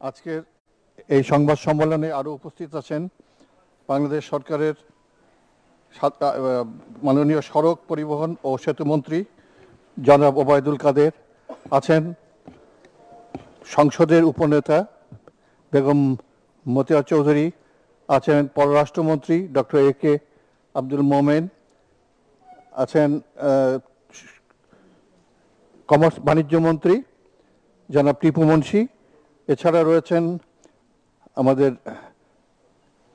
আজকের এই সংবাদ সম্মেলনে আরও উপস্থিত আছেন বাংলাদেশ সরকারের মাননীয় সড়ক পরিবহন ও সেতুমন্ত্রী জনাব ওবায়দুল কাদের, আছেন সংসদের উপনেতা বেগম মতিয়া চৌধুরী, আছেন পররাষ্ট্রমন্ত্রী ডক্টর এ কে আব্দুল মোমেন, আছেন কমার্স বাণিজ্য মন্ত্রী জনাব টিপু মুন্সি এছাড়া রয়েছেন আমাদের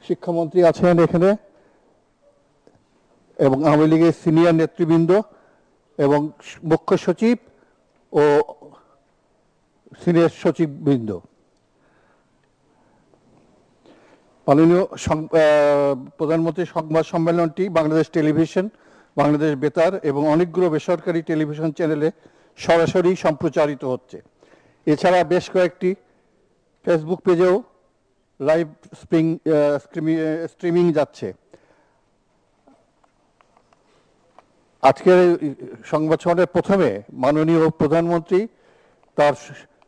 শিক্ষামন্ত্রী আছেন এখানে এবং আওয়ামী লীগের সিনিয়র নেতৃবৃন্দ এবং মুখ্য সচিব ও সিনিয়র সচিববৃন্দ। মাননীয় প্রধানমন্ত্রী সংবাদ সম্মেলনটি বাংলাদেশ টেলিভিশন, বাংলাদেশ বেতার এবং অনেকগুলো বেসরকারি টেলিভিশন চ্যানেলে সরাসরি সম্প্রচারিত হচ্ছে। এছাড়া বেশ কয়েকটি ফেসবুক পেজেও লাইভ স্প্রিং স্ট্রিমিং যাচ্ছে। আজকের সংবাদ সম্মেলনের প্রথমে মাননীয় প্রধানমন্ত্রী তার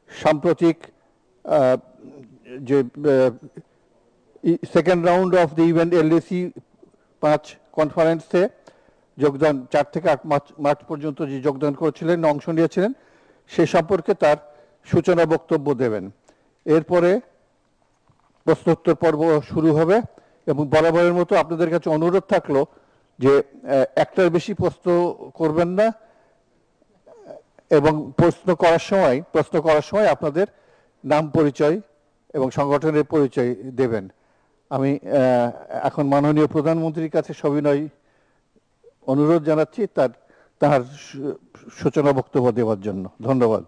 সাম্প্রতিক যে second round of the event LDC পাঁচ কনফারেন্সে যোগদান, চার থেকে আট মার্চ মার্চ পর্যন্ত যে যোগদান করেছিলেন, অংশ নিয়েছিলেন, সে সম্পর্কে তার সূচনা বক্তব্য দেবেন। এরপরে প্রশ্নোত্তর পর্ব শুরু হবে এবং বরাবরের মতো আপনাদের কাছে অনুরোধ থাকল যে একটার বেশি প্রশ্ন করবেন না, এবং প্রশ্ন করার সময়, প্রশ্ন করার সময় আপনাদের নাম পরিচয় এবং সংগঠনের পরিচয় দেবেন। আমি এখন মাননীয় প্রধানমন্ত্রীর কাছে সবিনয় অনুরোধ জানাচ্ছি তার সূ- সূচনা বক্তব্য দেওয়ার জন্য। ধন্যবাদ।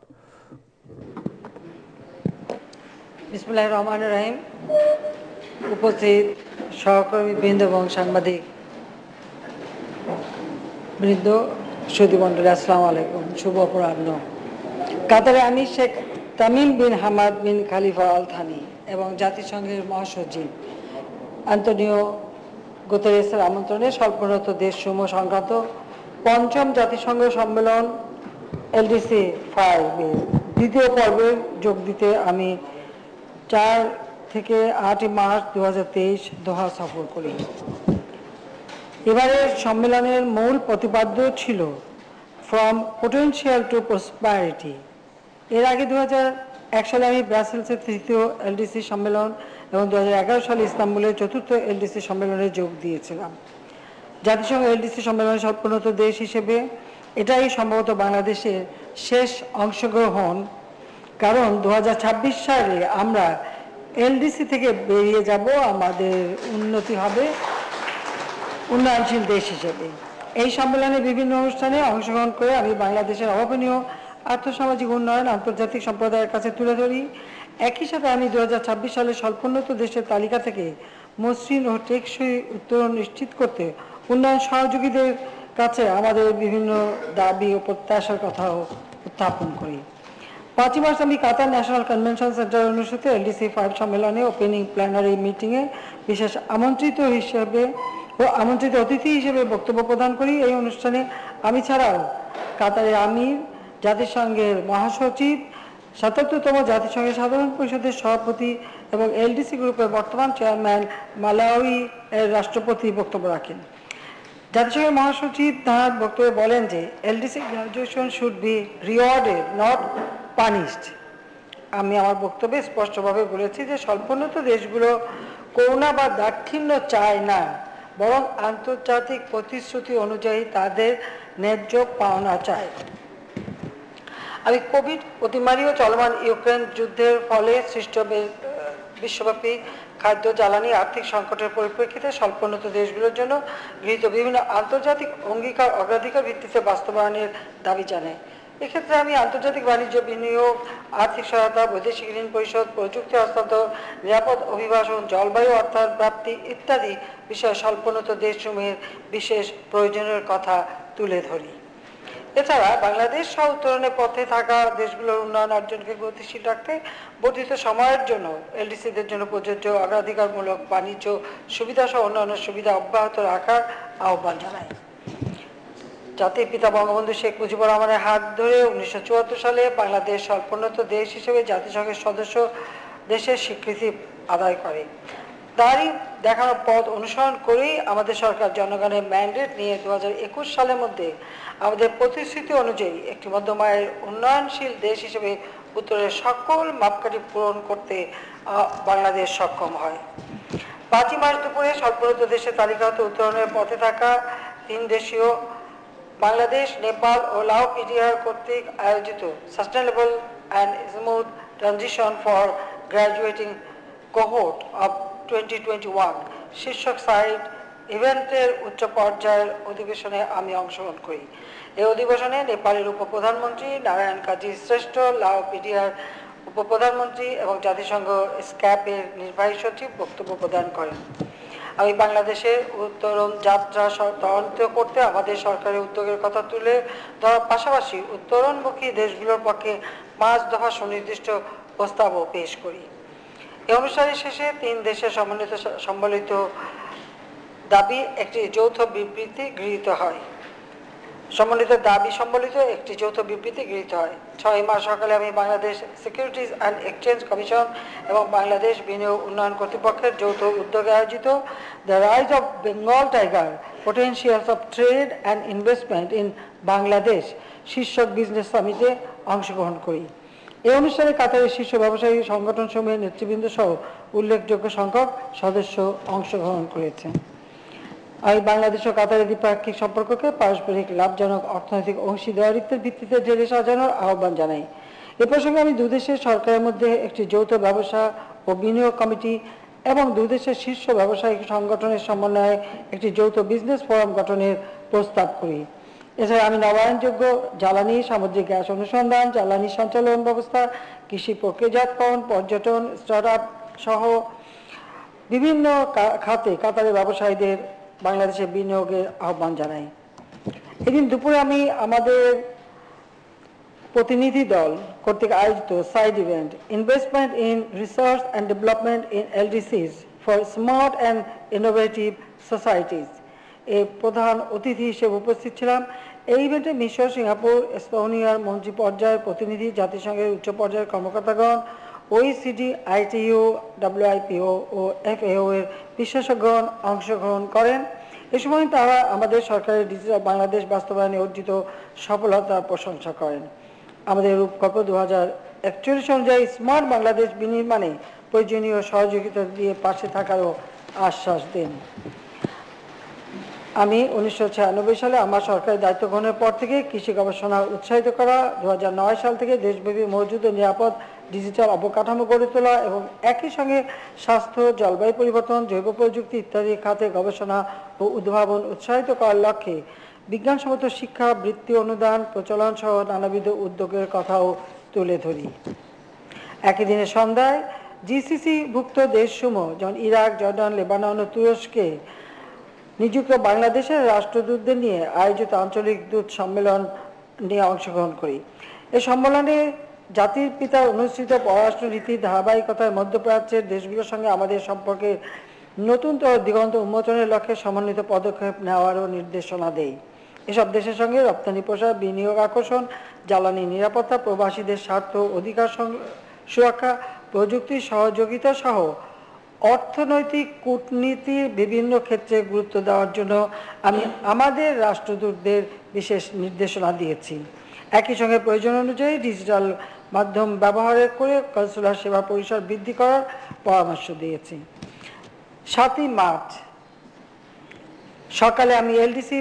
বিসমুল্লাহ রহমান রাহিম। উপস্থিত সহকর্মী বৃন্দ এবং সাংবাদিক বৃন্দ সুদী মন্ডলী আসসালামু আলাইকুম, শুভ অপরাহ্ন। কাতারে আমি Sheikh Tamim bin Hamad bin Khalifa Al Thani এবং জাতিসংঘের মহাসচিব আন্তনিও গুতেরেসের আমন্ত্রণে স্বল্পোন্নত দেশসমূহ সংক্রান্ত পঞ্চম জাতিসংঘ সম্মেলন এলডিসি ফাইভ দ্বিতীয় পর্বে যোগ দিতে আমি চার থেকে আটই মার্চ দু দোহা সফর করি। এবারের সম্মেলনের মূল প্রতিপাদ্য ছিল ফ্রম পোটেনশিয়াল টু প্রসপারিটি এর আগে দু এক সালে আমি ব্রাসেলসের তৃতীয় এলডিসি সম্মেলন এবং দু হাজার এগারো সালে ইস্তাম্বুলের চতুর্থ এলডিসি সম্মেলনে যোগ দিয়েছিলাম। জাতিসংঘ এলডিসি সম্মেলনের সর্বোন্নত দেশ হিসেবে। এটাই সম্ভবত বাংলাদেশের শেষ অংশগ্রহণ কারণ দু হাজার ছাব্বিশ সালে আমরা এলডিসি থেকে বেরিয়ে যাব, আমাদের উন্নতি হবে উন্নয়নশীল দেশ হিসেবে। এই সম্মেলনে বিভিন্ন অনুষ্ঠানে অংশগ্রহণ করে আমি বাংলাদেশের অভাবনীয় আর্থসামাজিক উন্নয়ন, আন্তর্জাতিক সম্প্রদায়ের কাছে তুলে ধরি। একই সাথে আমি দু হাজার ছাব্বিশ সালে স্বল্পোন্নত দেশের তালিকা থেকে মসৃণ ও টেকসই উত্তরণ নিশ্চিত করতে উন্নয়ন সহযোগীদের কাছে আমাদের বিভিন্ন দাবি ও প্রত্যাশার কথাও উত্থাপন করি। পাঁচই মার্চ আমি কাতার ন্যাশনাল কনভেনশন সেন্টার অনুষ্ঠিত এলডিসি ফাইভ সম্মেলনে ওপেনিং প্ল্যানারি মিটিংয়ে বিশেষ আমন্ত্রিত হিসেবে ও আমন্ত্রিত অতিথি হিসেবে বক্তব্য প্রদান করি। এই অনুষ্ঠানে আমি ছাড়াও কাতারের আমির, জাতিসংঘের মহাসচিব, সাতাত্তরতম জাতিসংঘের সাধারণ পরিষদের সভাপতি এবং এলডিসি গ্রুপের বর্তমান চেয়ারম্যান মালাউই এর রাষ্ট্রপতি বক্তব্য রাখেন। জাতিসংঘের মহাসচিব তাঁর বক্তব্যে বলেন যে, LDC graduation should be rewarded not punished. আমি আমার বক্তব্যে স্পষ্টভাবে বলেছি যে স্বল্পোন্নত দেশগুলো করুণা বা দাক্ষিণ্য চায় না, বরং আন্তর্জাতিক প্রতিশ্রুতি অনুযায়ী তাদের ন্যায্য পাওনা চায়। আমি কোভিড অতিমারী ও চলমান ইউক্রেন যুদ্ধের ফলে সৃষ্ট বিশ্বব্যাপী খাদ্য জ্বালানি আর্থিক সংকটের পরিপ্রেক্ষিতে স্বল্পোন্নত দেশগুলোর জন্য গৃহীত বিভিন্ন আন্তর্জাতিক অঙ্গীকার অগ্রাধিকার ভিত্তিতে বাস্তবায়নের দাবি জানাই এক্ষেত্রে আমি আন্তর্জাতিক বাণিজ্য বিনিয়োগ, আর্থিক সহায়তা, বৈদেশিক ঋণ পরিশোধ, প্রযুক্তি হস্তান্তর, নিরাপদ অভিবাসন, জলবায়ু অর্থাৎ প্রাপ্তি ইত্যাদি বিষয়ে স্বল্পোন্নত দেশসমূহের বিশেষ প্রয়োজনের কথা তুলে ধরি। এছাড়া বাংলাদেশ সহ উত্তরণের পথে থাকা দেশগুলোর উন্নয়ন অর্জনকে গতিশীল রাখতে, বর্ধিত সময়ের জন্য এলডিসিদের জন্য প্রযোজ্য অগ্রাধিকারমূলক বাণিজ্য সুবিধা সহ অন্যান্য সুবিধা অব্যাহত রাখার আহ্বান জানায় জাতির পিতা বঙ্গবন্ধু শেখ মুজিবুর রহমানের হাত ধরে উনিশশো চুয়াত্তর সালে বাংলাদেশ স্বল্পোন্নত দেশ হিসেবে জাতিসংঘের সদস্য দেশের স্বীকৃতি আদায় করে। তারই দেখানো পথ অনুসরণ করেই আমাদের সরকার জনগণের ম্যান্ডেট নিয়ে দুহাজার একুশ সালের মধ্যে আমাদের প্রতিশ্রুতি অনুযায়ী একটি মধ্যমায়ের উন্নয়নশীল দেশ হিসেবে উত্তরের সকল মাপকাঠি পূরণ করতে বাংলাদেশ সক্ষম হয়। পাঁচই মার্চ দুপুরে স্বল্পোন্নত দেশের তালিকাতে উত্তরণের পথে থাকা তিন দেশীয় বাংলাদেশ, নেপাল ও লাও পিডিআর কর্তৃক আয়োজিত sustainable and smooth transition for graduating cohort of twenty twenty one শীর্ষক সাইট ইভেন্টের উচ্চ পর্যায়ের অধিবেশনে আমি অংশগ্রহণ করি। এই অধিবেশনে নেপালের উপপ্রধানমন্ত্রী নারায়ণ কাজী শ্রেষ্ঠ লাও পিডিআর উপপ্রধানমন্ত্রী এবং জাতিসংঘ স্ক্যাপের নির্বাহী সচিব বক্তব্য প্রদান করেন। আমি বাংলাদেশে উত্তরণ যাত্রা তদন্ত করতে আমাদের সরকারের উদ্যোগের কথা তুলে ধরার পাশাপাশি উত্তরণমুখী দেশগুলোর পক্ষে পাঁচ দফা সুনির্দিষ্ট প্রস্তাবও পেশ করি। এ অনুসারে শেষে তিন দেশের সম্মিলিত সম্বলিত দাবি একটি যৌথ বিবৃতি গৃহীত হয়। সম্বলিত দাবি সম্বলিত একটি যৌথ বিবৃতি গৃহীত হয়। ছয় মাস সকালে আমি Bangladesh securities and exchange commission এবং বাংলাদেশ বিনিয়োগ উন্নয়ন কর্তৃপক্ষের যৌথ উদ্যোগে আয়োজিত the rise of Bengal tiger potentials of trade and investment in Bangladesh শীর্ষক বিজনেস সামিটে অংশগ্রহণ করি। এই অনুষ্ঠানে কাতারের শীর্ষ ব্যবসায়ী সংগঠন সমূহের নেতৃবৃন্দ সহ উল্লেখযোগ্য সংখ্যক সদস্য অংশগ্রহণ করেছেন। আমি বাংলাদেশ ও কাতারের দ্বিপাক্ষিক সম্পর্ককে পারস্পরিক লাভজনক অর্থনৈতিক অংশীদারিত্বের ভিত্তিতে জেলে সাজানোর আহ্বান জানাই। এ প্রসঙ্গে আমি দুদেশের সরকারের মধ্যে একটি যৌথ ব্যবসা ও বিনিয়োগ কমিটি এবং দুদেশের শীর্ষ ব্যবসায়িক সংগঠনের সমন্বয়ে একটি যৌথ বিজনেস ফোরাম গঠনের প্রস্তাব করি। এছাড়া আমি নবায়নযোগ্য জ্বালানি, সামুদ্রিক গ্যাস অনুসন্ধান, জ্বালানি সঞ্চালন ব্যবস্থা, কৃষি প্রক্রিয়াজাতকরণ, পর্যটন স্টার্ট সহ বিভিন্ন খাতে কাতারের ব্যবসায়ীদের বাংলাদেশে বিনিয়োগের আহ্বান জানাই। এদিন দুপুরে আমি আমাদের প্রতিনিধি দল কর্তৃক আয়োজিত side event investment in research and development in LDCs for smart and innovative societies এর প্রধান অতিথি হিসেবে উপস্থিত ছিলাম। এই ইভেন্টে মিশর, সিঙ্গাপুর, এস্তোনিয়ার মন্ত্রী পর্যায়ের প্রতিনিধি, জাতিসংঘের উচ্চ পর্যায়ের কর্মকর্তাগণ ওইসিডি আইটিইউ ডাব্লিউআইপিও ও এফএও এর বিশেষজ্ঞগণ অংশগ্রহণ করেন। এ সময় তারা আমাদের সরকারের ডিজিটাল বাংলাদেশ বাস্তবায়নে অর্জিত সফলতার প্রশংসা করেন। আমাদের রূপকল্প দু হাজার একচল্লিশ অনুযায়ী স্মার্ট বাংলাদেশ বিনির্মাণে প্রয়োজনীয় সহযোগিতা দিয়ে পাশে থাকারও আশ্বাস দেন। আমি উনিশশো ছিয়ানব্বই সালে আমার সরকারের দায়িত্ব গ্রহণের পর থেকে কৃষি গবেষণা উৎসাহিত করা দু হাজার নয় সাল থেকে দেশব্যাপী মজুদ ও নিরাপদ ডিজিটাল অবকাঠামো গড়ে তোলা এবং একই সঙ্গে স্বাস্থ্য, জলবায়ু পরিবর্তন, জৈব প্রযুক্তি ইত্যাদি খাতে গবেষণা ও উদ্ভাবন উৎসাহিত করার লক্ষ্যে বিজ্ঞানসম্মত শিক্ষা, বৃত্তি অনুদান, প্রচলন সহ নানাবিধ উদ্যোগের কথাও তুলে ধরি। একই দিনে সন্ধ্যায় জিসিসি ভুক্ত দেশসমূহ, যেমন ইরাক, জর্ডান, লেবানন ও তুরস্কে নিযুক্ত বাংলাদেশের রাষ্ট্রদূতদের নিয়ে আয়োজিত আঞ্চলিক দূত সম্মেলন নিয়ে অংশগ্রহণ করি। এ সম্মেলনে জাতির পিতার অনুষ্ঠিত পররাষ্ট্র নীতির ধারাবাহিকতায় মধ্যপ্রাচ্যের দেশগুলোর সঙ্গে আমাদের সম্পর্কে নতুনতর দিগন্ত উন্মোচনের লক্ষ্যে সমন্বিত পদক্ষেপ নেওয়ারও নির্দেশনা দেয় এসব দেশের সঙ্গে রপ্তানি প্রসার বিনিয়োগ আকর্ষণ, জ্বালানি নিরাপত্তা, প্রবাসীদের স্বার্থ অধিকার সুরক্ষা, প্রযুক্তি সহযোগিতা সহ অর্থনৈতিক কূটনীতির বিভিন্ন ক্ষেত্রে গুরুত্ব দেওয়ার জন্য আমি আমাদের রাষ্ট্রদূতদের বিশেষ নির্দেশনা দিয়েছি। একই সঙ্গে প্রয়োজন অনুযায়ী ডিজিটাল মাধ্যম ব্যবহার করে কনসুলার সেবা পরিসর বৃদ্ধি করার পরামর্শ দিয়েছি। সাতই মার্চ, সকালে আমি এলডিসি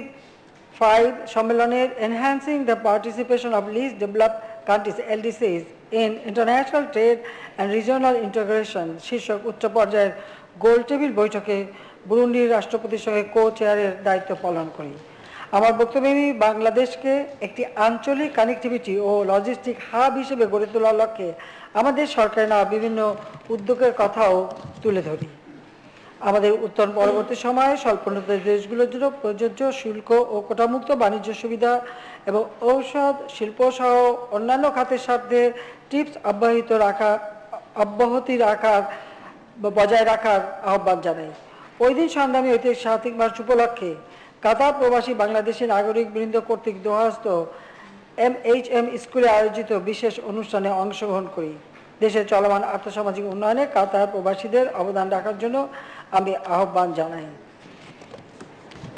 ফাইভ সম্মেলনের enhancing the participation of least develop countries LDCs in international trade and regional integration শীর্ষক উচ্চ পর্যায়ের গোল টেবিল বৈঠকে বুরুন্ডির রাষ্ট্রপতির সঙ্গে কো চেয়ারের দায়িত্ব পালন করি। আমার বক্তব্যে আমি বাংলাদেশকে একটি আঞ্চলিক কানেক্টিভিটি ও লজিস্টিক হাব হিসেবে গড়ে তোলার লক্ষ্যে আমাদের সরকারের নেওয়া বিভিন্ন উদ্যোগের কথাও তুলে ধরি। আমাদের উত্তর পরবর্তী সময়ে স্বল্পোন্নত দেশগুলোর জন্য প্রযোজ্য শুল্ক ও কোটামুক্ত বাণিজ্য সুবিধা এবং ঔষধ, শিল্প সহ অন্যান্য খাতের সাথে টিপস অব্যাহত রাখা, অব্যাহতি রাখার, বজায় রাখার আহ্বান জানাই। ওই দিন সংগ্রামী ঐতিহাসিক সাহিত্যিক মাস উপলক্ষে কাতার প্রবাসী বাংলাদেশি নাগরিক বৃন্দ কর্তৃক দোহাস্ত এম এইচ এম স্কুলে আয়োজিত বিশেষ অনুষ্ঠানে অংশগ্রহণ করি। দেশের চলমান আর্থসামাজিক উন্নয়নে কাতার প্রবাসীদের অবদান রাখার জন্য আমি আহ্বান জানাই।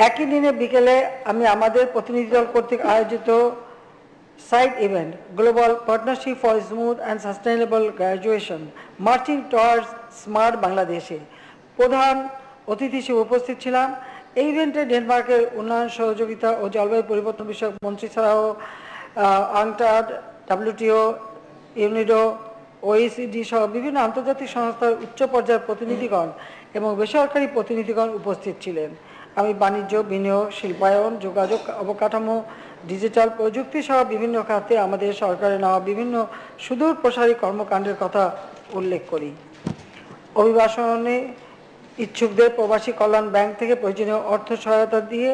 একই দিনে বিকেলে আমি আমাদের প্রতিনিধি দল কর্তৃক আয়োজিত side event, global partnership for smooth and sustainable graduation, marching towards smart বাংলাদেশে। প্রধান অতিথি হিসেবে উপস্থিত ছিলাম এই ইভেন্টে ডেনমার্কের উন্নয়ন, সহযোগিতা ও জলবায়ু পরিবর্তন বিষয়ক মন্ত্রী ছাড়াও আংটাড ডাব্লিউটিও, ইউনিডো ওইসিডি সহ বিভিন্ন আন্তর্জাতিক সংস্থার উচ্চ পর্যায়ের প্রতিনিধিগণ এবং বেসরকারি প্রতিনিধিগণ উপস্থিত ছিলেন। আমি বাণিজ্য, বিনিয়োগ, শিল্পায়ন, যোগাযোগ, অবকাঠামো, ডিজিটাল প্রযুক্তি সহ বিভিন্ন খাতে আমাদের সরকারে নেওয়া বিভিন্ন সুদূর প্রসারী কর্মকাণ্ডের কথা উল্লেখ করি। অভিবাসনে ইচ্ছুকদের প্রবাসী কল্যাণ ব্যাংক থেকে প্রয়োজনীয় অর্থ সহায়তা দিয়ে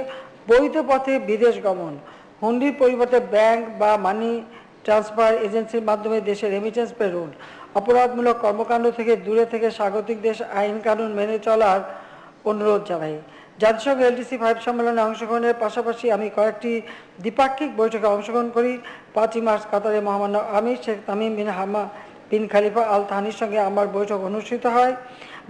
বৈধ পথে বিদেশ গমন। হুন্ডির পরিবর্তে ব্যাংক বা মানি ট্রান্সফার এজেন্সির মাধ্যমে দেশে রেমিটেন্স প্রেরণ অপরাধমূলক কর্মকাণ্ড থেকে দূরে থেকে স্বাগতিক দেশ আইন কানুন মেনে চলার অনুরোধ জানাই। জাতিসংঘ এলডিসি ফাইভ সম্মেলনে অংশগ্রহণের পাশাপাশি আমি কয়েকটি দ্বিপাক্ষিক বৈঠকে অংশগ্রহণ করি। পাঁচই মার্চ কাতারে মহামান্য আমির শেখ তামিম বিন হামা বিন খালিফা আল থানির সঙ্গে আমার বৈঠক অনুষ্ঠিত হয়।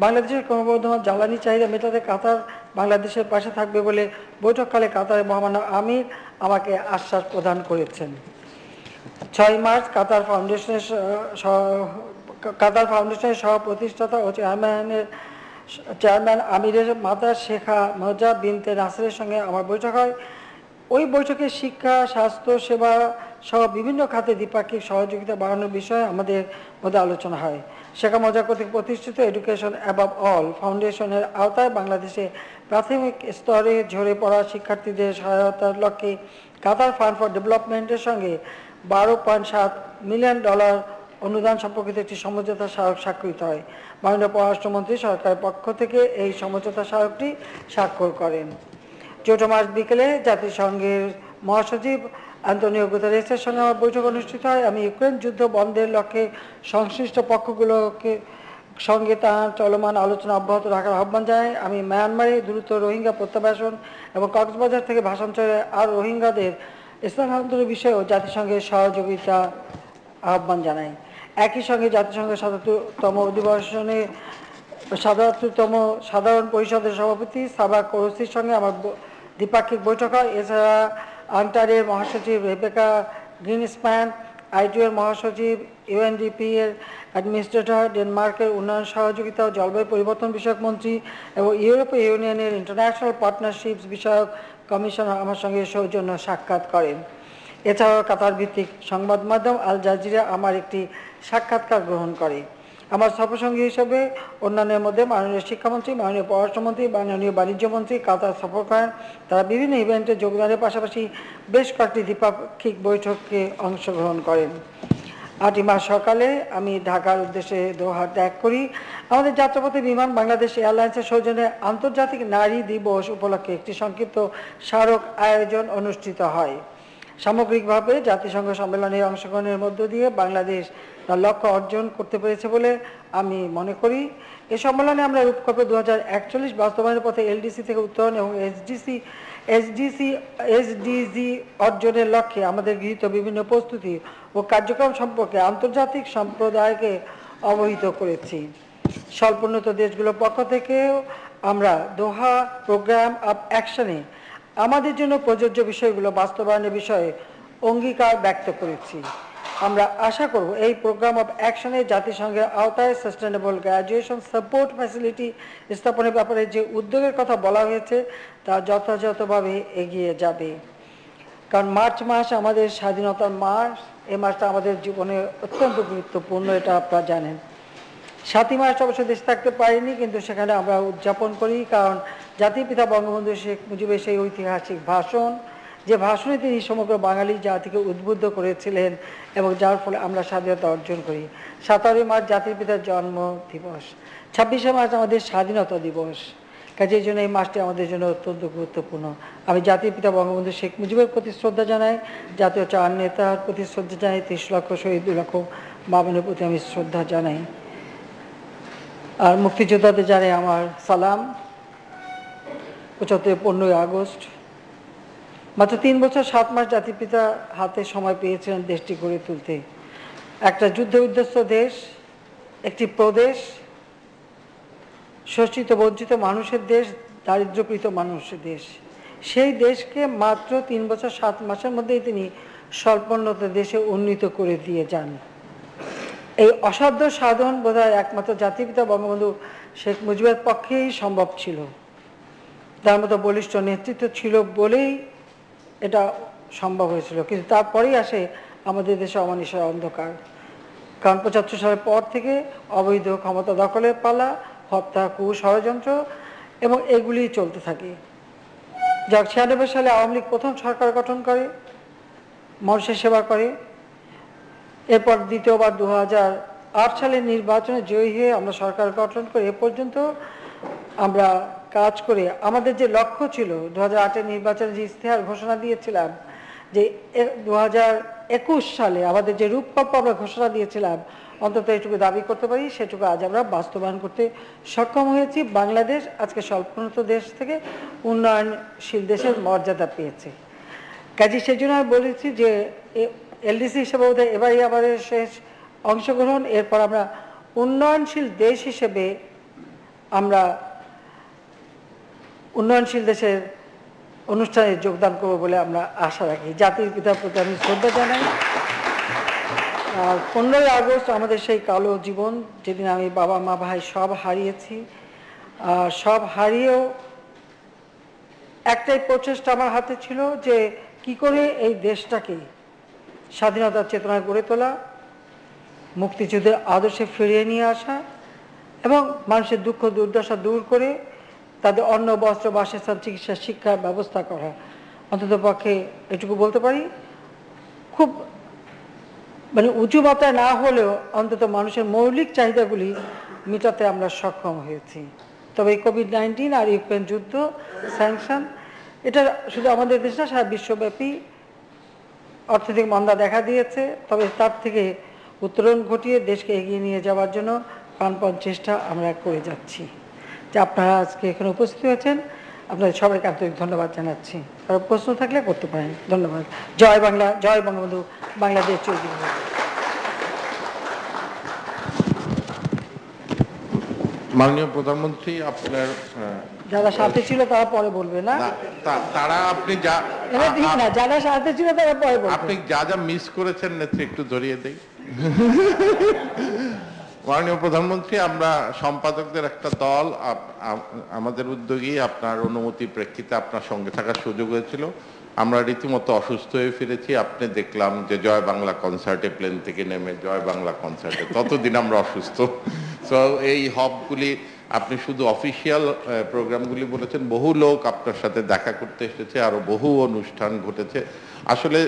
বাংলাদেশের ক্রমবর্ধমান জ্বালানি চাহিদা মেটাতে কাতার বাংলাদেশের পাশে থাকবে বলে বৈঠককালে কাতারের মহামান্য আমির আমাকে আশ্বাস প্রদান করেছেন। ছয় মার্চ কাতার ফাউন্ডেশনের কাতার ফাউন্ডেশনের সহ প্রতিষ্ঠাতা ও চেয়ারম্যানের চেয়ারম্যান আমিরের মাতা শেখা মজা বিনতে নাসিরের সঙ্গে আমার বৈঠক হয়। ওই বৈঠকে শিক্ষা, স্বাস্থ্য, সেবা সহ বিভিন্ন খাতে দ্বিপাক্ষিক সহযোগিতা বাড়ানোর বিষয়ে আমাদের মধ্যে আলোচনা হয়। শেখা মজা কর্তৃক প্রতিষ্ঠিত এডুকেশন অ্যাবাব অল ফাউন্ডেশনের আওতায় বাংলাদেশে প্রাথমিক স্তরে ঝরে পড়া শিক্ষার্থীদের সহায়তার লক্ষ্যে কাতার ফান্ড ফর ডেভেলপমেন্টের সঙ্গে বারো পয়েন্ট সাত মিলিয়ন ডলার অনুদান সম্পর্কিত একটি সমঝোতা স্মারক স্বাক্ষরিত হয়। মাননীয় পররাষ্ট্রমন্ত্রী সরকারের পক্ষ থেকে এই সমঝোতা স্মারকটি স্বাক্ষর করেন। চৌঠা মার্চ বিকেলে জাতিসংঘের মহাসচিব আন্তনিও গুতারেসের সঙ্গে আমার বৈঠক অনুষ্ঠিত হয়। আমি ইউক্রেন যুদ্ধ বন্ধের লক্ষ্যে সংশ্লিষ্ট পক্ষগুলোকে সঙ্গে তার চলমান আলোচনা অব্যাহত রাখার আহ্বান জানাই। আমি মায়ানমারে দ্রুত রোহিঙ্গা প্রত্যাবাসন এবং কক্সবাজার থেকে ভাষাঞ্চলে আর রোহিঙ্গাদের স্থানান্তরের বিষয়েও জাতিসংঘের সহযোগিতা আহ্বান জানাই। একই সঙ্গে জাতিসংঘের সাতাত্তরতম অধিবেশনে সাতাত্তরতম সাধারণ পরিষদের সভাপতি সাবা কোরসির সঙ্গে আমার দ্বিপাক্ষিক বৈঠক হয়। এছাড়া আন্টারের মহাসচিব রেবেকা গ্রিনস্প্যান আইটিএর মহাসচিব ইউএনডিপি এর অ্যাডমিনিস্ট্রেটর, ডেনমার্কের উন্নয়ন সহযোগিতা ও জলবায়ু পরিবর্তন বিষয়ক মন্ত্রী এবং ইউরোপীয় ইউনিয়নের ইন্টারন্যাশনাল পার্টনারশিপস বিষয়ক কমিশনার আমার সঙ্গে সৌজন্য সাক্ষাৎ করেন। এছাড়াও কাতার ভিত্তিক সংবাদ মাধ্যম আল জাজিরা আমার একটি সাক্ষাৎকার গ্রহণ করে। আমার সফরসঙ্গী হিসেবে অন্যান্যের মধ্যে মাননীয় শিক্ষামন্ত্রী, মাননীয় পররাষ্ট্রমন্ত্রী, মাননীয় বাণিজ্যমন্ত্রী কাতার সফর করেন তারা বিভিন্ন ইভেন্টে যোগদানের পাশাপাশি বেশ কয়েকটি দ্বিপাক্ষিক বৈঠকে অংশগ্রহণ করেন। আটই মাস সকালে আমি ঢাকার উদ্দেশ্যে দোহা ত্যাগ করি। আমাদের যাত্রাপথে বিমান বাংলাদেশ এয়ারলাইন্সের সৌজন্যে আন্তর্জাতিক নারী দিবস উপলক্ষে একটি সংক্ষিপ্ত স্মারক আয়োজন অনুষ্ঠিত হয়। সামগ্রিকভাবে জাতিসংঘ সম্মেলনে অংশগ্রহণের মধ্য দিয়ে বাংলাদেশ লক্ষ্য অর্জন করতে পেরেছে বলে আমি মনে করি। এ সম্মেলনে আমরা রূপকল্প দু হাজার একচল্লিশ বাস্তবায়নের পথে এলডিসি থেকে উত্তরণ এবং এসডিসি এসডিসি, এসডিজি অর্জনের লক্ষ্যে আমাদের গৃহীত বিভিন্ন প্রস্তুতি ও কার্যক্রম সম্পর্কে আন্তর্জাতিক সম্প্রদায়কে অবহিত করেছি। স্বল্পোন্নত দেশগুলোর পক্ষ থেকেও আমরা দোহা, প্রোগ্রাম অফ অ্যাকশনে আমাদের জন্য প্রযোজ্য বিষয়গুলো বাস্তবায়নের বিষয়ে অঙ্গীকার ব্যক্ত করেছি। আমরা আশা করব এই প্রোগ্রাম অফ অ্যাকশনে জাতিসংঘের আওতায় সাস্টেনেবল গ্র্যাজুয়েশন সাপোর্ট ফ্যাসিলিটি স্থাপনের ব্যাপারে যে উদ্যোগের কথা বলা হয়েছে, তা যথাযথভাবে এগিয়ে যাবে। কারণ মার্চ মাস আমাদের স্বাধীনতার মাস এই মাসটা আমাদের জীবনে অত্যন্ত গুরুত্বপূর্ণ, এটা আপনারা জানেন। সাতই মার্চ অবশ্য দেশে থাকতে পারিনি, কিন্তু সেখানে আমরা উদযাপন করি, কারণ জাতির পিতা বঙ্গবন্ধু শেখ মুজিবের সেই ঐতিহাসিক ভাষণ যে ভাষণে তিনি সমগ্র বাঙালি জাতিকে উদ্বুদ্ধ করেছিলেন এবং যার ফলে আমরা স্বাধীনতা অর্জন করি। সাতারোই মার্চ জাতির পিতার জন্ম দিবস। ছাব্বিশে মার্চ আমাদের স্বাধীনতা দিবস। কাজে এই জন্য এই মাসটি আমাদের জন্য অত্যন্ত গুরুত্বপূর্ণ। আমি জাতির পিতা বঙ্গবন্ধু শেখ মুজিবের প্রতি শ্রদ্ধা জানাই, জাতীয় চার নেতার প্রতি শ্রদ্ধা জানাই, তিরিশ লক্ষ শহীদ দু লক্ষ বাবনের প্রতি আমি শ্রদ্ধা জানাই। আর মুক্তিযোদ্ধাদের জানাই আমার সালাম। পঁচাত্তর, পনেরোই আগস্ট। মাত্র তিন বছর, সাত মাস জাতির পিতা হাতে সময় পেয়েছিলেন দেশটি গড়ে তুলতে। একটা যুদ্ধ বিধ্বস্ত দেশ, একটি প্রদেশ, শোষিত, বঞ্চিত মানুষের দেশ দারিদ্রকৃত মানুষের দেশ। সেই দেশকে মাত্র তিন বছর, সাত মাসের মধ্যেই তিনি স্বল্পোন্নত দেশে উন্নীত করে দিয়ে যান। এই অসাধ্য সাধন বোধহয় একমাত্র জাতিপিতা বঙ্গবন্ধু শেখ মুজিবের পক্ষেই সম্ভব ছিল। তার মতো বলিষ্ঠ নেতৃত্ব ছিল বলেই এটা সম্ভব হয়েছিল। কিন্তু তারপরেই আসে আমাদের দেশে অমানিসের অন্ধকার। কারণ পঁচাত্তর সালের পর থেকে অবৈধ ক্ষমতা দখলের পালা, হত্যা কু ষড়যন্ত্র এবং এগুলি চলতে থাকে। যাক, ছিয়ানব্বই সালে আওয়ামী লীগ প্রথম সরকার গঠন করে, মানুষের সেবা করে। এরপর দ্বিতীয়বার দু আট সালের নির্বাচনে জয়ী হয়ে আমরা সরকার গঠন করে এ পর্যন্ত আমরা কাজ করে আমাদের যে লক্ষ্য ছিল দু হাজার নির্বাচনে যে ইশতেহার ঘোষণা দিয়েছিলাম, যে দু হাজার একুশ সালে আমাদের যে রূপকল্প আমরা ঘোষণা দিয়েছিলাম, অন্তত এটুকু দাবি করতে পারি, সেটুকু আজ আমরা বাস্তবায়ন করতে সক্ষম হয়েছি। বাংলাদেশ আজকে স্বল্পোন্নত দেশ থেকে উন্নয়নশীল দেশের মর্যাদা পেয়েছে। কাজে সেই জন্য আমি বলেছি যে এলডিসি হিসেবে বোধহয় এবারই আমাদের শেষ অংশগ্রহণ। এরপর আমরা উন্নয়নশীল দেশ হিসেবে আমরা উন্নয়নশীল দেশের অনুষ্ঠানে যোগদান করব বলে আমরা আশা রাখি। জাতির পিতার প্রতি আমি শ্রদ্ধা জানাই। আর পনেরোই আগস্ট আমাদের সেই কালো জীবন, যেদিন আমি বাবা, মা, ভাই সব হারিয়েছি। আর সব হারিয়েও একটাই প্রচেষ্টা আমার হাতে ছিল যে কি করে এই দেশটাকে স্বাধীনতার চেতনায় গড়ে তোলা, মুক্তিযুদ্ধের আদর্শে ফিরিয়ে নিয়ে আসা এবং মানুষের দুঃখ, দুর্দশা দূর করে তাদের অন্ন, বস্ত্র, বাসস্থান, চিকিৎসা শিক্ষার ব্যবস্থা করা। অন্তত পক্ষে এটুকু বলতে পারি, খুব মানে উঁচু মাত্রায় না হলেও অন্তত মানুষের মৌলিক চাহিদাগুলি মেটাতে আমরা সক্ষম হয়েছি। তবে এই কোভিড নাইন্টিন আর ইউক্রেন যুদ্ধ স্যাংশন এটা শুধু আমাদের দেশ না, সারা বিশ্বব্যাপী অর্থনৈতিক মন্দা দেখা দিয়েছে। তবে তার থেকে উত্তরণ ঘটিয়ে দেশকে এগিয়ে নিয়ে যাওয়ার জন্য প্রাণপণ চেষ্টা আমরা করে যাচ্ছি। যে আপনারা আজকে এখানে উপস্থিত হয়েছেন আপনাদের সবাইকে আন্তরিক ধন্যবাদ জানাচ্ছি। কারও প্রশ্ন থাকলে করতে পারেন। ধন্যবাদ। জয় বাংলা জয় বঙ্গবন্ধু বাংলাদেশ চৌধুরী মাননীয় প্রধানমন্ত্রী আপনার যারা সাথে ছিল তারা পরে বলবে না? তারা আপনি যা না যারা সাথে ছিল তারা পরে আপনি যা যা মিস করেছেন নেত্রী একটু ধরিয়ে দেই। মাননীয় প্রধানমন্ত্রী, আমরা সম্পাদকদের একটা দল আমাদের উদ্যোগী, আপনার অনুমতির প্রেক্ষিতে আপনার সঙ্গে থাকার সুযোগ হয়েছিল। আমরা রীতিমতো অসুস্থ হয়ে ফিরেছি। আপনি দেখলাম যে জয় বাংলা কনসার্টে প্লেন থেকে নেমে জয় বাংলা কনসার্টে। ততদিন আমরা অসুস্থ। তো এই হবগুলি, আপনি শুধু অফিসিয়াল প্রোগ্রামগুলি বলেছেন, বহু লোক আপনার সাথে দেখা করতে এসেছে, আরও বহু অনুষ্ঠান ঘটেছে। আসলে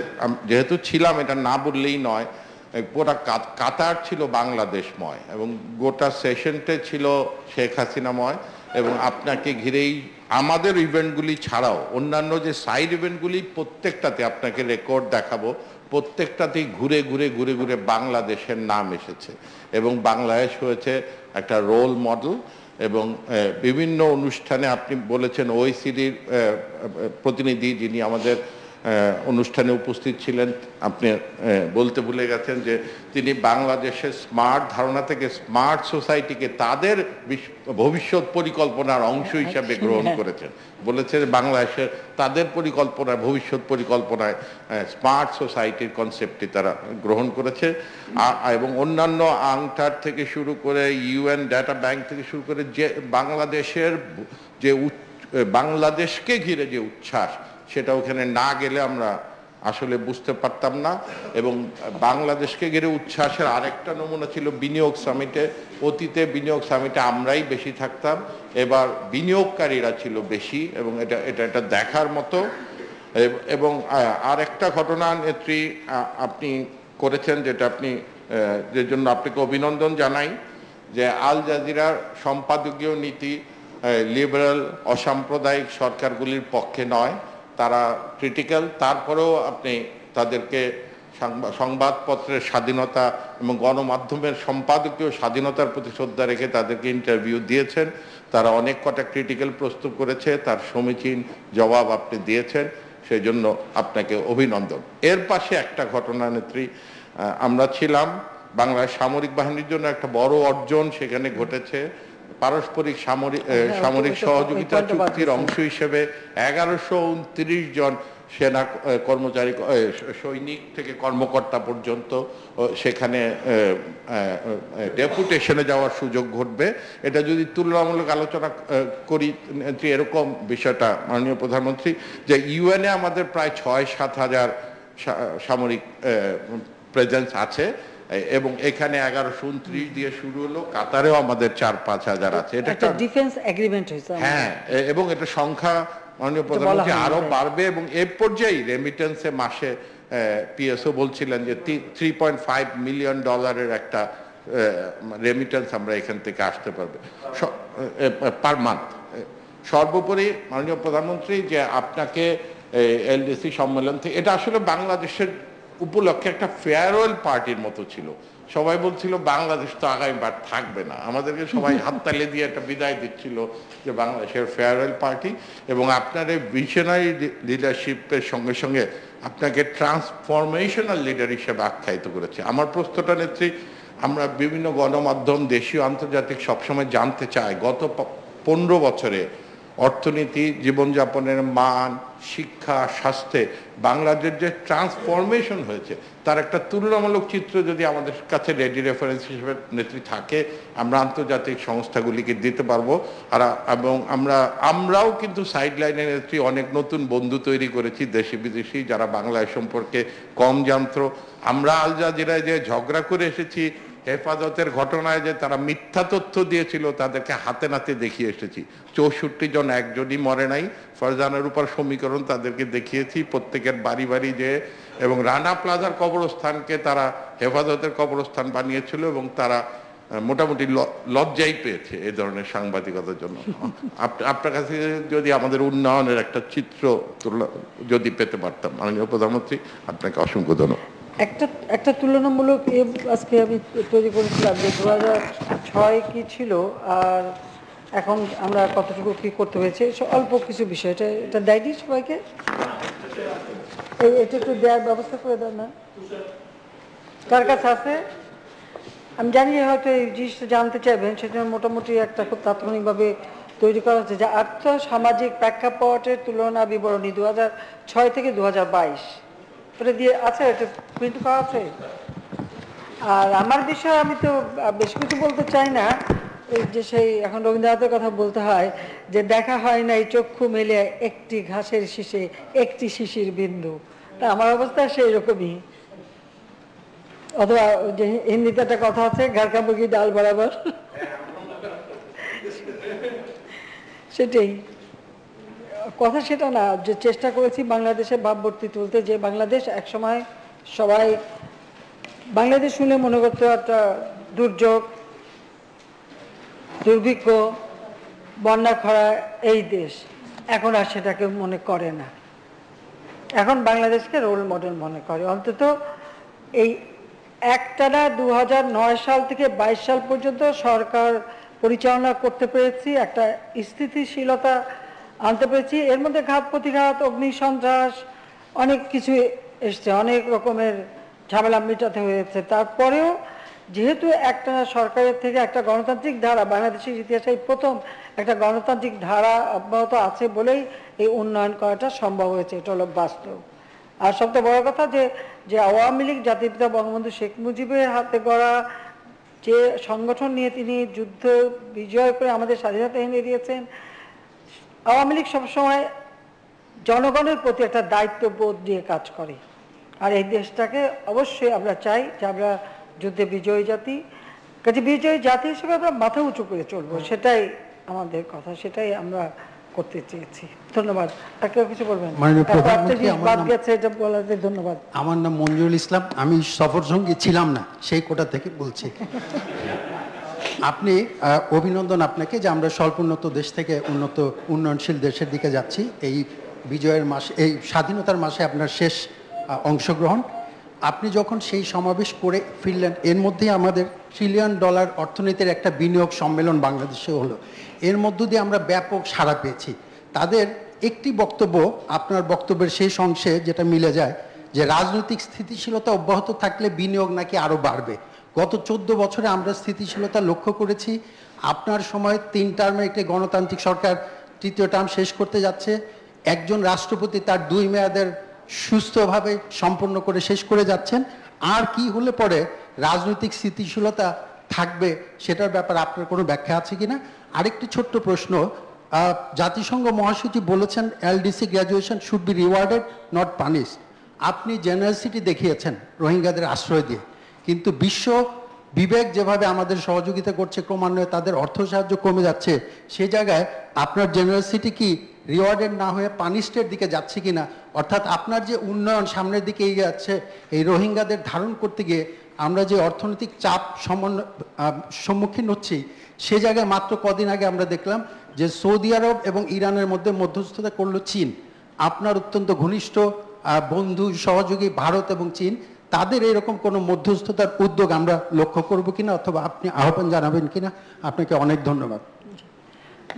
যেহেতু ছিলাম, এটা না বললেই নয় কাত- কাতার ছিল বাংলাদেশময় এবং গোটা সেশনটা ছিল শেখ হাসিনাময় এবং আপনাকে ঘিরেই আমাদের ইভেন্টগুলি ছাড়াও অন্যান্য যে সাইড ইভেন্টগুলি প্রত্যেকটাতে আপনাকে রেকর্ড দেখাবো, প্রত্যেকটাতেই ঘুরে ঘুরে ঘুরে ঘুরে বাংলাদেশের নাম এসেছে এবং বাংলাদেশ হয়েছে একটা রোল মডেল এবং বিভিন্ন অনুষ্ঠানে আপনি বলেছেন ওইসিডির প্রতিনিধি যিনি আমাদের অনুষ্ঠানে উপস্থিত ছিলেন। আপনি বলতে ভুলে গেছেন যে তিনি বাংলাদেশের স্মার্ট ধারণা থেকে স্মার্ট সোসাইটিকে তাদের ভবিষ্যৎ পরিকল্পনার অংশ হিসাবে গ্রহণ করেছেন। বলেছেন বাংলাদেশের তাদের পরিকল্পনায় ভবিষ্যৎ পরিকল্পনায় স্মার্ট সোসাইটির কনসেপ্টটি তারা গ্রহণ করেছে। এবং অন্যান্য আংটার থেকে শুরু করে ইউএন ডাটা ব্যাংক থেকে শুরু করে যে বাংলাদেশের যে উচ্চ- বাংলাদেশকে ঘিরে যে উচ্ছ্বাস সেটা ওখানে না গেলে আমরা আসলে বুঝতে পারতাম না। এবং বাংলাদেশকে ঘিরে উচ্ছ্বাসের আরেকটা নমুনা ছিল বিনিয়োগ সামিটে অতীতে বিনিয়োগ সামিটে আমরাই বেশি থাকতাম। এবার বিনিয়োগকারীরা ছিল বেশি এবং এটা এটা এটা দেখার মতো। এবং আর একটা ঘটনা নেত্রী আপনি করেছেন যেটা আপনি যে জন্য আপনাকে অভিনন্দন জানাই, যে আল জাজিরার সম্পাদকীয় নীতি লিবারাল অসাম্প্রদায়িক সরকারগুলির পক্ষে নয়। তারা ক্রিটিক্যাল তারপরেও আপনি তাদেরকে সংবা- সংবাদপত্রের স্বাধীনতা এবং গণমাধ্যমের সম্পাদকীয় স্বাধীনতার প্রতি শ্রদ্ধা রেখে তাদেরকে ইন্টারভিউ দিয়েছেন। তারা অনেক কটা ক্রিটিক্যাল প্রস্তুত করেছে, তার সমীচীন জবাব আপনি দিয়েছেন সেই জন্য আপনাকে অভিনন্দন। এর পাশে একটা ঘটনা নেত্রী আমরা ছিলাম বাংলার সামরিক বাহিনীর জন্য একটা বড় অর্জন সেখানে ঘটেছে। পারস্পরিক সামরিক হ্যাঁ, সামরিক সহযোগিতা চুক্তির অংশ হিসেবে এগারোশো উনত্রিশ জন সেনা কর্মচারী সৈনিক থেকে কর্মকর্তা পর্যন্ত সেখানে ডেপুটেশনে যাওয়ার সুযোগ ঘটবে। এটা যদি তুলনামূলক আলোচনা করি যে এরকম বিষয়টা মাননীয় প্রধানমন্ত্রী যে ইউএনএ আমাদের প্রায় ছয় সাত হাজার সামরিক প্রেজেন্স আছে। এবং এখানে এগারোশো উনত্রিশ দিয়ে শুরু হলো কাতারেও আমাদের চার পাঁচ হাজার আছে। এটা একটা ডিফেন্স এগ্রিমেন্ট হয়েছে হ্যাঁ এবং এটা সংখ্যা মাননীয় প্রধানমন্ত্রী আরও। বাড়বে এবং এ পর্যায়ে রেমিটেন্সে মাসে পিএসও বলছিলেন যে থ্রি পয়েন্ট ফাইভ মিলিয়ন ডলারের একটা রেমিটেন্স আমরা এখান থেকে আসতে পারবে। পার মান্থ সর্বোপরি মাননীয় প্রধানমন্ত্রী যে আপনাকে এলডিসি সম্মেলন থেকে এটা আসলে বাংলাদেশের উপলক্ষে একটা ফেয়ারওয়েল পার্টির মতো ছিল। সবাই বলছিল, বাংলাদেশ তো আগামীবার থাকবে না। আমাদেরকে সবাই হাততালি দিয়ে একটা বিদায় দিচ্ছিল যে বাংলাদেশের ফেয়ারওয়েল পার্টি এবং আপনার এই ভিশনারি লিডারশিপের সঙ্গে সঙ্গে আপনাকে ট্রান্সফরমেশনাল লিডার হিসেবে আখ্যায়িত করেছে। আমার প্রশ্নটা, নেত্রী, আমরা বিভিন্ন গণমাধ্যম, দেশীয়, আন্তর্জাতিক সবসময় জানতে চাই, গত পনেরো বছরে অর্থনীতি, জীবনযাপনের মান, শিক্ষা, স্বাস্থ্যে বাংলাদেশের যে ট্রান্সফরমেশন হয়েছে, তার একটা তুলনামূলক চিত্র যদি আমাদের কাছে রেডি রেফারেন্স হিসেবে নেত্রী থাকে, আমরা আন্তর্জাতিক সংস্থাগুলিকে দিতে পারব। আর এবং আমরা, আমরাও কিন্তু সাইড লাইনে নেত্রী অনেক নতুন বন্ধু তৈরি করেছি, দেশি বিদেশি, যারা বাংলায় সম্পর্কে কম জানতো। আমরা আল জাজিরায় যে ঝগড়া করে এসেছি হেফাজতের ঘটনায় যে তারা মিথ্যা তথ্য দিয়েছিল, তাদেরকে হাতে নাতে দেখিয়ে এসেছি। চৌষট্টি জন, একজনই মরে নাই। ফরজানের উপর সমীকরণ তাদেরকে দেখিয়েছি। প্রত্যেকের বাড়ি বাড়ি যে এবং রানা প্লাজার কবরস্থানকে তারা হেফাজতের কবরস্থান বানিয়েছিল এবং তারা মোটামুটি লজ্জাই পেয়েছে এই ধরনের সাংবাদিকতার জন্য। আপনার কাছে যদি আমাদের উন্নয়নের একটা চিত্র যদি পেতে পারতাম, মাননীয় প্রধানমন্ত্রী, আপনাকে অসংখ্য ধন্যবাদ। একটা একটা তুলনামূলক এ আজকে আমি তৈরি করেছিলাম যে দু ছয় কি ছিল আর এখন আমরা কতটুকু কি করতে হয়েছে অল্প কিছু বিষয়। এটা এটা দেয়নি সবাইকে? এটা একটু দেওয়ার ব্যবস্থা করে দেন না কার কাছে আছে? আমি জানি হয়তো এই জিনিসটা জানতে চাইবেন, সেজন্য মোটামুটি একটা খুব তাৎক্ষণিকভাবে তৈরি করা হচ্ছে যে আর্থ সামাজিক প্রেক্ষাপটের তুলনা বিবরণী দু ছয় থেকে দু ওটা দিয়ে আছে এটা প্রিন্ট করা আছে? আর আমার বিষয়ে আমি তো বেশি কিছু বলতে চাই না। যে সেই এখন রবীন্দ্রনাথের কথা বলতে হয় যে দেখা হয় না এই চক্ষু মেলে একটি ঘাসের শীষে, একটি শিশির বিন্দু। তা আমার অবস্থা সেই রকমই অথবা যে হিন্দিতে একটা কথা আছে কা ডাল বরাবর। সেটাই। কথা সেটা না, যে চেষ্টা করেছি বাংলাদেশে ভাবভর্তি তুলতে যে বাংলাদেশ একসময় সবাই বাংলাদেশ শুনে মনে করতো একটা দুর্যোগ, দুর্ভিক্ষ, বন্যা খরা, এই দেশ। এখন আর সেটাকে মনে করে না। এখন বাংলাদেশকে রোল মডেল মনে করে। অন্তত এই একটানা দু হাজার নয় সাল থেকে বাইশ সাল পর্যন্ত সরকার পরিচালনা করতে পেরেছি। একটা স্থিতিশীলতা আনতে পেরেছি। এর মধ্যে ঘাত, প্রতিঘাত অগ্নিসন্ত্রাস অনেক কিছু এসছে, অনেক রকমের ঝামেলা মেটাতে হয়েছে। তারপরেও যেহেতু একটা সরকারের থেকে একটা গণতান্ত্রিক ধারা, বাংলাদেশের ইতিহাসে প্রথম একটা গণতান্ত্রিক ধারা অব্যাহত আছে বলেই এই উন্নয়ন করাটা সম্ভব হয়েছে, এটা হলো বাস্তব। আর সবচেয়ে বড় কথা যে যে আওয়ামী লীগ জাতির পিতা বঙ্গবন্ধু শেখ মুজিবের হাতে গড়া যে সংগঠন নিয়ে তিনি যুদ্ধ বিজয় করে আমাদের স্বাধীনতা এনে দিয়েছেন আওয়ামী লীগ সবসময় জনগণের প্রতি একটা দায়িত্ববোধ নিয়ে কাজ করে। আর এই দেশটাকে অবশ্যই আমরা চাই যে আমরা যুদ্ধে বিজয়ী জাতি কাজে বিজয়ী জাতি হিসেবে আমরা মাথা উঁচু করে চলবো সেটাই আমাদের কথা সেটাই আমরা করতে চেয়েছি। ধন্যবাদ। কিছু বলবেন? বাদ গেছে এটা বলাতে ধন্যবাদ। আমার নাম মঞ্জুরুল ইসলাম। আমি সফর সঙ্গী ছিলাম না সেই কোটা থেকে বলছি। আপনি অভিনন্দন আপনাকে যে আমরা স্বল্পোন্নত দেশ থেকে উন্নত, উন্নয়নশীল দেশের দিকে যাচ্ছি। এই বিজয়ের মাসে, এই স্বাধীনতার মাসে আপনার শেষ অংশগ্রহণ। আপনি যখন সেই সমাবেশ করে ফিরলেন, এর মধ্যেই আমাদের ট্রিলিয়ন ডলার অর্থনীতির একটা বিনিয়োগ সম্মেলন বাংলাদেশে হলো। এর মধ্য দিয়ে আমরা ব্যাপক সাড়া পেয়েছি। তাদের একটি বক্তব্য, আপনার বক্তব্যের শেষ অংশে যেটা মিলে যায়, যে রাজনৈতিক স্থিতিশীলতা অব্যাহত থাকলে বিনিয়োগ নাকি আরও বাড়বে। গত চোদ্দ বছরে আমরা স্থিতিশীলতা লক্ষ্য করেছি। আপনার সময় তিন টার্মে একটি গণতান্ত্রিক সরকার, তৃতীয় টার্ম শেষ করতে যাচ্ছে। একজন রাষ্ট্রপতি তার দুই মেয়াদের সুস্থভাবে সম্পন্ন করে শেষ করে যাচ্ছেন। আর কি হলে পরে রাজনৈতিক স্থিতিশীলতা থাকবে সেটার ব্যাপারে আপনার কোনো ব্যাখ্যা আছে কিনা? আরেকটি ছোট্ট প্রশ্ন জাতিসংঘ মহাসচিব বলেছেন LDC graduation should be rewarded not punish আপনি জেনারেসিটি দেখিয়েছেন রোহিঙ্গাদের আশ্রয় দিয়ে। কিন্তু বিশ্ব বিবেক যেভাবে আমাদের সহযোগিতা করছে, ক্রমান্বয়ে তাদের অর্থ সাহায্য কমে যাচ্ছে, সে জায়গায় আপনার জেনারেসিটি কি রিওয়ার্ডেড না হয়ে পানিস্টের দিকে যাচ্ছে কিনা? অর্থাৎ আপনার যে উন্নয়ন সামনের দিকে এগিয়ে যাচ্ছে, এই রোহিঙ্গাদের ধারণ করতে গিয়ে আমরা যে অর্থনৈতিক চাপ সমন্বয় সম্মুখীন হচ্ছি, সে জায়গায় মাত্র কদিন আগে আমরা দেখলাম যে সৌদি আরব এবং ইরানের মধ্যে মধ্যস্থতা করল চীন। আপনার অত্যন্ত ঘনিষ্ঠ বন্ধু, সহযোগী ভারত এবং চীন। তাদের এরকম কোনো মধ্যস্থতার উদ্যোগ আমরা লক্ষ্য করব কিনা অথবা আপনি আহ্বান জানাবেন কিনা? আপনাকে অনেক ধন্যবাদ।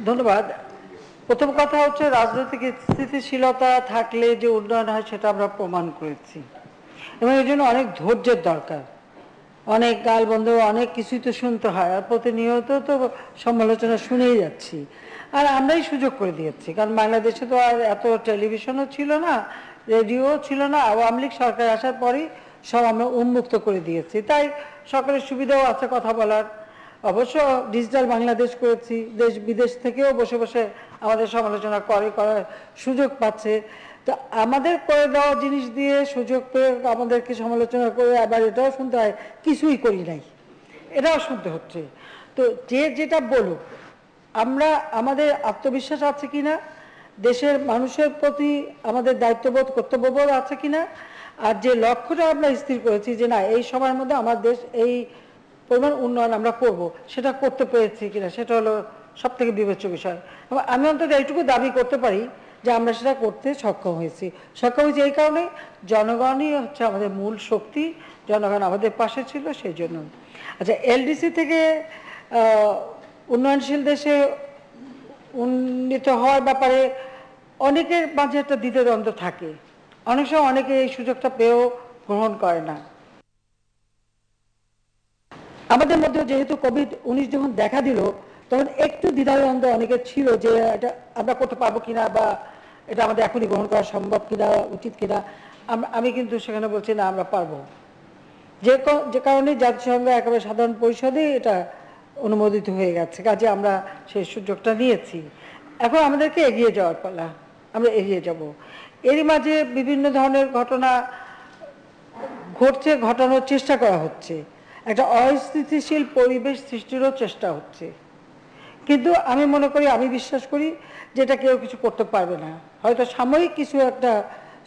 ধন্যবাদ। প্রথম কথা হচ্ছে রাজনৈতিক স্থিতিশীলতা থাকলে যে উন্নয়ন হয় সেটা আমরা প্রমাণ করেছি। এবং এর জন্য অনেক ধৈর্যের দরকার। অনেক গাল বন্ধ অনেক কিছুই তো শুনতে হয়। আর প্রতিনিয়ত তো সমালোচনা শুনেই যাচ্ছি। আর আমরাই সুযোগ করে দিয়েছি। কারণ বাংলাদেশে তো আর এত টেলিভিশনও ছিল না রেডিও ছিল না। আওয়ামী লীগ সরকার আসার পরেই সব আমরা উন্মুক্ত করে দিয়েছি। তাই সকলের সুবিধাও আছে কথা বলার। অবশ্য ডিজিটাল বাংলাদেশ করেছি, দেশ বিদেশ থেকেও বসে বসে আমাদের সমালোচনা করে, করার সুযোগ পাচ্ছে। তো আমাদের করে দেওয়া জিনিস দিয়ে সুযোগ পেয়ে আমাদেরকে সমালোচনা করে আবার এটাও শুনতে হয়, কিছুই করি নাই। এটাও শুনতে হচ্ছে। তো যে যেটা বলুক, আমরা, আমাদের আত্মবিশ্বাস আছে কিনা? দেশের মানুষের প্রতি আমাদের দায়িত্ববোধ, কর্তব্যবোধ আছে কিনা? আর যে লক্ষ্যটা আমরা স্থির করেছি যে না, এই সময়ের মধ্যে আমার দেশ এই পরিমাণ উন্নয়ন আমরা করব, সেটা করতে পেরেছি কিনা, সেটা হলো সব থেকে বিবেচ্য বিষয়। আমি অন্তত এইটুকু দাবি করতে পারি যে আমরা সেটা করতে সক্ষম হয়েছি। সক্ষম হয়েছি এই কারণে জনগণই হচ্ছে আমাদের মূল শক্তি, জনগণ আমাদের পাশে ছিল সেই জন্য। আচ্ছা এলডিসি থেকে উন্নয়নশীল দেশে উন্নীত হওয়ার ব্যাপারে অনেকের মাঝে একটা দ্বিতীয়দ্বন্দ্ব থাকে। অনেক সময় অনেকে এই সুযোগটা পেয়েও গ্রহণ করে না। আমাদের মধ্যে যেহেতু কোভিড উনিশ যখন দেখা দিল, তখন একটু দ্বিধাদ্বন্দ্ব অনেকের ছিল যে এটা আমরা করতে পারব কিনা বা এটা আমাদের এখনই গ্রহণ করা সম্ভব কিনা, উচিত কিনা। আমি কিন্তু সেখানে বলছি, না, আমরা পারব। যে যে কারণে জাতিসংঘ একেবারে সাধারণ পরিষদে এটা অনুমোদিত হয়ে গেছে। কাজে আমরা সেই সুযোগটা নিয়েছি। এখন আমাদেরকে এগিয়ে যাওয়ার পালা। আমরা এগিয়ে যাব। এরই মাঝে বিভিন্ন ধরনের ঘটনা ঘটছে, ঘটানোর চেষ্টা করা হচ্ছে। একটা অস্থিতিশীল পরিবেশ সৃষ্টিরও চেষ্টা হচ্ছে। কিন্তু আমি মনে করি, আমি বিশ্বাস করি যে এটা কেউ কিছু করতে পারবে না। হয়তো সাময়িক কিছু একটা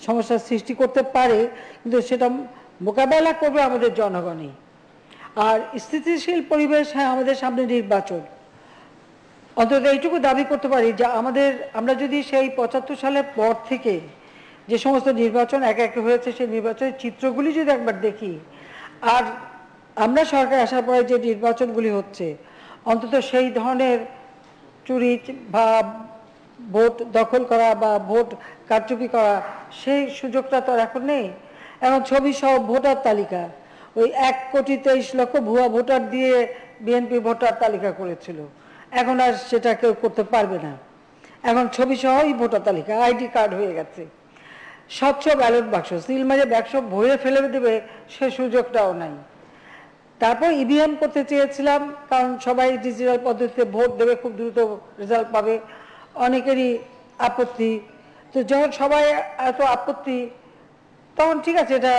সমস্যার সৃষ্টি করতে পারে, কিন্তু সেটা মোকাবেলা করবে আমাদের জনগণই। আর স্থিতিশীল পরিবেশ হ্যাঁ আমাদের সামনে নির্বাচন। অন্তত এইটুকু দাবি করতে পারি যে আমাদের, আমরা যদি সেই পঁচাত্তর সালের পর থেকে যে সমস্ত নির্বাচন এক এক হয়েছে, সেই নির্বাচনের চিত্রগুলি যদি একবার দেখি, আর আমরা সরকার আসার পরে যে নির্বাচনগুলি হচ্ছে, অন্তত সেই ধরনের চুরি বা ভোট দখল করা বা ভোট কারচুপি করা, সেই সুযোগটা তো আর এখন নেই। এখন ছবি সহ ভোটার তালিকা, ওই এক কোটি তেইশ লক্ষ ভুয়া ভোটার দিয়ে বিএনপি ভোটার তালিকা করেছিল। এখন আর সেটা কেউ করতে পারবে না। এখন ছবি সহই ভোটার তালিকা, আইডি কার্ড হয়ে গেছে। স্বচ্ছ ব্যালট বাক্স সিল মারে বাক্স ভরে ফেলে দেবে, সে সুযোগটাও নাই। তারপর ইভিএম করতে চেয়েছিলাম, কারণ সবাই ডিজিটাল পদ্ধতিতে ভোট দেবে, খুব দ্রুত রেজাল্ট পাবে। অনেকেরই আপত্তি। তো যখন সবাই এত আপত্তি, তখন ঠিক আছে, এটা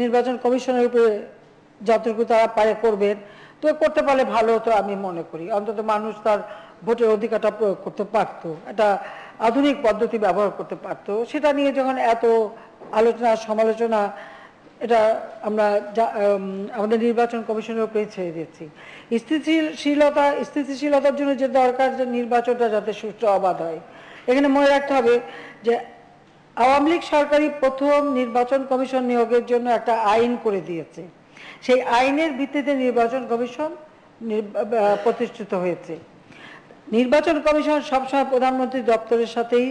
নির্বাচন কমিশনের উপরে যতটুকু তারা পারে করবেন তো করতে পারলে ভালো হতো আমি মনে করি। অন্তত মানুষ তার ভোটের অধিকারটা প্রয়োগ করতে পারতো। একটা আধুনিক পদ্ধতি ব্যবহার করতে পারতো। সেটা নিয়ে যখন এত আলোচনা, সমালোচনা, এটা আমরা আমাদের নির্বাচন কমিশনের উপরে ছেড়ে দিচ্ছি স্থিতিশীলতা, স্থিতিশীলতার জন্য যে দরকার, যে নির্বাচনটা যাতে সুষ্ঠু অবাধ হয়। এখানে মনে রাখতে হবে যে আওয়ামী লীগ সরকারি প্রথম নির্বাচন কমিশন নিয়োগের জন্য একটা আইন করে দিয়েছে। সেই আইনের ভিত্তিতে নির্বাচন কমিশন প্রতিষ্ঠিত হয়েছে। নির্বাচন কমিশন সবসময় প্রধানমন্ত্রী দপ্তরের সাথেই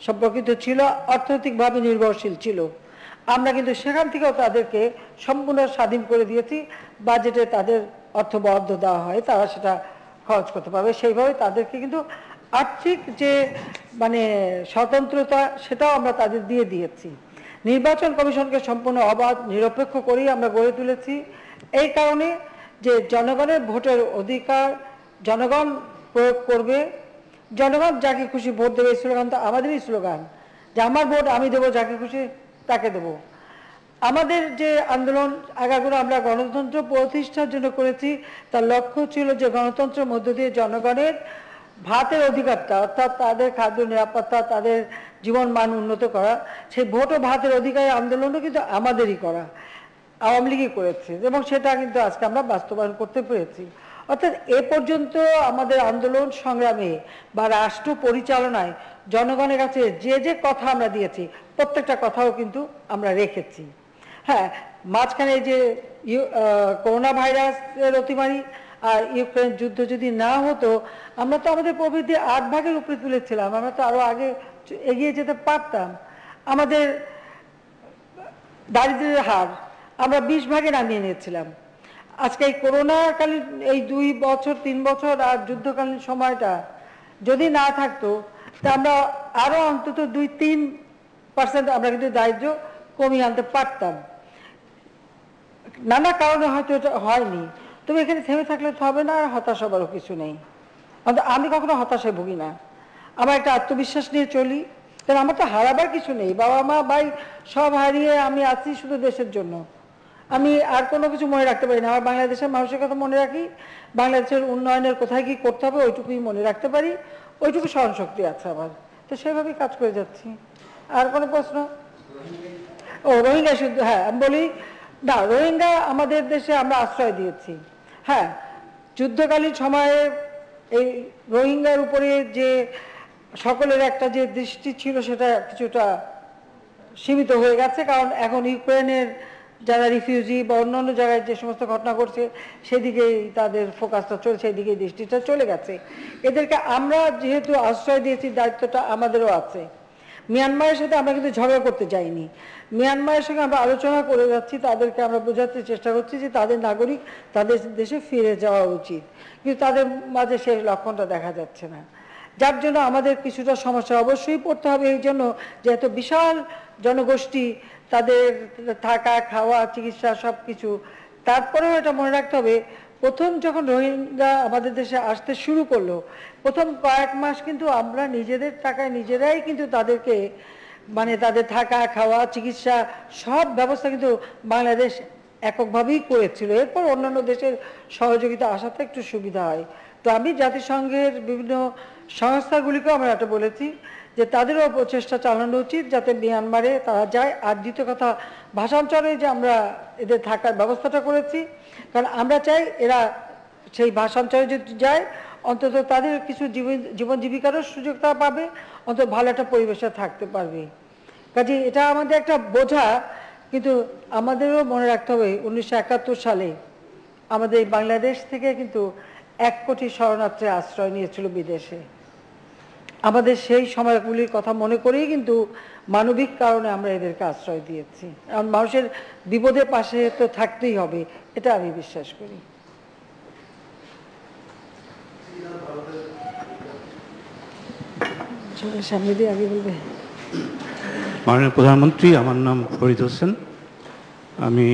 সম্পর্কিত ছিল, অর্থনৈতিকভাবে নির্ভরশীল ছিল। আমরা কিন্তু সেখান থেকেও তাদেরকে সম্পূর্ণ স্বাধীন করে দিয়েছি, বাজেটে তাদের অর্থ বরাদ্দ দেওয়া হয়, তারা সেটা খরচ করতে পারবে। সেইভাবে তাদেরকে কিন্তু আর্থিক যে মানে স্বতন্ত্রতা, সেটাও আমরা তাদের দিয়ে দিয়েছি। নির্বাচন কমিশনকে সম্পূর্ণ অবাধ, নিরপেক্ষ করেই আমরা গড়ে তুলেছি। এই কারণে যে জনগণের ভোটের অধিকার, জনগণ প্রয়োগ করবে। জনগণ যাকে খুশি ভোট দেবে এই স্লোগান তো আমাদেরই স্লোগান। যে আমার ভোট আমি দেবো, যাকে খুশি তাকে দেবো। আমাদের যে আন্দোলন আগাগোড়া আমরা গণতন্ত্র প্রতিষ্ঠার জন্য করেছি, তার লক্ষ্য ছিল যে গণতন্ত্রের মধ্য দিয়ে জনগণের ভাতের অধিকারটা, অর্থাৎ তাদের খাদ্য নিরাপত্তা, তাদের জীবন মান উন্নত করা, সেই ভোট ও ভাতের অধিকারের আন্দোলনও কিন্তু আমাদেরই করা, আওয়ামী লীগই করেছে এবং সেটা কিন্তু আজকে আমরা বাস্তবায়ন করতে পেরেছি। অর্থাৎ এ পর্যন্ত আমাদের আন্দোলন সংগ্রামে বা রাষ্ট্র পরিচালনায় জনগণের কাছে যে যে কথা আমরা দিয়েছি, প্রত্যেকটা কথাও কিন্তু আমরা রেখেছি। হ্যাঁ মাঝখানে যে করোনা ভাইরাসের অতিমারি আর ইউক্রেন যুদ্ধ যদি না হতো, আমরা তো আমাদের প্রবৃদ্ধি আট ভাগের উপরে তুলেছিলাম, আমরা তো আরও আগে এগিয়ে যেতে পারতাম। আমাদের দারিদ্র্যের হার আমরা বিশ ভাগে নামিয়ে নিয়েছিলাম। আজকে এই করোনাকালীন এই দুই বছর, তিন বছর আর যুদ্ধকালীন সময়টা যদি না থাকতো, তা আমরা আরও অন্তত দুই, তিন পার্সেন্ট আমরা কিন্তু দারিদ্র্য কমিয়ে আনতে পারতাম। নানা কারণে হয়তো এটা হয়নি। তবে এখানে থেমে থাকলে তো হবে না, আর হতাশ হবারও কিছু নেই। আমি কখনো হতাশায় ভুগি না। আমার একটা আত্মবিশ্বাস নিয়ে চলি। কারণ আমার তো হারাবার কিছু নেই। বাবা মা ভাই সব হারিয়ে আমি আছি শুধু দেশের জন্য। আমি আর কোনো কিছু মনে রাখতে পারি না। আমার বাংলাদেশের মানুষের কথা মনে রাখি, বাংলাদেশের উন্নয়নের কোথায় কি করতে হবে ওইটুকুই মনে রাখতে পারি, ওইটুকু স্মরণশক্তি আছে আমার। তো সেভাবেই কাজ করে যাচ্ছি। আর কোনো প্রশ্ন? ও, রোহিঙ্গা শুদ্ধ হ্যাঁ আমি বলি, না, রোহিঙ্গা আমাদের দেশে আমরা আশ্রয় দিয়েছি। হ্যাঁ যুদ্ধকালীন সময়ে এই রোহিঙ্গার উপরে যে সকলের একটা যে দৃষ্টি ছিল সেটা কিছুটা সীমিত হয়ে গেছে, কারণ এখন ইউক্রেনের যারা রিফিউজি বা অন্যান্য জায়গায় যে সমস্ত ঘটনা ঘটছে, সেদিকেই তাদের ফোকাসটা চলছে সেদিকে দৃষ্টিটা চলে গেছে। এদেরকে আমরা যেহেতু আশ্রয় দিয়েছি, দায়িত্বটা আমাদেরও আছে। মিয়ানমারের সাথে আমরা কিন্তু ঝগড়া করতে যাইনি। মিয়ানমারের সঙ্গে আমরা আলোচনা করে যাচ্ছি, তাদেরকে আমরা বোঝাতে চেষ্টা করছি যে তাদের নাগরিক তাদের দেশে ফিরে যাওয়া উচিত। কিন্তু তাদের মাঝে সেই লক্ষণটা দেখা যাচ্ছে না। যার জন্য আমাদের কিছুটা সমস্যা অবশ্যই পড়তে হবে। এই জন্য যে এত বিশাল জনগোষ্ঠী তাদের থাকা, খাওয়া, চিকিৎসা সব কিছু তারপরেও এটা মনে রাখতে হবে, প্রথম যখন রোহিঙ্গা আমাদের দেশে আসতে শুরু করল, প্রথম কয়েক মাস কিন্তু আমরা নিজেদের টাকায় নিজেরাই কিন্তু তাদেরকে মানে তাদের থাকা, খাওয়া, চিকিৎসা সব ব্যবস্থা কিন্তু বাংলাদেশ এককভাবেই করেছিল। এরপর অন্যান্য দেশের সহযোগিতা আসাতে একটু সুবিধা হয়। তো আমি জাতিসংঘের বিভিন্ন সংস্থাগুলিকেও আমরা এটা বলেছি যে তাদেরও প্রচেষ্টা চালানো উচিত যাতে মিয়ানমারে তারা যায়। আর দ্বিতীয় কথা ভাষান্তরে যে আমরা এদের থাকার ব্যবস্থাটা করেছি, কারণ আমরা চাই এরা সেই ভাষান্তরে যদি যায়, অন্তত তাদের কিছু জীবন জীবন জীবিকারও সুযোগ তারা পাবে, অন্তত ভালো একটা পরিবেশে থাকতে পারবে। কাজে এটা আমাদের একটা বোঝা, কিন্তু আমাদেরও মনে রাখতে হবে, উনিশশো একাত্তর সালে আমাদের বাংলাদেশ থেকে কিন্তু এক কোটি শরণার্থী আশ্রয় নিয়েছিল বিদেশে। আমাদের সেই সময়গুলির কথা মনে করেই কিন্তু মানবিক কারণে আমরা এদেরকে আশ্রয় দিয়েছি। কারণ মানুষের বিপদের পাশে তো থাকতেই হবে, এটা আমি বিশ্বাস করি। মাননীয় প্রধানমন্ত্রী, আমার নাম ফরিদ হোসেন। আমি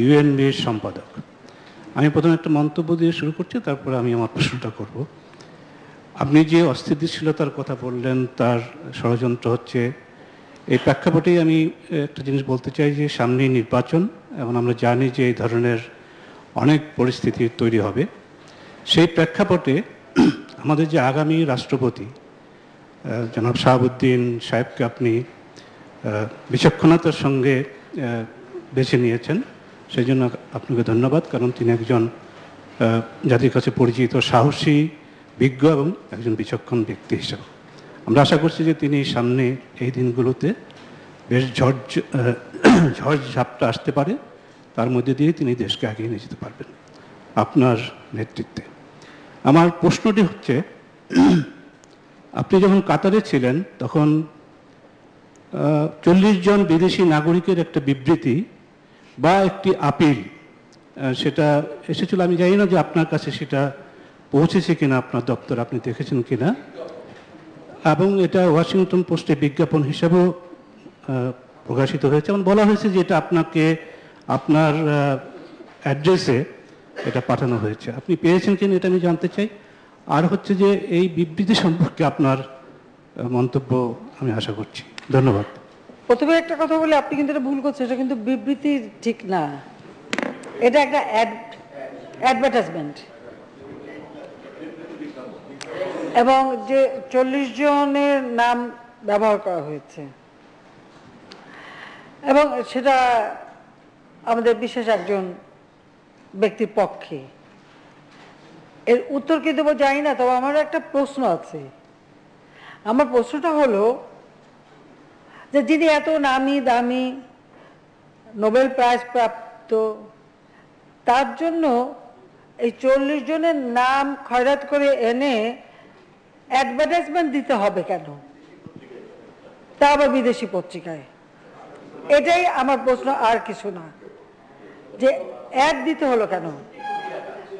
ইউএনবির সম্পাদক। আমি প্রথমে একটা মন্তব্য দিয়ে শুরু করছি, তারপরে আমি আমার প্রশ্নটা করব। আপনি যে অস্থিতিশীলতার কথা বললেন, তার ষড়যন্ত্র হচ্ছে, এই প্রেক্ষাপটেই আমি একটা জিনিস বলতে চাই যে সামনেই নির্বাচন, এবং আমরা জানি যে এই ধরনের অনেক পরিস্থিতি তৈরি হবে। সেই প্রেক্ষাপটে আমাদের যে আগামী রাষ্ট্রপতি জনাব শাহাবুদ্দিন সাহেবকে আপনি বিচক্ষণতার সঙ্গে বেছে নিয়েছেন সেই জন্য আপনাকে ধন্যবাদ, কারণ তিনি একজন জাতির কাছে পরিচিত সাহসী বিজ্ঞ এবং একজন বিচক্ষণ ব্যক্তি হিসাবে। আমরা আশা করছি যে তিনি সামনে এই দিনগুলোতে বেশ ঝড় ঝড় ঝাপটা আসতে পারে। তার মধ্যে দিয়ে তিনি দেশকে এগিয়ে নিয়ে যেতে পারবেন আপনার নেতৃত্বে। আমার প্রশ্নটি হচ্ছে, আপনি যখন কাতারে ছিলেন, তখন চল্লিশ জন বিদেশি নাগরিকের একটা বিবৃতি বা একটি আপিল সেটা এসেছিল। আমি জানি না যে আপনার কাছে সেটা পৌঁছেছে কিনা আপনার দপ্তর আপনি দেখেছেন কিনা? এবং এটা ওয়াশিংটন পোস্টে বিজ্ঞাপন হিসাবেও প্রকাশিত হয়েছে। এবং বলা হয়েছে যে এটা আপনাকে আপনার অ্যাড্রেসে এটা পাঠানো হয়েছে। আপনি পেয়েছেন কিনা এটা আমি জানতে চাই। আর হচ্ছে যে এই বিবৃতি সম্পর্কে আপনার মন্তব্য আমি আশা করছি। ধন্যবাদ। প্রথমে একটা কথা বলে, আপনি কিন্তু এটা ভুল করছেন, এটা কিন্তু বিবৃতি ঠিক না। এটা একটা অ্যাডভার্টাইজমেন্ট। এবং যে চল্লিশ জনের নাম ব্যবহার করা হয়েছে। এবং সেটা আমাদের বিশেষ একজন ব্যক্তির পক্ষে। এর উত্তর কি দেবো জানি না, তবে আমার একটা প্রশ্ন আছে। আমার প্রশ্নটা হলো যে যিনি এত নামি দামি নোবেল প্রাইজ প্রাপ্ত, তার জন্য এই চল্লিশ জনের নাম খয়রাত করে এনে অ্যাডভার্টাইজমেন্ট দিতে হবে কেন? তা আবার বিদেশি পত্রিকায়। এটাই আমার প্রশ্ন, আর কিছু না। যে অ্যাড দিতে হলো কেন?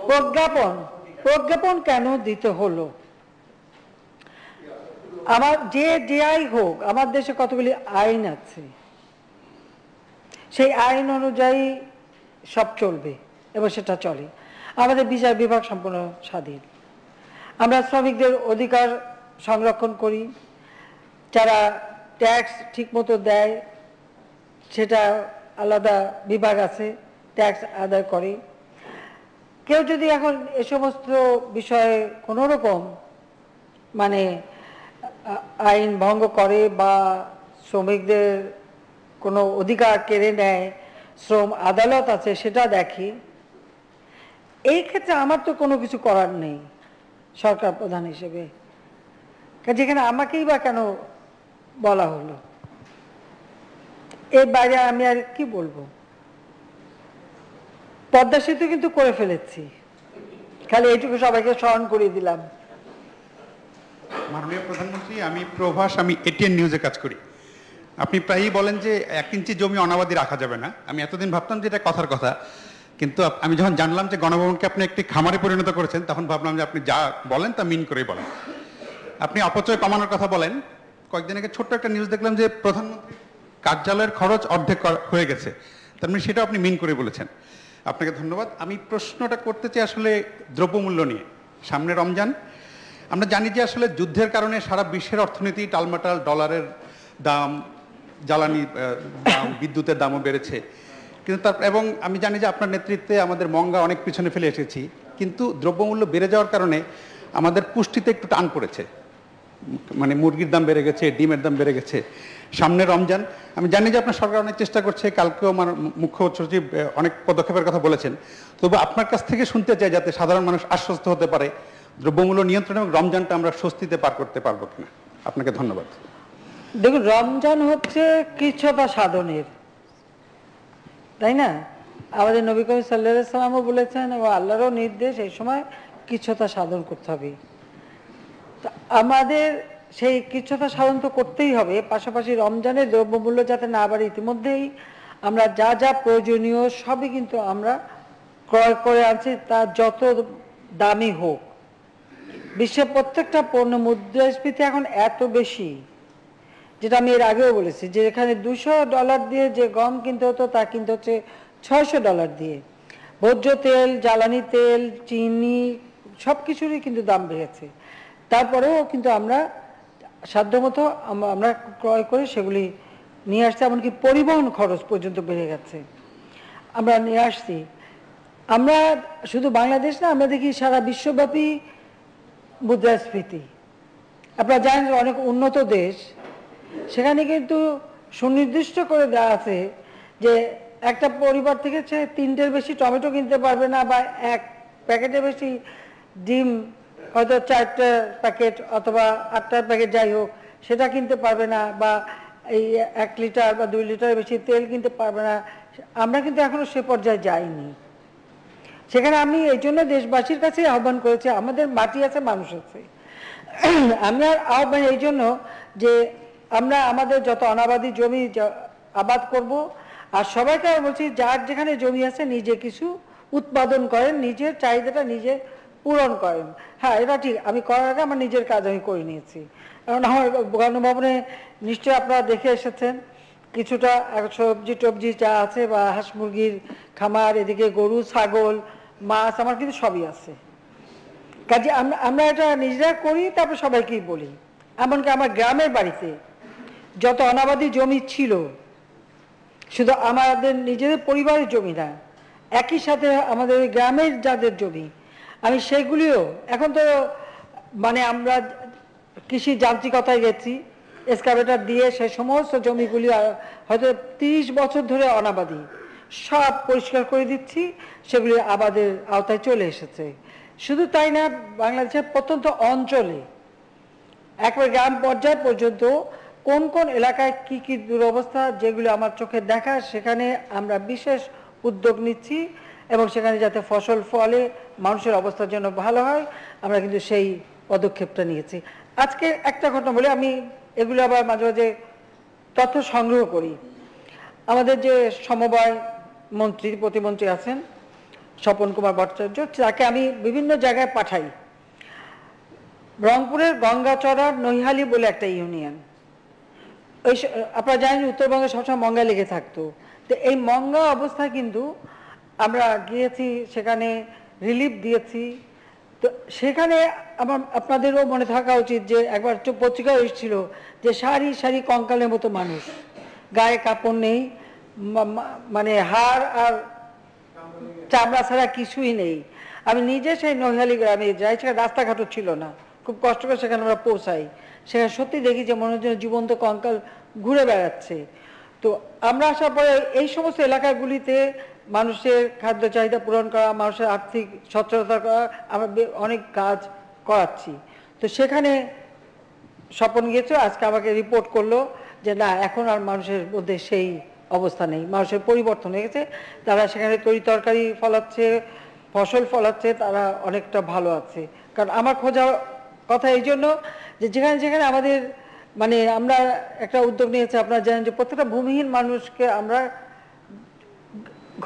প্রজ্ঞাপন। প্রজ্ঞাপন কেন দিতে হলো? আমার যে যেয়াই হোক, আমার দেশে কতগুলি আইন আছে, সেই আইন অনুযায়ী সব চলবে এবং সেটা চলে। আমাদের বিচার বিভাগ সম্পূর্ণ স্বাধীন। আমরা শ্রমিকদের অধিকার সংরক্ষণ করি। যারা ট্যাক্স ঠিকমতো দেয়, সেটা আলাদা বিভাগ আছে, ট্যাক্স আদায় করে। কেউ যদি এখন এ সমস্ত বিষয়ে কোনো রকম মানে আইন ভঙ্গ করে বা শ্রমিকদের কোনো অধিকার কেড়ে নেয়, শ্রম আদালত আছে, সেটা দেখি। এই ক্ষেত্রে আমার তো কোনো কিছু করার নেই। সরকার প্রধান হিসেবে। যেখানে আমাকেই বা কেন বলা হলো? এর বাইরে আমি আর কি বলব? পদ্মা সেতু কিন্তু করে ফেলেছি। খালি এইটুকু সবাইকে স্মরণ করিয়ে দিলাম। মাননীয় প্রধানমন্ত্রী, আমি প্রভাস, আমি এটিএন নিউজে কাজ করি। আপনি প্রায়ই বলেন যে এক ইঞ্চি জমি অনাবাদি রাখা যাবে না। আমি এতদিন ভাবতাম যে এটা কথার কথা। কিন্তু আমি যখন জানলাম যে গণভবনকে আপনি একটি খামারে পরিণত করেছেন, তখন ভাবলাম যে আপনি যা বলেন তা মিন করেই বলেন। আপনি অপচয় কমানোর কথা বলেন। কয়েকদিন আগে ছোট্ট একটা নিউজ দেখলাম যে প্রধানমন্ত্রী কার্যালয়ের খরচ অর্ধেক হয়ে গেছে। তার মানে সেটাও আপনি মিন করে বলেছেন। আপনাকে ধন্যবাদ। আমি প্রশ্নটা করতে চাই আসলে দ্রব্যমূল্য নিয়ে। সামনে রমজান। আমরা জানি যে আসলে যুদ্ধের কারণে সারা বিশ্বের অর্থনীতি টালমাটাল, ডলারের দাম, জ্বালানি দাম, বিদ্যুতের দামও বেড়েছে। কিন্তু তার এবং আমি জানি যে আপনার নেতৃত্বে আমাদের মঙ্গা অনেক পিছনে ফেলে এসেছি, কিন্তু দ্রব্যমূল্য বেড়ে যাওয়ার কারণে আমাদের পুষ্টিতে একটু টান পড়েছে। মানে মুরগির দাম বেড়ে গেছে, ডিমের দাম বেড়ে গেছে। সামনে রমজান, আমি জানি যে আপনার সরকার অনেক চেষ্টা করছে, কালকেও আমার মুখ্য সচিব অনেক পদক্ষেপের কথা বলেছেন। তবু আপনার কাছ থেকে শুনতে চাই যাতে সাধারণ মানুষ আশ্বস্ত হতে পারে, দ্রব্যমূল্য নিয়ন্ত্রণ এবং রমজানটা আমরা স্বস্তিতে পার করতে পারব কিনা। আপনাকে ধন্যবাদ। দেখুন, রমজান হচ্ছে কৃচ্ছতা সাধনের। তাই না? আমাদের নবী সাল্লাহ সাল্লামও বলেছেন, ও আল্লাহরও নির্দেশ, এই সময় কৃচ্ছতা সাধন করতে হবে। আমাদের সেই কৃচ্ছতা সাধন তো করতেই হবে। পাশাপাশি রমজানের দ্রব্যমূল্য যাতে না বাড়ে, ইতিমধ্যেই আমরা যা যা প্রয়োজনীয় সবই কিন্তু আমরা ক্রয় করে আনছি, তা যত দামি হোক। বিশ্বের প্রত্যেকটা পণ্য মুদ্রাস্ফীতি এখন এত বেশি। যেটা আমি এর আগেও বলেছি, যে এখানে দুশো ডলার দিয়ে যে গম কিনতে হতো, তা কিনতে হচ্ছে ছয়শো ডলার দিয়ে। ভোজ্য তেল, জ্বালানি তেল, চিনি সব কিছুরই কিন্তু দাম বেড়েছে। তারপরেও কিন্তু আমরা সাধ্যমতো আম- আমরা ক্রয় করে সেগুলি নিয়ে আসছি, এমনকি পরিবহন খরচ পর্যন্ত বেড়ে গেছে। আমরা নিয়ে আসছি। আমরা শুধু বাংলাদেশ না, আমরা দেখি সারা বিশ্বব্যাপী মুদ্রাস্ফীতি। আপনারা জানেন অনেক উন্নত দেশ সেখানে কিন্তু সুনির্দিষ্ট করে দেওয়া আছে যে একটা পরিবার থেকে সে তিনটের বেশি টমেটো কিনতে পারবে না বা এক প্যাকেটের বেশি ডিম, হয়তো চারটে প্যাকেট অথবা আটটার প্যাকেট যাই হোক, সেটা কিনতে পারবে না বা এই এক লিটার বা দুই লিটার বেশি তেল কিনতে পারবে না। আমরা কিন্তু এখনও সে পর্যায়ে যাইনি। সেখানে আমি এই জন্য দেশবাসীর কাছে আহ্বান করেছি, আমাদের মাটি আছে, মানুষ আছে। আমি আর আহ্বান এই জন্য যে আমরা আমাদের যত অনাবাদী জমি আবাদ করব, আর সবাইকে আমি বলছি, যার যেখানে জমি আছে নিজে কিছু উৎপাদন করেন, নিজের চাহিদাটা নিজে পূরণ করেন। হ্যাঁ এটা ঠিক, আমি করার আগে আমার নিজের কাজ আমি করে নিয়েছি। কারণ আমার গণভবনে নিশ্চয়ই আপনারা দেখে এসেছেন, কিছুটা সবজি টবজি যা আছে, বা হাঁস মুরগির খামার, এদিকে গরু, ছাগল, মাছ, আমার কিন্তু সবই আছে। কাজে আমরা এটা নিজেরা করি, তারপর সবাইকেই বলি। এমনকি আমার গ্রামের বাড়িতে যত অনাবাদী জমি ছিল, শুধু আমাদের নিজেদের পরিবারের জমি না, একই সাথে আমাদের গ্রামের যাদের জমি, আমি সেগুলিও এখন তো মানে আমরা কৃষি যান্ত্রিকতায় গেছি এসকাভেটার দিয়ে সে সমস্ত জমিগুলি হয়তো তিরিশ বছর ধরে অনাবাদী, সব পরিষ্কার করে দিচ্ছি, সেগুলি আবাদের আওতায় চলে এসেছে। শুধু তাই না, বাংলাদেশের প্রত্যন্ত অঞ্চলে, একবার গ্রাম পর্যায় পর্যন্ত কোন কোন এলাকায় কি কি দুরবস্থা যেগুলো আমার চোখে দেখা, সেখানে আমরা বিশেষ উদ্যোগ নিচ্ছি এবং সেখানে যাতে ফসল ফলে মানুষের অবস্থার জন্য ভালো হয়, আমরা কিন্তু সেই পদক্ষেপটা নিয়েছি। আজকে একটা ঘটনা বলে, আমি এগুলো আবার মাঝে মাঝে তথ্য সংগ্রহ করি। আমাদের যে সমবায় মন্ত্রী, প্রতিমন্ত্রী আছেন, স্বপন কুমার ভট্টাচার্য, তাকে আমি বিভিন্ন জায়গায় পাঠাই। রংপুরের গঙ্গাচড়া নৈহালি বলে একটা ইউনিয়ন। ওই আপনারা জানেন উত্তরবঙ্গে সবসময় মঙ্গা লেগে থাকতো। তো এই মঙ্গা অবস্থায় কিন্তু আমরা গিয়েছি, সেখানে রিলিফ দিয়েছি। তো সেখানে আমার, আপনাদেরও মনে থাকা উচিত যে একবার পত্রিকায় এসেছিল যে সারি সারি কঙ্কালের মতো মানুষ। গায়ে কাপড় নেই মানে হাড় আর চামড়া ছাড়া কিছুই নেই। আমি নিজে সেই নৈহালি গ্রামে যাই, সেখানে রাস্তাঘাটও ছিল না। খুব কষ্ট করে সেখানে আমরা পৌঁছাই। সেখানে সত্যি দেখি যে মনে হচ্ছে জীবন্ত কঙ্কাল ঘুরে বেড়াচ্ছে। তো আমরা আসার পরে এই সমস্ত এলাকাগুলিতে মানুষের খাদ্য চাহিদা পূরণ করা, মানুষের আর্থিক সচ্ছলতা করা, আমরা অনেক কাজ করাচ্ছি। তো সেখানে স্বপন গিয়েছে, আজকে আমাকে রিপোর্ট করল যে না, এখন আর মানুষের মধ্যে সেই অবস্থা নেই, মানুষের পরিবর্তন হয়ে গেছে। তারা সেখানে তরি তরকারি ফলাচ্ছে, ফসল ফলাচ্ছে, তারা অনেকটা ভালো আছে। কারণ আমার খোঁজা কথা এই জন্য যে যেখানে যেখানে আমাদের মানে আমরা একটা উদ্যোগ নিয়েছি, আপনারা জানেন যে প্রত্যেকটা ভূমিহীন মানুষকে আমরা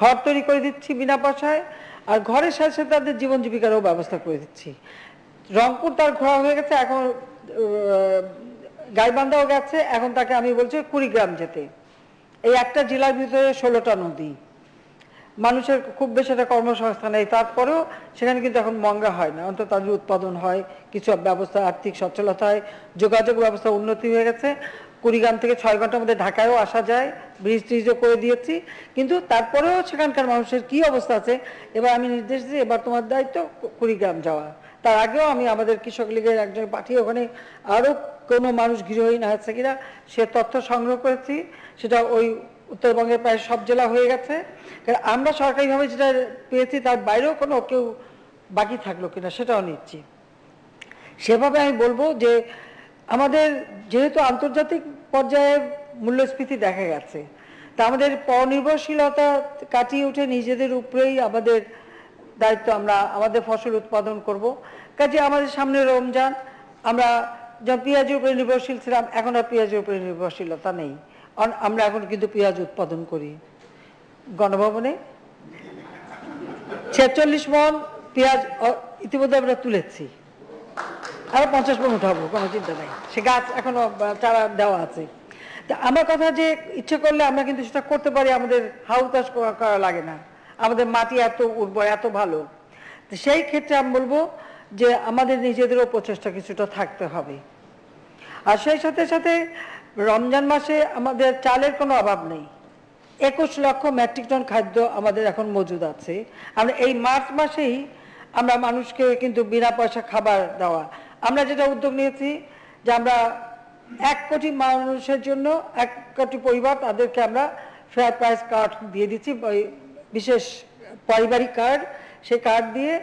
ঘর তৈরি করে দিচ্ছি বিনা পয়সায়, আর ঘরের সাথে সাথে তাদের জীবন জীবিকারও ব্যবস্থা করে দিচ্ছি। রংপুর তার ঘোরা হয়ে গেছে, এখন গাইবান্ধাও গেছে, এখন তাকে আমি বলছি কুড়িগ্রাম যেতে। এই একটা জেলার ভিতরে ষোলোটা নদী। মানুষের খুব বেশি একটা কর্মসংস্থান নেই। তারপরেও সেখানে কিন্তু এখন মঙ্গা হয় না। অন্তত তাদের উৎপাদন হয়, কিছু ব্যবস্থা, আর্থিক সচ্ছলতা হয়, যোগাযোগ ব্যবস্থা উন্নতি হয়ে গেছে। কুড়িগ্রাম থেকে ছয় ঘণ্টার মধ্যে ঢাকায়ও আসা যায়। ব্রিজ টিজও করে দিয়েছি। কিন্তু তারপরেও সেখানকার মানুষের কি অবস্থা আছে, এবার আমি নির্দেশ দিই এবার তোমার দায়িত্ব কুড়িগ্রাম যাওয়া। তার আগেও আমি আমাদের কৃষক লীগের একজন পাঠিয়ে ওখানে আরও কোনো মানুষ গৃহহীন আছে কিনা, সে তথ্য সংগ্রহ করেছি। সেটা ওই উত্তরবঙ্গের প্রায় সব জেলা হয়ে গেছে। আমরা সরকারিভাবে যেটা পেয়েছি, তার বাইরেও কোনো কেউ বাকি থাকল কিনা সেটাও নিচ্ছি। সেভাবে আমি বলব যে, আমাদের যেহেতু আন্তর্জাতিক পর্যায়ে মূল্যস্ফীতি দেখা গেছে, তা আমাদের পরনির্ভরশীলতা কাটিয়ে উঠে নিজেদের উপরেই আমাদের দায়িত্ব আমরা, আমাদের ফসল উৎপাদন করব। কাজে আমাদের সামনে রমজান, আমরা যেমন পেঁয়াজের উপরে নির্ভরশীল ছিলাম, এখন আর পেঁয়াজের উপরে নির্ভরশীলতা নেই। আমরা এখন কিন্তু পেঁয়াজ উৎপাদন করি। গণভবনে ছেচল্লিশ মন পেঁয়াজ ইতিমধ্যে আমরা তুলেছি। আরও পঞ্চাশ মন উঠাবো, কোনো চিন্তা নেই। সে গাছ এখনও চারা দেওয়া আছে। তা আমার কথা যে ইচ্ছে করলে আমরা কিন্তু সেটা করতে পারি, আমাদের হাউ চাষ করা লাগে না। আমাদের মাটি এত উর্বর, এত ভালো। সেই ক্ষেত্রে আমি বলব যে আমাদের নিজেদেরও প্রচেষ্টা কিছুটা থাকতে হবে। আর সেই সাথে সাথে রমজান মাসে আমাদের চালের কোনো অভাব নেই। একুশ লক্ষ মেট্রিক টন খাদ্য আমাদের এখন মজুদ আছে। আমরা এই মার্চ মাসেই আমরা মানুষকে কিন্তু বিনা পয়সা খাবার দেওয়া। আমরা যেটা উদ্যোগ নিয়েছি যে আমরা এক কোটি মানুষের জন্য এক কোটি পরিবার তাদেরকে আমরা ফেয়ার প্রাইস কার্ড দিয়ে দিচ্ছি বিশেষ পারিবারিক কার্ড সেই কার্ড দিয়ে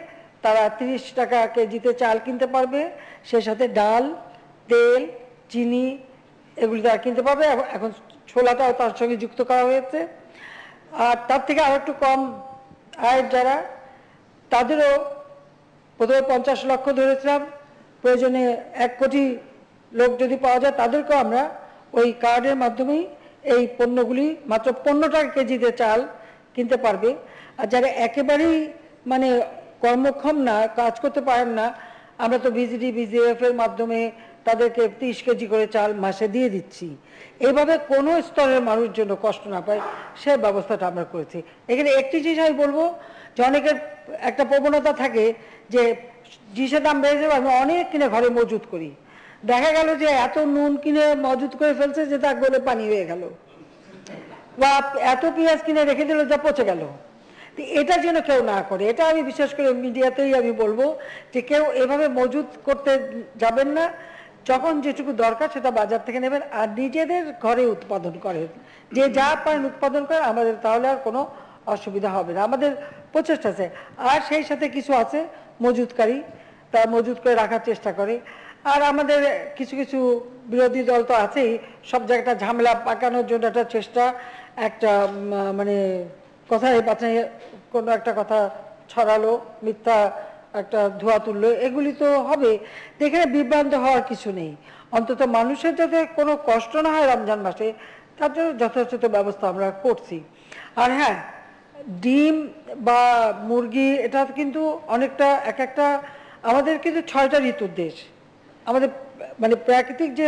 তারা তিরিশ টাকা কেজিতে চাল কিনতে পারবে। সে সাথে ডাল, তেল, চিনি এগুলি তারা কিনতে পারবে এখন ছোলাটাও তার সঙ্গে যুক্ত করা হয়েছে। আর তার থেকে আরও একটু কম আয়ের যারা, তাদেরও প্রথমে পঞ্চাশ লক্ষ ধরেছিলাম। প্রয়োজনে এক কোটি লোক যদি পাওয়া যায়, তাদেরকেও আমরা ওই কার্ডের মাধ্যমেই এই পণ্যগুলি, মাত্র পনেরো টাকা কেজিতে চাল কিনতে পারবে। আর যারা একেবারেই মানে কর্মক্ষম না, কাজ করতে পারেন না, আমরা তো বিজিডি বিজিএফ এর মাধ্যমে তাদেরকে তিরিশ কেজি করে চাল মাসে দিয়ে দিচ্ছি। এইভাবে কোনো স্তরের মানুষ জন্য কষ্ট না পায়, সে ব্যবস্থাটা আমরা করেছি। এখানে একটি জিনিস আমি বলব, যে অনেকের একটা প্রবণতা থাকে যে জিনিসের দাম বেড়ে যাবে আমি অনেক কিনে ঘরে মজুত করি। দেখা গেল যে এত নুন কিনে মজুত করে ফেলছে যে তা গলে পানি হয়ে গেল। বা এত পেঁয়াজ কিনে রেখে দিল যা পচে গেল। এটা যেন কেউ না করে, এটা আমি বিশেষ করে মিডিয়াতেই আমি বলব যে কেউ এভাবে মজুত করতে যাবেন না। যখন যেটুকু দরকার সেটা বাজার থেকে নেবেন আর নিজেদের ঘরে উৎপাদন করেন। যে যা পারেন উৎপাদন করেন, আমাদের তাহলে আর কোনো অসুবিধা হবে না। আমাদের প্রচেষ্টা আছে। আর সেই সাথে কিছু আছে, মজুতকারী। তারা মজুত করে রাখার চেষ্টা করে। আর আমাদের কিছু কিছু বিরোধী দল তো আছেই। সব জায়গাটা ঝামেলা পাকানোর জন্য একটা চেষ্টা, একটা মানে কথায় বাঁচায় কোনো একটা কথা ছড়ালো, মিথ্যা একটা ধোয়া তুললো, এগুলি তো হবে। এখানে বিভ্রান্ত হওয়ার কিছু নেই। অন্তত মানুষের যাতে কোনো কষ্ট না হয় রমজান মাসে, তার জন্য যথাযথ ব্যবস্থা আমরা করছি। আর হ্যাঁ ডিম বা মুরগি, এটা কিন্তু অনেকটা এক একটা, আমাদের কিন্তু ছয়টা ঋতুর দেশ। আমাদের মানে প্রাকৃতিক যে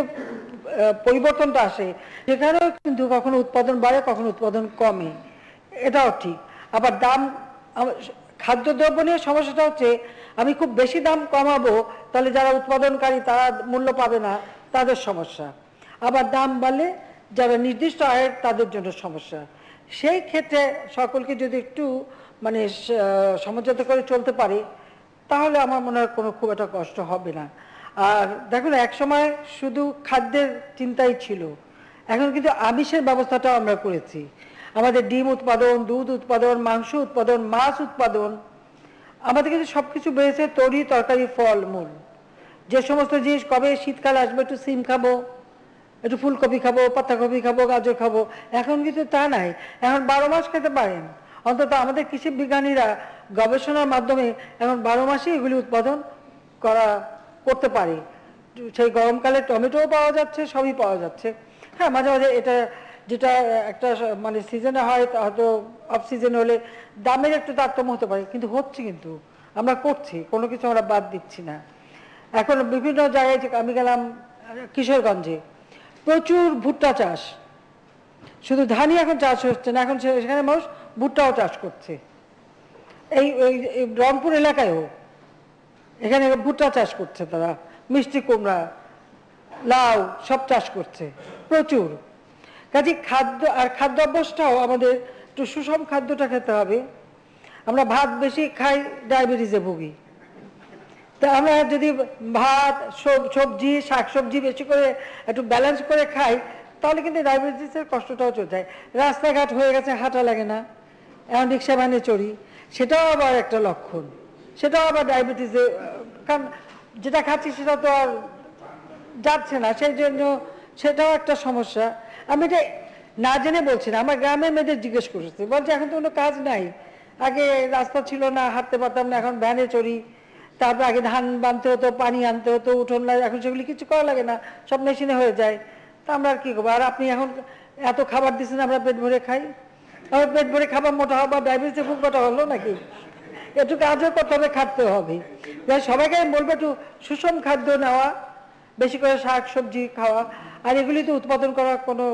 পরিবর্তনটা আসে, সেখানেও কিন্তু কখনো উৎপাদন বাড়ে, কখনো উৎপাদন কমে। এটাও ঠিক। আবার দাম খাদ্যদ্রব্য নিয়ে সমস্যাটা হচ্ছে, আমি খুব বেশি দাম কমাবো, তাহলে যারা উৎপাদনকারী তারা মূল্য পাবে না, তাদের সমস্যা। আবার দাম বাড়লে যারা নির্দিষ্ট আয়ের তাদের জন্য সমস্যা। সেই ক্ষেত্রে সকলকে যদি একটু মানে সমঝোতা করে চলতে পারে, তাহলে আমার মনে হয় কোনো খুব একটা কষ্ট হবে না। আর দেখুন, এক সময় শুধু খাদ্যের চিন্তাই ছিল, এখন কিন্তু আমিষের ব্যবস্থাটাও আমরা করেছি। আমাদের ডিম উৎপাদন, দুধ উৎপাদন, মাংস উৎপাদন, মাছ উৎপাদন, আমাদের কিন্তু সব কিছু বেড়েছে তরি, তরকারি ফল মূল যে সমস্ত জিনিস কবে শীতকাল আসবে, একটু সিম খাব, একটু ফুলকপি খাব, পাতাকপি খাব, গাজর খাব, এখন কিন্তু তা নাই। এখন বারো মাস খেতে পারেন। অন্তত আমাদের কৃষি বিজ্ঞানীরা গবেষণার মাধ্যমে এখন বারো মাসে এগুলি উৎপাদন করা, করতে পারে। সেই গরমকালে টমেটোও পাওয়া যাচ্ছে, সবই পাওয়া যাচ্ছে। হ্যাঁ মাঝে মাঝে এটা যেটা একটা মানে সিজনে হয়, হয়তো অফ সিজন হলে দামের একটু তারতম্য হতে পারে, কিন্তু হচ্ছে কিন্তু। আমরা করছি, কোনো কিছু আমরা বাদ দিচ্ছি না। এখন বিভিন্ন জায়গায় আমি গেলাম, কিশোরগঞ্জে, প্রচুর ভুট্টা চাষ। শুধু ধানই এখন চাষ হচ্ছে না, এখন সেখানে মানুষ ভুট্টাও চাষ করছে। এই- এই রংপুর এলাকায়ও এখানে ভুট্টা চাষ করছে তারা, মিষ্টি কুমড়া, লাউ, সব চাষ করছে, প্রচুর। কাজে খাদ্য আর খাদ্য অভ্যাসটাও আমাদের একটু সুষম খাদ্যটা খেতে হবে। আমরা ভাত বেশি খাই, ডায়াবেটিসে ভুগি। তা আমরা যদি ভাত, সব- সবজি, শাকসবজি বেশি করে একটু ব্যালেন্স করে খাই, তাহলে কিন্তু ডায়াবেটিসের কষ্টটাও চলে যায়। রাস্তাঘাট হয়ে গেছে, হাঁটা লাগে না। এখন রিক্সা ভ্যানে চড়ি। সেটাও আবার একটা লক্ষণ। সেটাও আবার ডায়াবেটিসে, কারণ যেটা খাচ্ছি সেটা তো আর যাচ্ছে না। সেই জন্য সেটাও একটা সমস্যা। আমি এটা না জেনে বলছি না, আমার গ্রামের মেয়েদের জিজ্ঞেস করেছি। বলছে, এখন তো কোনো কাজ নাই। আগে রাস্তা ছিল না, হাঁটতে পারতাম না, এখন ভ্যানে চড়ি। তারপর আগে ধান বানতে হতো, পানি আনতে হতো, উঠোন লাগে এখন সেগুলি কিছু করা লাগে না, সব মেশিনে হয়ে যায়। তা আমরা আর কি করব? আর আপনি এখন এত খাবার দিচ্ছেন, আমরা পেট ভরে খাই। আমার পেট ভরে খাবার মোটা হওয়া বা ডায়াবেটিসে ভুগবাটা হলো নাকি? একটু কাজও করতে হবে, খাটতে হবে। সবাইকে আমি বলব একটু সুষম খাদ্য নেওয়া, বেশি করে শাক সবজি খাওয়া। আর এগুলি তো উৎপাদন করার কোনো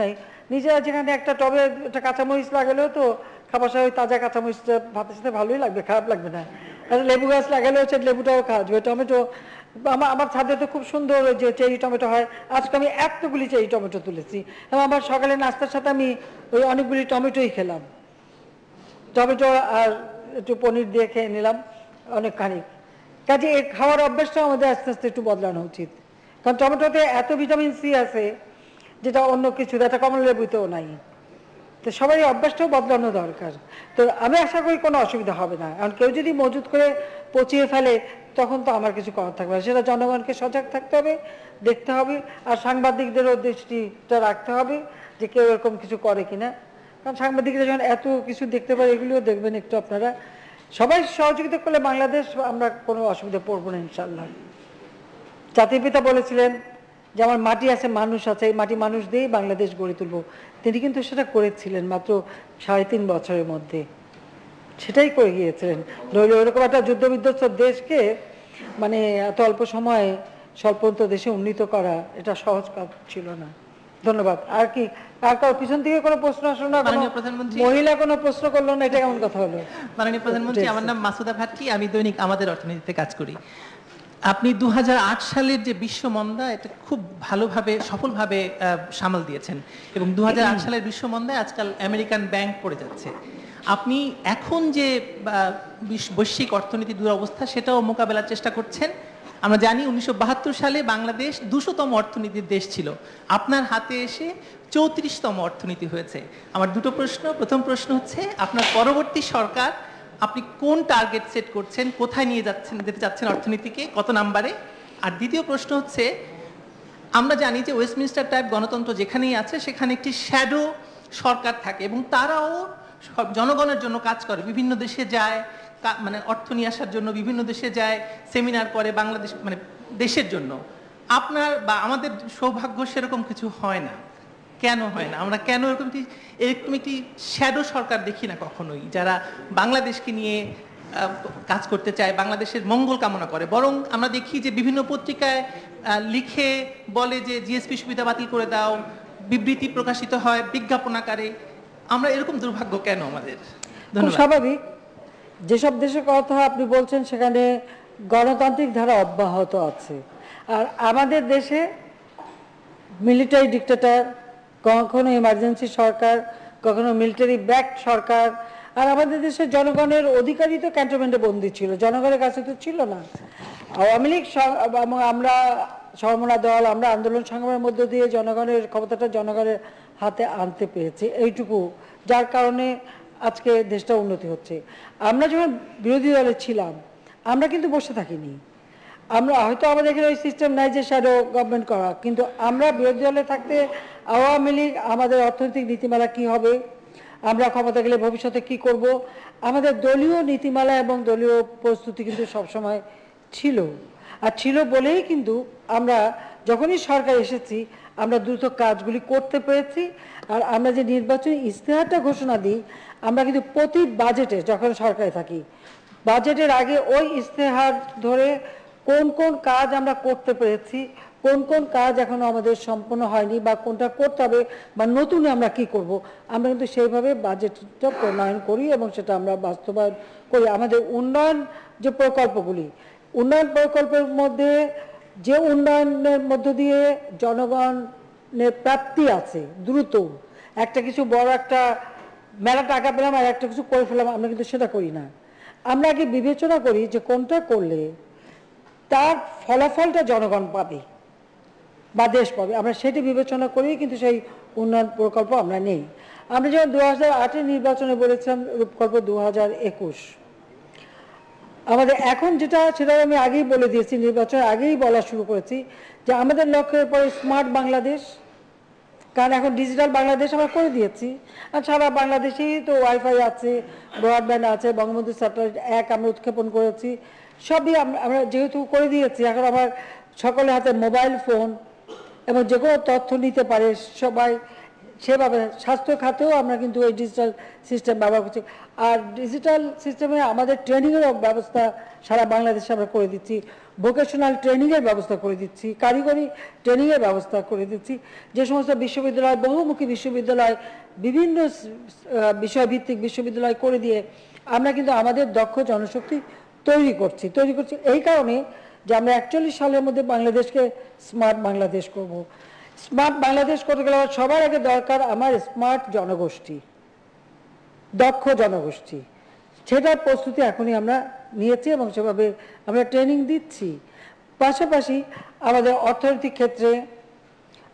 নাই। নিজেরা যেখানে একটা টবে একটা কাঁচামরিচ লাগালেও তো খাবার সময় তাজা কাঁচামরিচটা ভাতের সাথে ভালোই লাগবে, খারাপ লাগবে না। আর লেবু গাছ লাগালেও হচ্ছে লেবুটাও খাওয়া যাবে টমেটো আমার আমার ছাদে তো খুব সুন্দর যে চেরি টমেটো হয়। আজকে আমি এতগুলি চেরি টমেটো তুলেছি। এবং আমার সকালে নাস্তার সাথে আমি ওই অনেকগুলি টমেটোই খেলাম। টমেটো আর একটু পনির দিয়ে খেয়ে নিলাম অনেকখানি। কাজে এই খাওয়ার অভ্যাসটা আমাদের আস্তে আস্তে একটু বদলানো উচিত। কারণ টমেটোতে এত ভিটামিন সি আছে, যেটা অন্য কিছু একটা কমলা লেবুতেও নাই। তো সবাই অভ্যাসটাও বদলানো দরকার। তো আমি আশা করি কোনো অসুবিধা হবে না। কারণ কেউ যদি মজুত করে পচিয়ে ফেলে, তখন তো আমার কিছু করার থাকবে না। সেটা জনগণকে সজাগ থাকতে হবে, দেখতে হবে, আর সাংবাদিকদেরও দৃষ্টিটা রাখতে হবে যে কেউ এরকম কিছু করে কিনা। কারণ সাংবাদিকরা যখন এত কিছু দেখতে পারে, এগুলিও দেখবেন একটু আপনারা। সবাই সহযোগিতা করলে বাংলাদেশ, আমরা কোনো অসুবিধা পড়ব না ইনশাল্লাহ জাতির পিতা বলেছিলেন যে আমার মাটি আছে মানুষ আছে এই মাটি মানুষ দিয়েই বাংলাদেশ গড়ে তুলবো। তিনি কিন্তু সেটা করেছিলেন মাত্র সাড়ে তিন বছরের মধ্যে। সেটাই করে গিয়েছিলেন। নইলে ওরকম একটা যুদ্ধ বিধ্বস্ত দেশকে মানে এত অল্প সময়ে স্বল্পন্ত দেশে উন্নীত করা এটা সহজ কাজ ছিল না। ধন্যবাদ। আর কি আর কারও পিছন থেকে কোনো প্রশ্ন আসলো না? প্রধানমন্ত্রী- মহিলা কোনো প্রশ্ন করল না? এটা কেমন কথা হলো? মাননীয় প্রধানমন্ত্রী আমার নাম মাসুদা ভাট্টি আমি দৈনিক আমাদের অর্থনীতিতে কাজ করি। আপনি দু হাজার আট সালের যে বিশ্ব মন্দা, এটা খুব ভালোভাবে, সফলভাবে সামাল দিয়েছেন। এবং দুহাজার আট সালের বিশ্ব মন্দায় আজকাল আমেরিকান ব্যাংক পড়ে যাচ্ছে। আপনি এখন যে বৈশ্বিক অর্থনীতি দুরবস্থা, সেটাও মোকাবেলার চেষ্টা করছেন। আমরা জানি উনিশশো বাহাত্তর সালে বাংলাদেশ দুশোতম অর্থনীতির দেশ ছিল। আপনার হাতে এসে চৌত্রিশতম অর্থনীতি হয়েছে। আমার দুটো প্রশ্ন। প্রথম প্রশ্ন হচ্ছে, আপনার পরবর্তী সরকার আপনি কোন টার্গেট সেট করছেন, কোথায় নিয়ে যাচ্ছেন, যেতে চাচ্ছেন অর্থনীতিকে, কত নাম্বারে আর দ্বিতীয় প্রশ্ন হচ্ছে, আমরা জানি যে ওয়েস্টমিনিস্টার টাইপ গণতন্ত্র যেখানেই আছে, সেখানে একটি শ্যাডো সরকার থাকে এবং তারাও জনগণের জন্য কাজ করে। বিভিন্ন দেশে যায় মানে অর্থ নিয়ে আসার জন্য বিভিন্ন দেশে যায় সেমিনার করে বাংলাদেশ মানে দেশের জন্য। আপনার বা আমাদের সৌভাগ্য সেরকম কিছু হয় না। কেন হয় না? আমরা কেন এরকম একটি এরকম একটি শ্যাডো সরকার দেখি না কখনোই? যারা বাংলাদেশকে নিয়ে কাজ করতে চায় বাংলাদেশের মঙ্গল কামনা করে। বরং আমরা দেখি যে বিভিন্ন পত্রিকায় লিখে বলে যে জিএসপি সুবিধা বাতিল করে দাও বিবৃতি প্রকাশিত হয় বিজ্ঞাপন আকারে। আমরা এরকম দুর্ভাগ্য কেন আমাদের? স্বাভাবিক। যেসব দেশের কথা আপনি বলছেন সেখানে গণতান্ত্রিক ধারা অব্যাহত আছে। আর আমাদের দেশে মিলিটারি ডিক্টেটার কখনো ইমার্জেন্সি সরকার, কখনো মিলিটারি ব্যাক সরকার। আর আমাদের দেশের জনগণের অধিকারই তো ক্যান্টনমেন্টে বন্দী ছিল, জনগণের কাছে তো ছিল না। আওয়ামী লীগ আমরা সরমনা দল, আমরা আন্দোলন সংগ্রামের মধ্য দিয়ে জনগণের, ক্ষমতাটা জনগণের হাতে আনতে পেরেছি, এইটুকু। যার কারণে আজকে দেশটা উন্নতি হচ্ছে। আমরা যখন বিরোধী দলে ছিলাম, আমরা কিন্তু বসে থাকিনি। আমরা হয়তো আমাদের এখানে ওই সিস্টেম নাই যে শ্যাডো গভর্নমেন্ট করা কিন্তু আমরা বিরোধী দলে থাকতে আওয়ামী লীগ, আমাদের অর্থনৈতিক নীতিমালা কি হবে? আমরা ক্ষমতা গেলে ভবিষ্যতে কি করব? আমাদের দলীয় নীতিমালা এবং দলীয় প্রস্তুতি কিন্তু সবসময় ছিল। আর ছিল বলেই কিন্তু আমরা যখনই সরকার এসেছি, আমরা দ্রুত কাজগুলি করতে পেরেছি। আর আমরা যে নির্বাচনী ইস্তেহারটা ঘোষণা দিই, আমরা কিন্তু প্রতি বাজেটে যখন সরকারে থাকি, বাজেটের আগে ওই ইস্তেহার ধরে কোন কোন কাজ আমরা করতে পেরেছি কোন কোন কাজ এখনও আমাদের সম্পন্ন হয়নি বা কোনটা করতে হবে বা নতুন আমরা কি করব, আমরা কিন্তু সেইভাবে বাজেটটা প্রণয়ন করি এবং সেটা আমরা বাস্তবায়ন করি। আমাদের উন্নয়ন যে প্রকল্পগুলি, উন্নয়ন প্রকল্পের মধ্যে যে উন্নয়নের মধ্য দিয়ে জনগণের প্রাপ্তি আছে, দ্রুত। একটা কিছু বড় একটা মেলা টাকা পেলাম আর একটা কিছু করে ফেলাম আমরা কিন্তু সেটা করি না। আমরা আগে বিবেচনা করি যে কোনটা করলে তার ফলাফলটা জনগণ পাবে। বা দেশ পাবে। আমরা সেটি বিবেচনা করেই কিন্তু সেই উন্নয়ন প্রকল্প আমরা নেই। আমরা যখন দু হাজার আটের নির্বাচনে বলেছিলাম, রূপকল্প দু হাজার একুশ। আমাদের এখন যেটা, সেটা আমি আগেই বলে দিয়েছি, নির্বাচনের আগেই বলা শুরু করেছি যে আমাদের লক্ষ্যের পরে স্মার্ট বাংলাদেশ, কারণ এখন ডিজিটাল বাংলাদেশ আমরা করে দিয়েছি। আর সারা বাংলাদেশেই তো ওয়াইফাই আছে, ব্রডব্যান্ড আছে, বঙ্গবন্ধু স্যাটেলাইট এক আমরা উৎক্ষেপণ করেছি। সবই আমরা আমরা যেহেতু করে দিয়েছি, এখন আবার সকলের হাতে মোবাইল ফোন এবং যে কোনো তথ্য নিতে পারে, সবাই সেভাবে স্বাস্থ্য খাতেও আমরা কিন্তু এই ডিজিটাল সিস্টেম ব্যবহার করছি। আর ডিজিটাল সিস্টেমে আমাদের ট্রেনিংয়েরও ব্যবস্থা সারা বাংলাদেশে আমরা করে দিচ্ছি। ভোকেশনাল ট্রেনিংয়ের ব্যবস্থা করে দিচ্ছি, কারিগরি ট্রেনিংয়ের ব্যবস্থা করে দিচ্ছি। যে সমস্ত বিশ্ববিদ্যালয়, বহুমুখী বিশ্ববিদ্যালয়, বিভিন্ন বিষয়ভিত্তিক বিশ্ববিদ্যালয় করে দিয়ে আমরা কিন্তু আমাদের দক্ষ জনশক্তি তৈরি করছি তৈরি করছি। এই কারণে যে আমরা একচল্লিশ সালের মধ্যে বাংলাদেশকে স্মার্ট বাংলাদেশ করব। স্মার্ট বাংলাদেশ করতে গেলে সবার আগে দরকার আমার স্মার্ট জনগোষ্ঠী, দক্ষ জনগোষ্ঠী। সেটার প্রস্তুতি এখনই আমরা নিয়েছি এবং সেভাবে আমরা ট্রেনিং দিচ্ছি। পাশাপাশি আমাদের অর্থনৈতিক ক্ষেত্রে,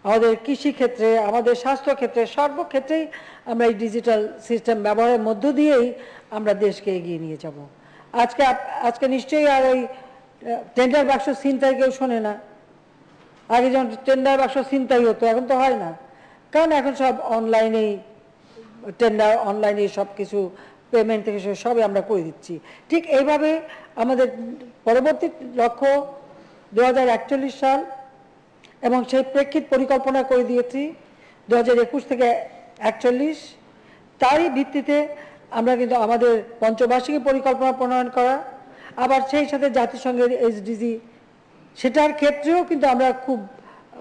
আমাদের কৃষি ক্ষেত্রে, আমাদের স্বাস্থ্য ক্ষেত্রে, সর্বক্ষেত্রেই আমরা এই ডিজিটাল সিস্টেম ব্যবহারের মধ্য দিয়েই আমরা দেশকে এগিয়ে নিয়ে যাব। আজকে আজকে নিশ্চয়ই আর ওই টেন্ডার বাক্স চিন্তায় কেউ শোনে না। আগে যেমন টেন্ডার বাক্স চিন্তাই হতো, এখন তো হয় না। কারণ এখন সব অনলাইনেই টেন্ডার অনলাইনে সব কিছু পেমেন্ট থেকে সবই আমরা করে দিচ্ছি। ঠিক এইভাবে আমাদের পরবর্তী লক্ষ্য দু হাজার একচল্লিশ সাল এবং সেই প্রেক্ষিত পরিকল্পনা করে দিয়েছি দু হাজার একুশ থেকে একচল্লিশ। তারই ভিত্তিতে আমরা কিন্তু আমাদের পঞ্চবার্ষিকী পরিকল্পনা প্রণয়ন করা আবার সেই সাথে জাতিসংঘের এসডিজি সেটার ক্ষেত্রেও কিন্তু আমরা খুব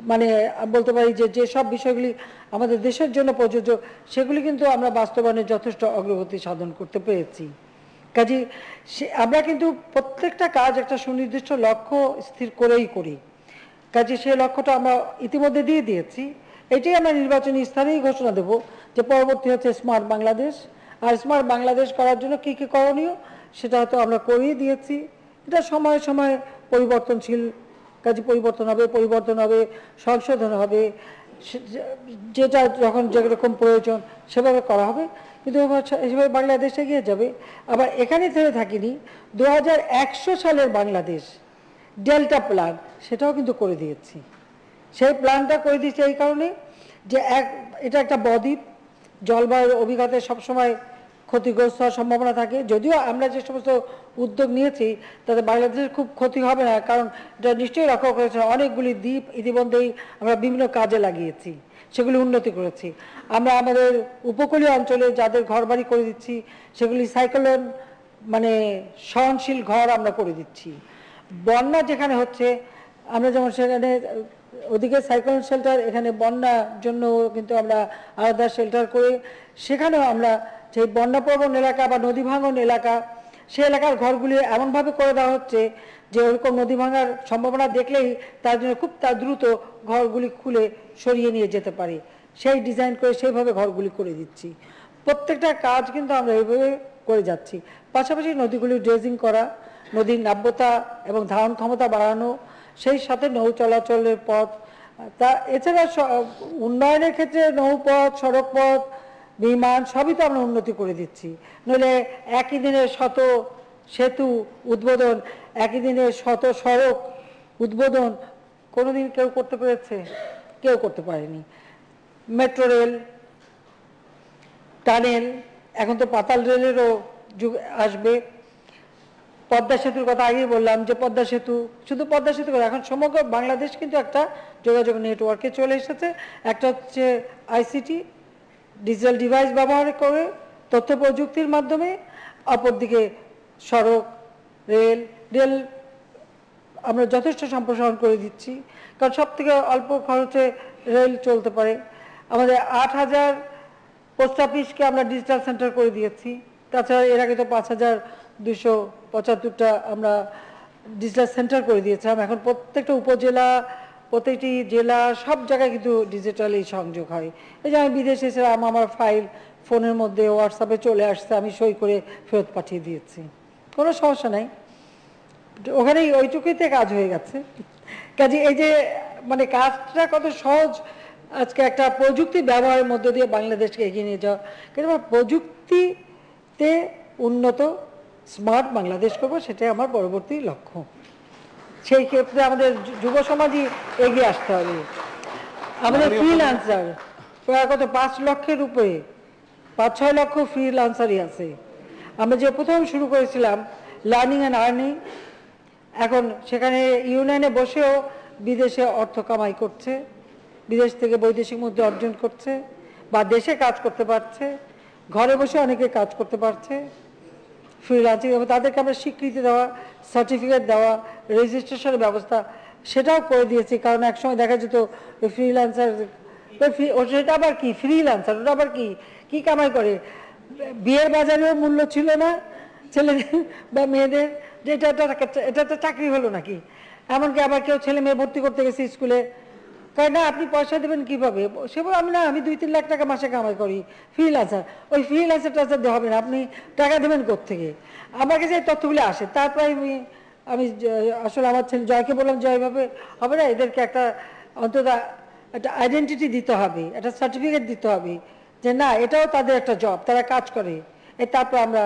মানে বলতে পারি যে যেসব বিষয়গুলি আমাদের দেশের জন্য প্রযোজ্য, সেগুলি কিন্তু আমরা বাস্তবায়নে যথেষ্ট অগ্রগতি সাধন করতে পেরেছি। কাজে সে, আমরা কিন্তু প্রত্যেকটা কাজ একটা সুনির্দিষ্ট লক্ষ্য স্থির করেই করি। কাজে সেই লক্ষ্যটা আমরা ইতিমধ্যে দিয়ে দিয়েছি। এটাই আমরা নির্বাচনী স্থানেই ঘোষণা দেব যে পরবর্তী হচ্ছে স্মার্ট বাংলাদেশ আর স্মার্ট বাংলাদেশ করার জন্য কী কী করণীয়? সেটা হয়তো আমরা করিয়ে দিয়েছি। এটা সময়ে সময়ে পরিবর্তনশীল কাজে পরিবর্তন হবে পরিবর্তন হবে, সংশোধন হবে। যেটা যখন যেরকম প্রয়োজন সেভাবে করা হবে। কিন্তু সেভাবে বাংলাদেশ এগিয়ে যাবে। আবার এখানে থেমে থাকিনি দু হাজার একশো সালের বাংলাদেশ ডেল্টা প্ল্যান সেটাও কিন্তু করে দিয়েছি। সেই প্ল্যানটা করে দিয়েছি এই কারণে যে এক, এটা একটা বদ্বীপ। জলবায়ুর অভিঘাতে সবসময় ক্ষতিগ্রস্ত হওয়ার সম্ভাবনা থাকে। যদিও আমরা যে সমস্ত উদ্যোগ নিয়েছি, তাতে বাংলাদেশের খুব ক্ষতি হবে না, কারণ এটা নিশ্চয়ই লক্ষ্য করেছে অনেকগুলি দ্বীপ ইতিমধ্যেই আমরা বিভিন্ন কাজে লাগিয়েছি, সেগুলি উন্নতি করেছি। আমরা আমাদের উপকূলীয় অঞ্চলে যাদের ঘরবাড়ি করে দিচ্ছি, সেগুলি সাইক্লোন মানে সহনশীল ঘর আমরা করে দিচ্ছি। বন্যা যেখানে হচ্ছে, আমরা যেমন সেখানে, ওদিকে সাইক্লোন শেল্টার, এখানে বন্যার জন্য কিন্তু আমরা আলাদা শেল্টার করে, সেখানেও আমরা সেই বন্যাপ্রবণ এলাকা বা নদী ভাঙন এলাকা, সেই এলাকার ঘরগুলি এমনভাবে করে দেওয়া হচ্ছে যে ওরকম নদী ভাঙার সম্ভাবনা দেখলেই তার জন্য খুব তার দ্রুত ঘরগুলি খুলে সরিয়ে নিয়ে যেতে পারে। সেই ডিজাইন করে সেইভাবে ঘরগুলি করে দিচ্ছি। প্রত্যেকটা কাজ কিন্তু আমরা এইভাবে করে যাচ্ছি। পাশাপাশি নদীগুলি ড্রেজিং করা, নদীর নাব্যতা এবং ধারণ ক্ষমতা বাড়ানো, সেই সাথে নৌ চলাচলের পথ, তা এছাড়া উন্নয়নের ক্ষেত্রে নৌপথ, সড়কপথ বিমান সবই তো আমরা উন্নতি করে দিচ্ছি। নইলে একই দিনে শত সেতু উদ্বোধন, একই দিনে শত সড়ক উদ্বোধন কোনোদিন কেউ করতে পেরেছে? কেউ করতে পারেনি। মেট্রো রেল, টানেল, এখন তো পাতাল রেলেরও যুগ আসবে। পদ্মা সেতুর কথা আগেই বললাম যে পদ্মা সেতু, শুধু পদ্মা সেতু করে, এখন সমগ্র বাংলাদেশ কিন্তু একটা যোগাযোগ নেটওয়ার্কে চলে এসেছে। একটা হচ্ছে আইসিটি ডিজিটাল ডিভাইস ব্যবহার করে তথ্য প্রযুক্তির মাধ্যমে অপরদিকে সড়ক, রেল রেল আমরা যথেষ্ট সম্প্রসারণ করে দিচ্ছি। কারণ সব থেকে অল্প খরচে রেল চলতে পারে। আমাদের আট হাজার পোস্ট অফিসকে আমরা ডিজিটাল সেন্টার করে দিয়েছি। তাছাড়া এর আগে তো পাঁচ হাজার দুশো পঁচাত্তরটা আমরা ডিজিটাল সেন্টার করে দিয়েছিলাম। এখন প্রত্যেকটা উপজেলা প্রত্যেকটি জেলা, সব জায়গায় কিন্তু ডিজিটালি সংযোগ হয়। এই যে আমি বিদেশে এসেছিলাম, আমার ফাইল ফোনের মধ্যে হোয়াটসঅ্যাপে চলে আসছে, আমি সই করে ফেরত পাঠিয়ে দিয়েছি। কোনো সমস্যা নাই। ওখানেই ওইটুকুইতে কাজ হয়ে গেছে। কাজে এই যে মানে কাজটা কত সহজ, আজকে একটা প্রযুক্তি ব্যবহারের মধ্য দিয়ে বাংলাদেশকে এগিয়ে নিয়ে যাওয়া। কিন্তু আমার প্রযুক্তিতে উন্নত স্মার্ট বাংলাদেশ করব, সেটাই আমার পরবর্তী লক্ষ্য। সেই ক্ষেত্রে আমাদের যুব সমাজই এগিয়ে আসতে হবে। আমাদের ফ্রিল্যান্সার প্রায় কত পাঁচ লক্ষের উপরে পাঁচ ছয় লক্ষ ফ্রিল্যান্সারই আছে। আমরা যে প্রথম শুরু করেছিলাম লার্নিং অ্যান্ড আর্নিং এখন সেখানে ইউনিয়নে বসেও বিদেশে অর্থ কামাই করছে বিদেশ থেকে বৈদেশিক মুদ্রা অর্জন করছে বা দেশে কাজ করতে পারছে ঘরে বসে অনেকে কাজ করতে পারছে ফ্রিলান্সিং এবং তাদেরকে আমরা স্বীকৃতি দেওয়া সার্টিফিকেট দেওয়া রেজিস্ট্রেশনের ব্যবস্থা, সেটাও করে দিয়েছি। কারণ একসময় দেখা যেত ফ্রিল্যান্সার সেটা আবার কি? ফ্রিল্যান্সার ওটা আবার কি? কি কামাই করে? বিয়ের বাজারেও মূল্য ছিল না ছেলেদের বা মেয়েদের, যে এটা একটা এটা একটা চাকরি হলো নাকি? এমনকি আবার কেউ ছেলে মেয়ে ভর্তি করতে গেছে স্কুলে। কারণ না, আপনি পয়সা দেবেন কীভাবে? সে বলে, আমি না, আমি দুই, তিন লাখ টাকা মাসে কামাই করি ফ্রিল্যান্সার ওই ফ্রিল্যান্সার টাচার দেওয়া হবে না, আপনি টাকা দেবেন থেকে আমার কাছে এই তথ্যগুলি আসে। তারপরে আমি আমি আসলে আমার ছেলে জয়কে বললাম জয়ভাবে হবে না? এদেরকে একটা, অন্তত একটা আইডেন্টিটি দিতে হবে, একটা সার্টিফিকেট দিতে হবে, যে না, এটাও তাদের একটা জব তারা কাজ করে। এ তারপর আমরা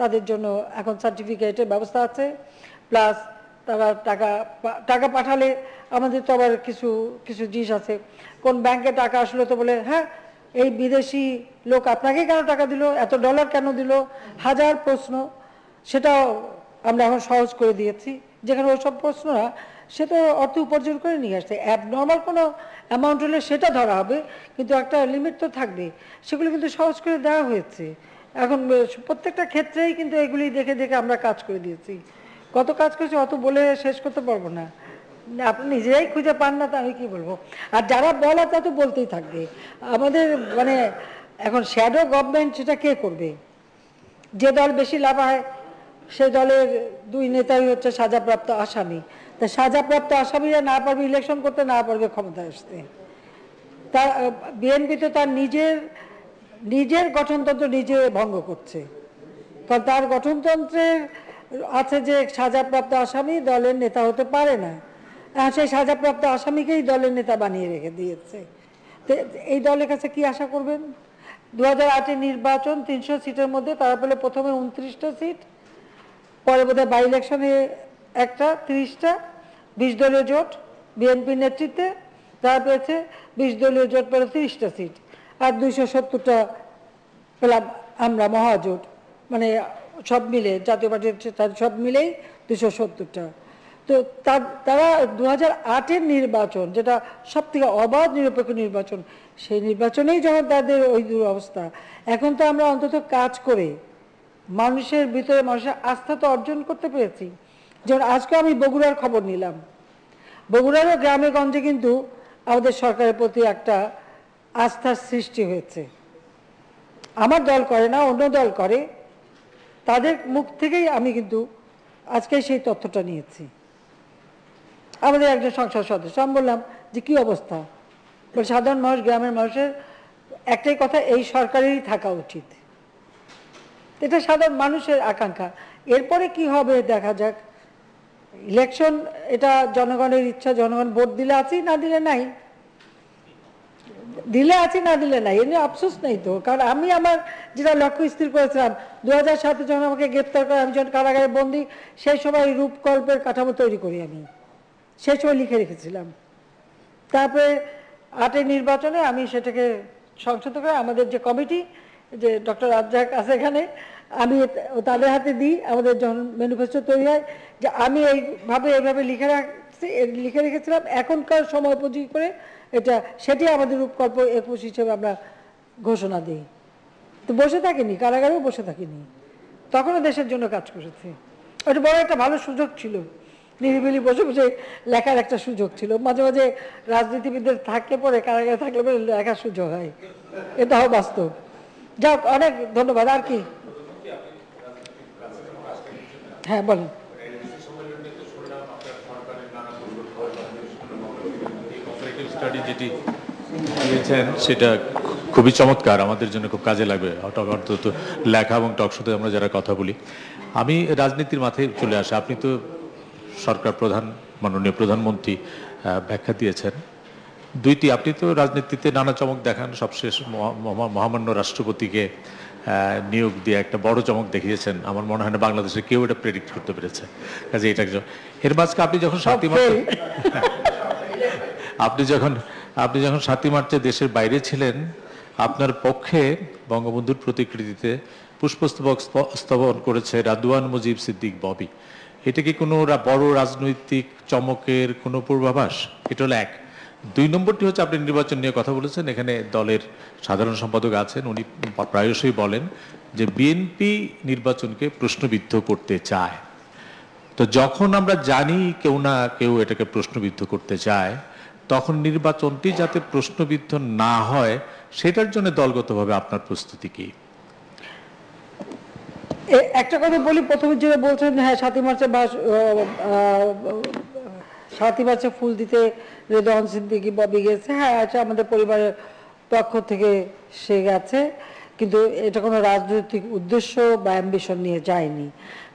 তাদের জন্য এখন সার্টিফিকেটের ব্যবস্থা আছে প্লাস তারা টাকা টাকা পাঠালে আমাদের তো আবার কিছু কিছু জিনিস আছে। কোন ব্যাংকে টাকা আসলো তো বলে হ্যাঁ এই বিদেশি লোক আপনাকে কেন টাকা দিল? এত ডলার কেন দিল? হাজার প্রশ্ন। সেটাও আমরা এখন সহজ করে দিয়েছি। যেখানে ওসব প্রশ্নরা সেটা অর্থ উপার্জন করে নিয়ে আসছে। অ্যাপ নর্মাল কোনো অ্যামাউন্ট হলে সেটা ধরা হবে কিন্তু একটা লিমিট তো থাকবে। সেগুলো কিন্তু সহজ করে দেওয়া হয়েছে। এখন প্রত্যেকটা ক্ষেত্রেই কিন্তু এগুলি দেখে দেখে আমরা কাজ করে দিয়েছি। কত কাজ করেছি অত বলে শেষ করতে পারব না, আপনি নিজেরাই খুঁজে পান না, তা আমি কি বলব? আর যারা বলা, তা তো বলতেই থাকবে। আমাদের মানে এখন শ্যাডো গভর্নমেন্ট সেটা কে করবে? যে দল বেশি লাভ হয় সে দলের দুই নেতাই হচ্ছে সাজাপ্রাপ্ত আসামি। তা সাজাপ্রাপ্ত আসামিরা না পারবে ইলেকশন করতে, না পারবে ক্ষমতায় আসতে। তা বিএনপি তো তার নিজের নিজের গঠনতন্ত্র নিজে ভঙ্গ করছে। কারণ তার গঠনতন্ত্রের আছে যে সাজাপ্রাপ্ত আসামি, দলের নেতা হতে পারে না। সেই সাজাপ্রাপ্ত আসামিকেই দলের নেতা বানিয়ে রেখে দিয়েছে। এই দলের কাছে কি আশা করবেন? দু হাজার নির্বাচন, তিনশো সিটের মধ্যে তারা পেলে প্রথমে উনত্রিশটা সিট, পরে বোধহয় বাই ইলেকশনে একটা, তিরিশটা, বিশ দলীয় জোট, বিএনপির নেতৃত্বে তারা পেয়েছে বিশ দলীয় জোট পেল তিরিশটা সিট, আর দুইশো সত্তরটা পেলাম আমরা মহাজোট। মানে সব মিলে জাতীয় পার্টির সব মিলেই দুশো সত্তরটা। তো তার- দু হাজার আটের নির্বাচন, যেটা সব থেকে অবাধ নিরপেক্ষ নির্বাচন, সেই নির্বাচনেই যখন তাদের ওই দুরবস্থা। এখন তো আমরা অন্তত কাজ করে মানুষের ভিতরে মানুষের আস্থা তো অর্জন করতে পেরেছি। যেমন আজকে আমি বগুড়ার খবর নিলাম। বগুড়ারও গ্রামে গঞ্জে কিন্তু আমাদের সরকারের প্রতি একটা আস্থার সৃষ্টি হয়েছে। আমার দল করে না, অন্য দল করে। তাদের মুখ থেকেই আমি কিন্তু আজকে সেই তথ্যটা নিয়েছি। আমাদের একজন সংসদ সদস্য, আমি বললাম, যে কি অবস্থা? সাধারণ মানুষ, গ্রামের মানুষের একটাই কথা, এই সরকারেরই থাকা উচিত। এটা সাধারণ মানুষের আকাঙ্ক্ষা। এরপরে কি হবে দেখা যাক। ইলেকশন, এটা জনগণের ইচ্ছা, জনগণ ভোট দিলে আছি না দিলে নাই? দিলে আছি না দিলে নাই? এ নিয়ে আফসোস নেই তো। কারণ আমি আমার যেটা লক্ষ্য স্থির করেছিলাম দু হাজার সাতে যখন আমাকে গ্রেপ্তার করে, আমি যখন কারাগারে বন্দি, সেই সময় রূপকল্পের কাঠামো তৈরি করি আমি। সেই সময় লিখে রেখেছিলাম। তারপরে আটের নির্বাচনে আমি সেটাকে সংশোধন করে আমাদের যে কমিটি, যে ডক্টর রাজ্জাক আছে এখানে, আমি তাদের হাতে দিই, আমাদের যখন ম্যানিফেস্টো তৈরি হয় যে আমি এইভাবে এইভাবে লিখে রাখছি লিখে রেখেছিলাম। এখনকার সময় উপযোগী করে এটা, সেটি আমাদের রূপকল্প একুশ হিসেবে আমরা ঘোষণা দিই। তো বসে থাকিনি, কারাগারেও বসে থাকিনি। তখনও দেশের জন্য কাজ করেছি। ওটা বড় একটা ভালো সুযোগ ছিল। নিরিবিলি বসে বসে লেখার একটা সুযোগ ছিল। মাঝে মাঝে রাজনীতিবিদদের থাকলে পরে, কারাগারে থাকলে পরে লেখার সুযোগ হয়। এটাও বাস্তব। যাক, অনেক ধন্যবাদ। আর কি? হ্যাঁ বলেন। সেটা খুবই চমৎকার। আমাদের জন্য খুব কাজে লাগবে। লেখা এবং টকশোতে আমরা যারা কথা বলি। আমি রাজনীতির মাথায় চলে আসি। আপনি তো সরকার প্রধান মাননীয় প্রধানমন্ত্রী ব্যাখ্যা দিয়েছেন। দুইটি আপনি তো রাজনীতিতে নানা চমক দেখান সবশেষ মহা- মহা- মহামান্য রাষ্ট্রপতিকে নিয়োগ দিয়ে একটা বড় চমক দেখিয়েছেন। আমার মনে হয় না বাংলাদেশে কেউ এটা প্রেডিক্ট করতে পেরেছে। কাজে এটা একজন এর মাঝকে আপনি যখন সাতই মার্চে আপনি যখন আপনি যখন সাতই মার্চে দেশের বাইরে ছিলেন আপনার পক্ষে বঙ্গবন্ধুর প্রতিকৃতিতে পুষ্পস্তবক স্তবন করেছে রাদুয়ান মুজিব সিদ্দিক ববি। এটা কি কোনো বড় রাজনৈতিক চমকের কোনো পূর্বাভাস? এটা হলো এক। দুই নম্বরটি হচ্ছে আপনি নির্বাচন নিয়ে কথা বলেছেন, এখানে দলের সাধারণ সম্পাদক আছেন, উনি প্রায়শই বলেন যে বিএনপি নির্বাচনকে প্রশ্নবিদ্ধ করতে চায়। তো যখন আমরা জানি কেউ না কেউ এটাকে প্রশ্নবিদ্ধ করতে চায়, তখন নির্বাচনটি যাতে প্রশ্নবিদ্ধ না হয়, সেটার জন্য দলগতভাবে আপনার প্রস্তুতি কি? একটা কথা বলি, প্রথমে যেটা বলছেন হ্যাঁ সাতই মার্চে বাস সাতই মার্চে ফুল দিতে রেদওয়ান সিদ্দিকি, ববি গেছে। হ্যাঁ আচ্ছা আমাদের পরিবারের পক্ষ থেকে সে গেছে, কিন্তু এটা কোনো রাজনৈতিক উদ্দেশ্য বা অ্যাম্বিশন নিয়ে যায়নি।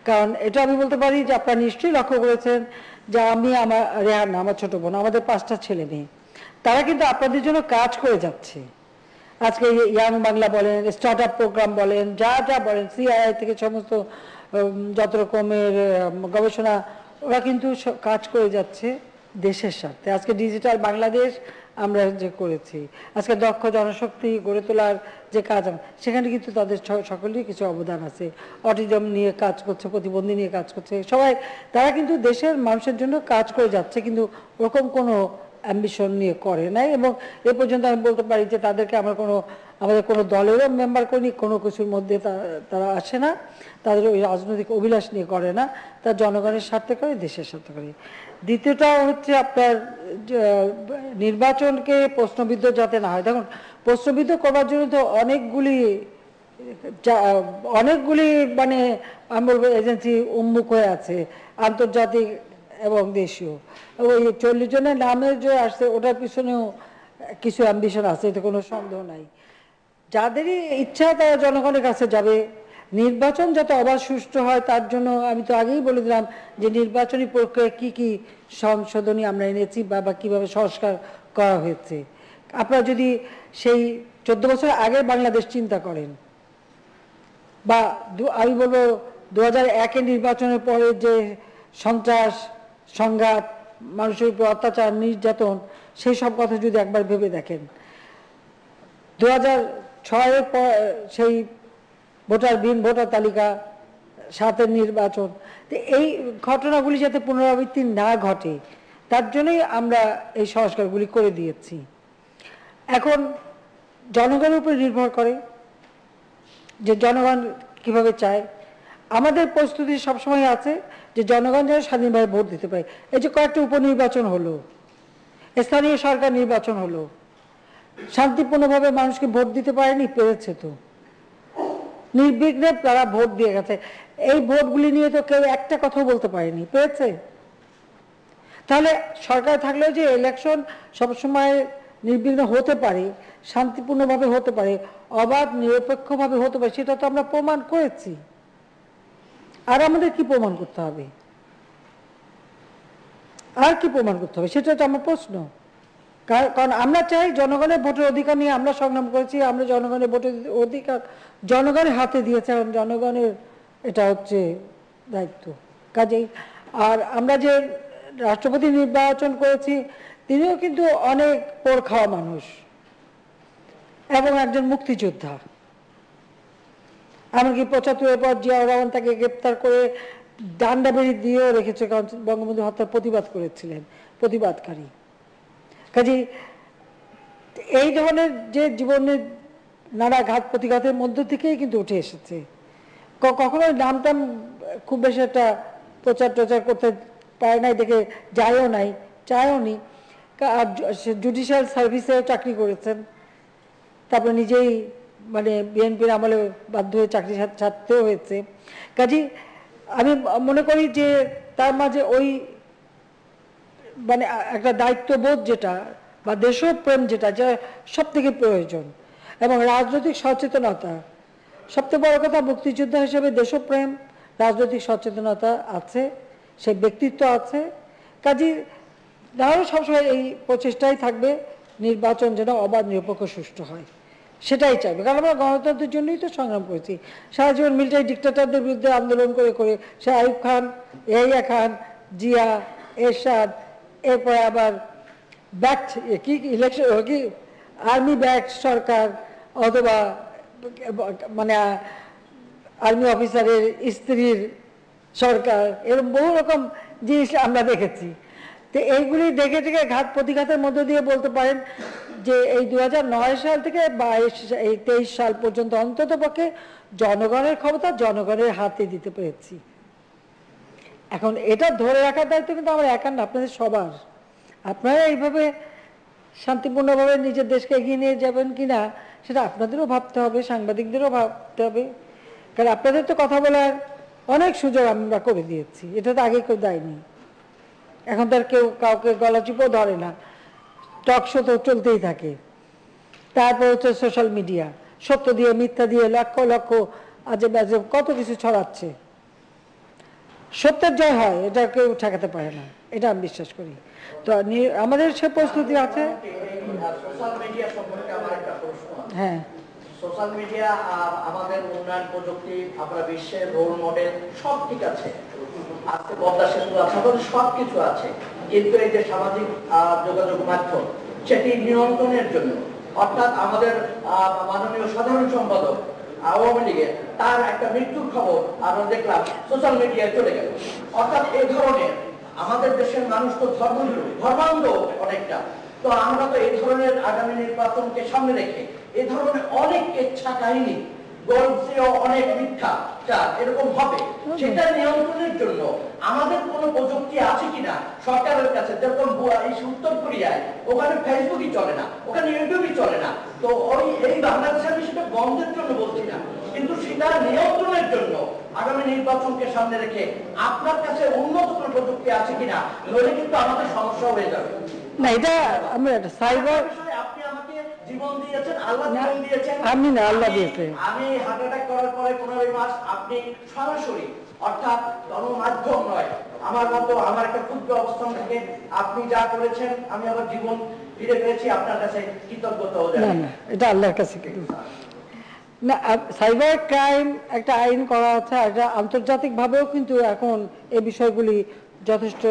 কারণ এটা আমি বলতে পারি যে আপনারা নিশ্চয়ই লক্ষ্য করেছেন যে আমি, আমার, রেহান, আমার ছোট বোন, আমাদের পাঁচটা ছেলে মেয়ে, তারা কিন্তু আপনাদের জন্য কাজ করে যাচ্ছে। আজকে ইয়াং বাংলা বলেন স্টার্ট আপ প্রোগ্রাম বলেন, যা যা বলেন সিআইআই থেকে সমস্ত যত রকমের গবেষণা, ওরা কিন্তু কাজ করে যাচ্ছে দেশের স্বার্থে। আজকে ডিজিটাল বাংলাদেশ আমরা যে করেছি, আজকে দক্ষ জনশক্তি গড়ে তোলার যে কাজ সেখানে কিন্তু তাদের স- সকলেরই কিছু অবদান আছে। অটিজম নিয়ে কাজ করছে, প্রতিবন্ধী নিয়ে কাজ করছে, সবাই, তারা কিন্তু দেশের মানুষের জন্য কাজ করে যাচ্ছে, কিন্তু ওরকম কোনো অ্যাম্বিশন নিয়ে করে নাই এবং এ পর্যন্ত আমি বলতে পারি যে তাদেরকে আমার কোনো, আমাদের কোনো দলেরও মেম্বার করিনি কোনো কিছুর মধ্যে তারা আসে না। তাদের ওই রাজনৈতিক অভিলাষ নিয়ে করে না। তার জনগণের স্বার্থে করে, দেশের স্বার্থে করে। দ্বিতীয়টা হচ্ছে আপনার নির্বাচনকে প্রশ্নবিদ্ধ যাতে না হয়। দেখুন, প্রশ্নবিদ্ধ করবার জন্য তো অনেকগুলি অনেকগুলি মানে আমি বলব এজেন্সি উন্মুখ হয়ে আছে। আন্তর্জাতিক এবং দেশীয়। ওই চল্লিশ জনের নামে যে আসছে, ওটার পিছনেও কিছু অ্যাম্বিশন আছে, এতে কোনো সন্দেহ নাই। যাদেরই ইচ্ছা, তারা জনগণের কাছে যাবে। নির্বাচন যাতে অবাধ সুষ্ঠু হয়, তার জন্য আমি তো আগেই বলে দিলাম যে নির্বাচনী প্রক্রিয়া কি কি সংশোধনী আমরা এনেছি বা বা কীভাবে সংস্কার করা হয়েছে। আপনারা যদি সেই চোদ্দ বছর আগের বাংলাদেশ চিন্তা করেন, বা আমি বলব দু হাজার একের নির্বাচনের পরে যে সন্ত্রাস সংঘাত, মানুষের উপর অত্যাচার, নির্যাতন, সেই সব কথা যদি একবার ভেবে দেখেন। দু হাজার ছয়ের পর, সেই ভোটার বিন, ভোটার তালিকা, সাতের নির্বাচন এই ঘটনাগুলি যাতে পুনরাবৃত্তি না ঘটে, তার জন্যই আমরা এই সংস্কারগুলি করে দিয়েছি। এখন জনগণের উপর নির্ভর করে যে জনগণ কীভাবে চায়। আমাদের প্রস্তুতি সবসময় আছে যে জনগণ যেন স্বাধীনভাবে ভোট দিতে পারে। এই যে কয়েকটা উপনির্বাচন হলো, স্থানীয় সরকার নির্বাচন হলো, শান্তিপূর্ণভাবে মানুষকে ভোট দিতে পারেনি, পেরেছে তো। নির্বিঘ্নে তারা ভোট দিয়ে গেছে। এই ভোটগুলি নিয়ে তো কেউ একটা কথাও বলতে পারেনি। পেরেছে? তাহলে সরকার থাকলেও যে ইলেকশন সবসময় নির্বিঘ্ন হতে পারে, শান্তিপূর্ণভাবে হতে পারে, অবাধ, নিরপেক্ষভাবে হতে পারে, সেটা তো আমরা প্রমাণ করেছি। আর আমাদের কি প্রমাণ করতে হবে? আর কি প্রমাণ করতে হবে? সেটা তো আমার প্রশ্ন। কার- কারণ আমরা চাই জনগণের ভোটের অধিকার নিয়ে আমরা সংগ্রাম করেছি, আমরা জনগণের ভোটের অধিকার জনগণের হাতে দিয়েছে এখন জনগণের এটা হচ্ছে দায়িত্ব। কাজেই আর আমরা যে রাষ্ট্রপতি নির্বাচন করেছি, তিনিও কিন্তু অনেক পোর খাওয়া মানুষ এবং একজন মুক্তিযোদ্ধা। এমনকি পঁচাত্তরের পর জিয়াউর রহমান তাকে গ্রেপ্তার করে ডান্ডা বেরি দিয়েও রেখেছে, কারণ বঙ্গবন্ধু হত্যার প্রতিবাদ করেছিলেন, প্রতিবাদকারী। কাজে এই ধরনের যে জীবনের নানা ঘাত প্রতিঘাতের মধ্য থেকেই কিন্তু উঠে এসেছে। কখনো নামটাম খুব বেশি একটা প্রচার টচার করতে পারে নাই, দেখে যায়ও নাই, চায়ও নি। জুডিশিয়াল সার্ভিসেও চাকরি করেছেন। তারপরে নিজেই মানে বিএনপির আমলে বাধ্য হয়ে চাকরি ছাড়- ছাড়তেও হয়েছে। কাজে আমি মনে করি যে তার মাঝে ওই মানে একটা দায়িত্ববোধ যেটা বা দেশপ্রেম যেটা যা সব থেকে প্রয়োজন। এবং রাজনৈতিক সচেতনতা, সবচেয়ে বড় কথা মুক্তিযোদ্ধা হিসেবে দেশপ্রেম, রাজনৈতিক সচেতনতা আছে সেই ব্যক্তিত্ব আছে। কাজী নাহলে সবসময় এই প্রচেষ্টাই থাকবে, নির্বাচন যেন অবাধ, নিরপেক্ষ, সুষ্ঠু হয়। সেটাই চাইবে। কারণ আমরা গণতন্ত্রের জন্যই তো সংগ্রাম করেছি। সারা জীবন মিলিটারি ডিক্টেটরদের বিরুদ্ধে আন্দোলন করে করে সে আইব খান, ইয়াহিয়া খান, জিয়া, এরশাদ, এরপরে আবার ব্যাক কি ইলেকশন কি আর্মি ব্যাক সরকার অথবা মানে আর্মি অফিসারের স্ত্রীর সরকার এরকম বহু রকম জিনিস আমরা দেখেছি। তো এইগুলি দেখে দেখে ঘাত প্রতিঘাতের মধ্য দিয়ে বলতে পারেন যে এই দুই হাজার নয় সাল থেকে বাইশ, এই তেইশ সাল পর্যন্ত অন্তত পক্ষে জনগণের ক্ষমতা জনগণের হাতে দিতে পেরেছি। এখন এটা ধরে রাখার দায়িত্ব কিন্তু আমার একার না, আপনাদের সবার। আপনারা এইভাবে শান্তিপূর্ণভাবে নিজের দেশকে এগিয়ে নিয়ে যাবেন কি না, সেটা আপনাদেরও ভাবতে হবে, সাংবাদিকদেরও ভাবতে হবে। কারণ আপনাদের তো কথা বলার অনেক সুযোগ আমরা করে দিয়েছি, এটা তো আগে কেউ দেয়নি। এখন তার কেউ কাউকে গলা চিপেও ধরে না। টক শো তো চলতেই থাকে। তারপর হচ্ছে সোশ্যাল মিডিয়া সত্য দিয়ে, মিথ্যা দিয়ে, লক্ষ লক্ষ আজে বাজে কত কিছু ছড়াচ্ছে। সত্যের জয় হয়, এটা কেউ ঠেকাতে পারে না, এটা আমি বিশ্বাস করি। তো আমাদের সে প্রস্তুতি আছে। হ্যাঁ। সোশ্যাল মিডিয়া আমাদের উন্নয়ন প্রযুক্তি, আমরা বিশ্বের রোল মডেল সব ঠিক আছে। আজকে সেতু আছে সব কিছু আছে। যে সামাজিক যোগাযোগ মাধ্যম, সেটি নিয়ন্ত্রণের জন্য, অর্থাৎ আমাদের মাননীয় সাধারণ সম্পাদক, আওয়ামী লীগের, তার একটা মৃত্যুর খবর আমরা দেখলাম সোশ্যাল মিডিয়ায় চলে গেল। অর্থাৎ এই ধরনের, আমাদের দেশের মানুষ তো ধর্ম ধর্মান্ধ অনেকটা। তো আমরা তো এই ধরনের আগামী নির্বাচনকে সামনে রেখে এই ধরনের অনেক ইচ্ছা কাহিনী গল্পেও অনেক মিথ্যা এরকম হবে। সেটা নিয়ন্ত্রণের জন্য আমাদের কোনো প্রযুক্তি আছে কিনা? সরকারের কাছে যেরকম এই উত্তর কোরিয়ায় ওখানে ফেসবুকই চলে না ওখানে ইউটিউবই চলে না। তো ওই এই বাংলাদেশে আমি সেটা বন্ধের জন্য বলছি না কিন্তু সেটা নিয়ন্ত্রণের জন্য আগামী নির্বাচনকে সামনে রেখে আপনার কাছে উন্নত কোনো প্রযুক্তি আছে কিনা নইলে কিন্তু আমাদের সমস্যা হয়ে যাবে। না এটা আমরা সাইবার জীবন দিয়েছেন আল্লাহ জীবন দিয়েছেন। আমি না, আল্লাহ দিয়েছে। আমি হার্ট অ্যাটাক করার পরে পনেরোই মাস আপনি সরাসরি অর্থাৎ গণমাধ্যম নয় আমার মতো আমার একটা ক্ষুদ্র অবস্থান থেকে আপনি যা করেছেন আমি আবার জীবন ফিরে পেয়েছি আপনার কাছে কৃতজ্ঞতা না না এটা আল্লাহর কাছে না সাইবার ক্রাইম একটা আইন করা আছে এটা আন্তর্জাতিকভাবেও কিন্তু এখন এই বিষয়গুলি যথেষ্ট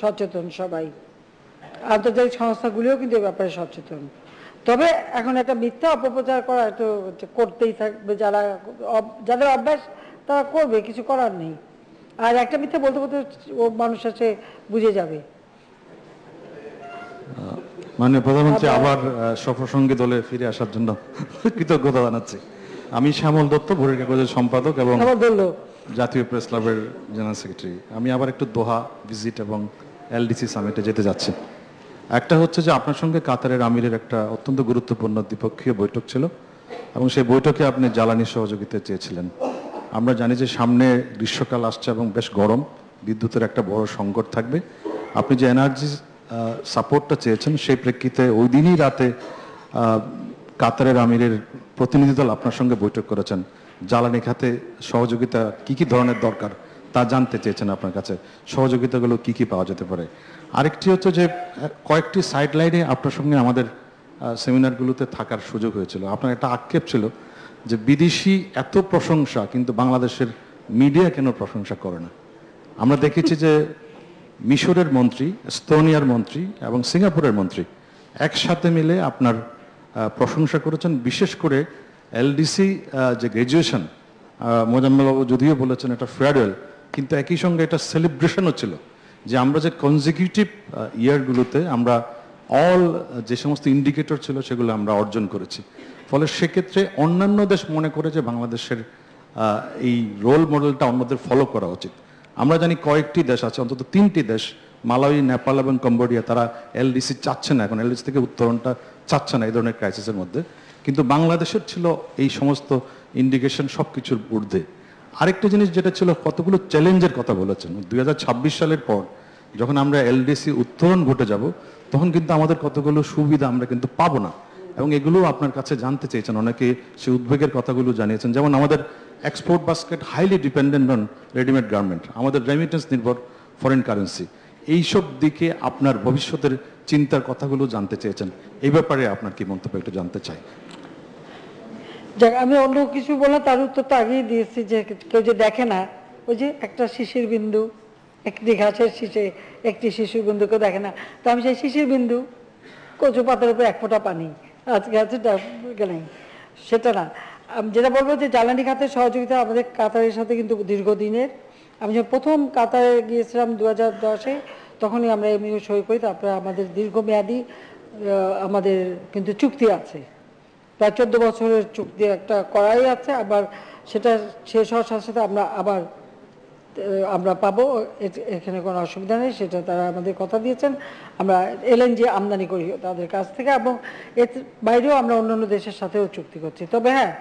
সচেতন সবাই। আন্তর্জাতিক সংস্থাগুলিও কিন্তু এ ব্যাপারে সচেতন। তবে এখন একটা মিথ্যা অপপ্রচার করা একটু করতেই থাকবে যারা যাদের অভ্যাস তারা করবে কিছু করার নেই। আর একটা মিথ্যা বলতে বলতে ও মানুষ আছে বুঝে যাবে। মাননীয় প্রধানমন্ত্রী আবার আহ, সপ্রসঙ্গে দলে ফিরে আসার জন্য কৃতজ্ঞতা জানাচ্ছি। আমি শ্যামল দত্ত ভোরের কাগজের সম্পাদক এবং জাতীয় প্রেস ক্লাবের জেনারেল সেক্রেটারি। আমি আবার একটু দোহা ভিজিট এবং এলডিসি সামিটে যেতে যাচ্ছি। একটা হচ্ছে যে আপনার সঙ্গে কাতারের আমিরের একটা অত্যন্ত গুরুত্বপূর্ণ দ্বিপক্ষীয় বৈঠক ছিল, এবং সেই বৈঠকে আপনি জ্বালানি সহযোগিতা চেয়েছিলেন। আমরা জানি যে সামনে গ্রীষ্মকাল আসছে এবং বেশ গরম, বিদ্যুতের একটা বড় সংকট থাকবে। আপনি যে এনার্জি সাপোর্টটা চেয়েছেন সেই প্রেক্ষিতে ওই দিনই রাতে কাতারের আমিরের প্রতিনিধি দল আপনার সঙ্গে বৈঠক করেছেন। জ্বালানি খাতে সহযোগিতা কি কি ধরনের দরকার তা জানতে চেয়েছেন আপনার কাছে। সহযোগিতাগুলো কি কি পাওয়া যেতে পারে? আরেকটি হচ্ছে যে, কয়েকটি সাইড লাইনে আপনার সঙ্গে আমাদের সেমিনারগুলোতে থাকার সুযোগ হয়েছিল। আপনার একটা আক্ষেপ ছিল যে, বিদেশি এত প্রশংসা কিন্তু বাংলাদেশের মিডিয়া কেন প্রশংসা করে না? আমরা দেখেছি যে, মিশরের মন্ত্রী স্তোনিয়ার মন্ত্রী এবং সিঙ্গাপুরের মন্ত্রী একসাথে মিলে আপনার প্রশংসা করেছেন। বিশেষ করে এলডিসি যে গ্র্যাজুয়েশন মোজাম্মেলবাবু যদিও বলেছেন এটা ফেয়ারওয়েল কিন্তু একই সঙ্গে এটা সেলিব্রেশনও ছিল। যে আমরা যে কনজিকিউটিভ ইয়ারগুলোতে আমরা অল যে সমস্ত ইন্ডিকেটর ছিল সেগুলো আমরা অর্জন করেছি। ফলে সেক্ষেত্রে অন্যান্য দেশ মনে করে যে বাংলাদেশের এই রোল মডেলটা অন্যদের ফলো করা উচিত। আমরা জানি কয়েকটি দেশ আছে, অন্তত তিনটি দেশ মালাউই নেপাল এবং কম্বোডিয়া, তারা এলডিসি চাচ্ছে না, এখন এলডিসি থেকে উত্তরণটা চাচ্ছে না এই ধরনের ক্রাইসিসের মধ্যে। কিন্তু বাংলাদেশের ছিল এই সমস্ত ইন্ডিকেশন সব কিছুর ঊর্ধ্বে। আরেকটা জিনিস যেটা ছিল, কতগুলো চ্যালেঞ্জের কথা বলেছেন। দুই হাজার ছাব্বিশ সালের পর যখন আমরা এলডিসি উত্তরণ ঘটে যাব, তখন কিন্তু আমাদের কতগুলো সুবিধা আমরা কিন্তু পাবো না। এবং এগুলো আপনার কাছে জানতে চেয়েছেন, অনেকে সেই উদ্বেগের কথাগুলো জানিয়েছেন। যেমন আমাদের export basket highly dependent on readymade garment আমাদের রেমিটেন্স নির্ভর ফরেন কারেন্সি এইসব দিকে আপনার ভবিষ্যতের চিন্তার কথাগুলো জানতে চেয়েছেন। এই ব্যাপারে আপনার কি মন্তব্য একটু জানতে চাই। যাক, আমি অন্য কিছু বললাম, তার উত্তর তো আগেই দিয়েছি যে কেউ যে দেখে না, ওই যে একটা শিশির বিন্দু, একটি ঘাসের শীষে একটি শিশির বিন্দু কেউ দেখে না। তো আমি সেই শিশির বিন্দু, কচু পাতার উপর এক ফোঁটা পানি, আজকে আছে নেই, সেটা না। আমি যেটা বলব যে জ্বালানি খাতের সহযোগিতা আমাদের কাতারের সাথে কিন্তু দীর্ঘদিনের। আমি যখন প্রথম কাতারে গিয়েছিলাম দু হাজার দশে, তখনই আমরা এমনিও সই করি, তারপরে আমাদের দীর্ঘমেয়াদী আমাদের কিন্তু চুক্তি আছে। প্রায় চোদ্দ বছরের চুক্তি একটা করাই আছে, আবার সেটা শেষ হওয়ার সাথে সাথে আমরা আবার আমরা পাবো এখানে কোনো অসুবিধা নেই, সেটা তারা আমাদের কথা দিয়েছেন। আমরা এলএনজি আমদানি করি তাদের কাছ থেকে, এবং এর বাইরেও আমরা অন্যান্য দেশের সাথেও চুক্তি করছি। তবে হ্যাঁ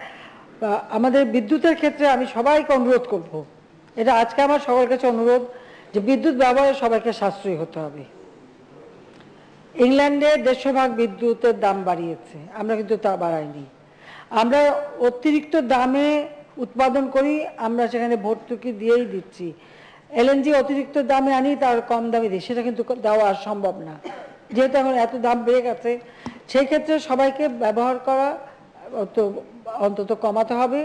আমাদের বিদ্যুতের ক্ষেত্রে আমি সবাইকে অনুরোধ করব। এটা আজকে আমার সবার কাছে অনুরোধ যে বিদ্যুৎ ব্যবহারে সবাইকে সাশ্রয়ী হতে হবে। ইংল্যান্ডে দেড়শো ভাগ বিদ্যুতের দাম বাড়িয়েছে। আমরা কিন্তু তা বাড়াইনি। আমরা অতিরিক্ত দামে উৎপাদন করি, আমরা সেখানে ভর্তুকি দিয়েই দিচ্ছি। এলএনজি অতিরিক্ত দামে আনি, তার কম দামে দিই, সেটা কিন্তু দেওয়া আর সম্ভব না। যেহেতু এখন এত দাম বেড়ে গেছে সেই ক্ষেত্রে সবাইকে ব্যবহার করা তো অন্তত কমাতে হবে।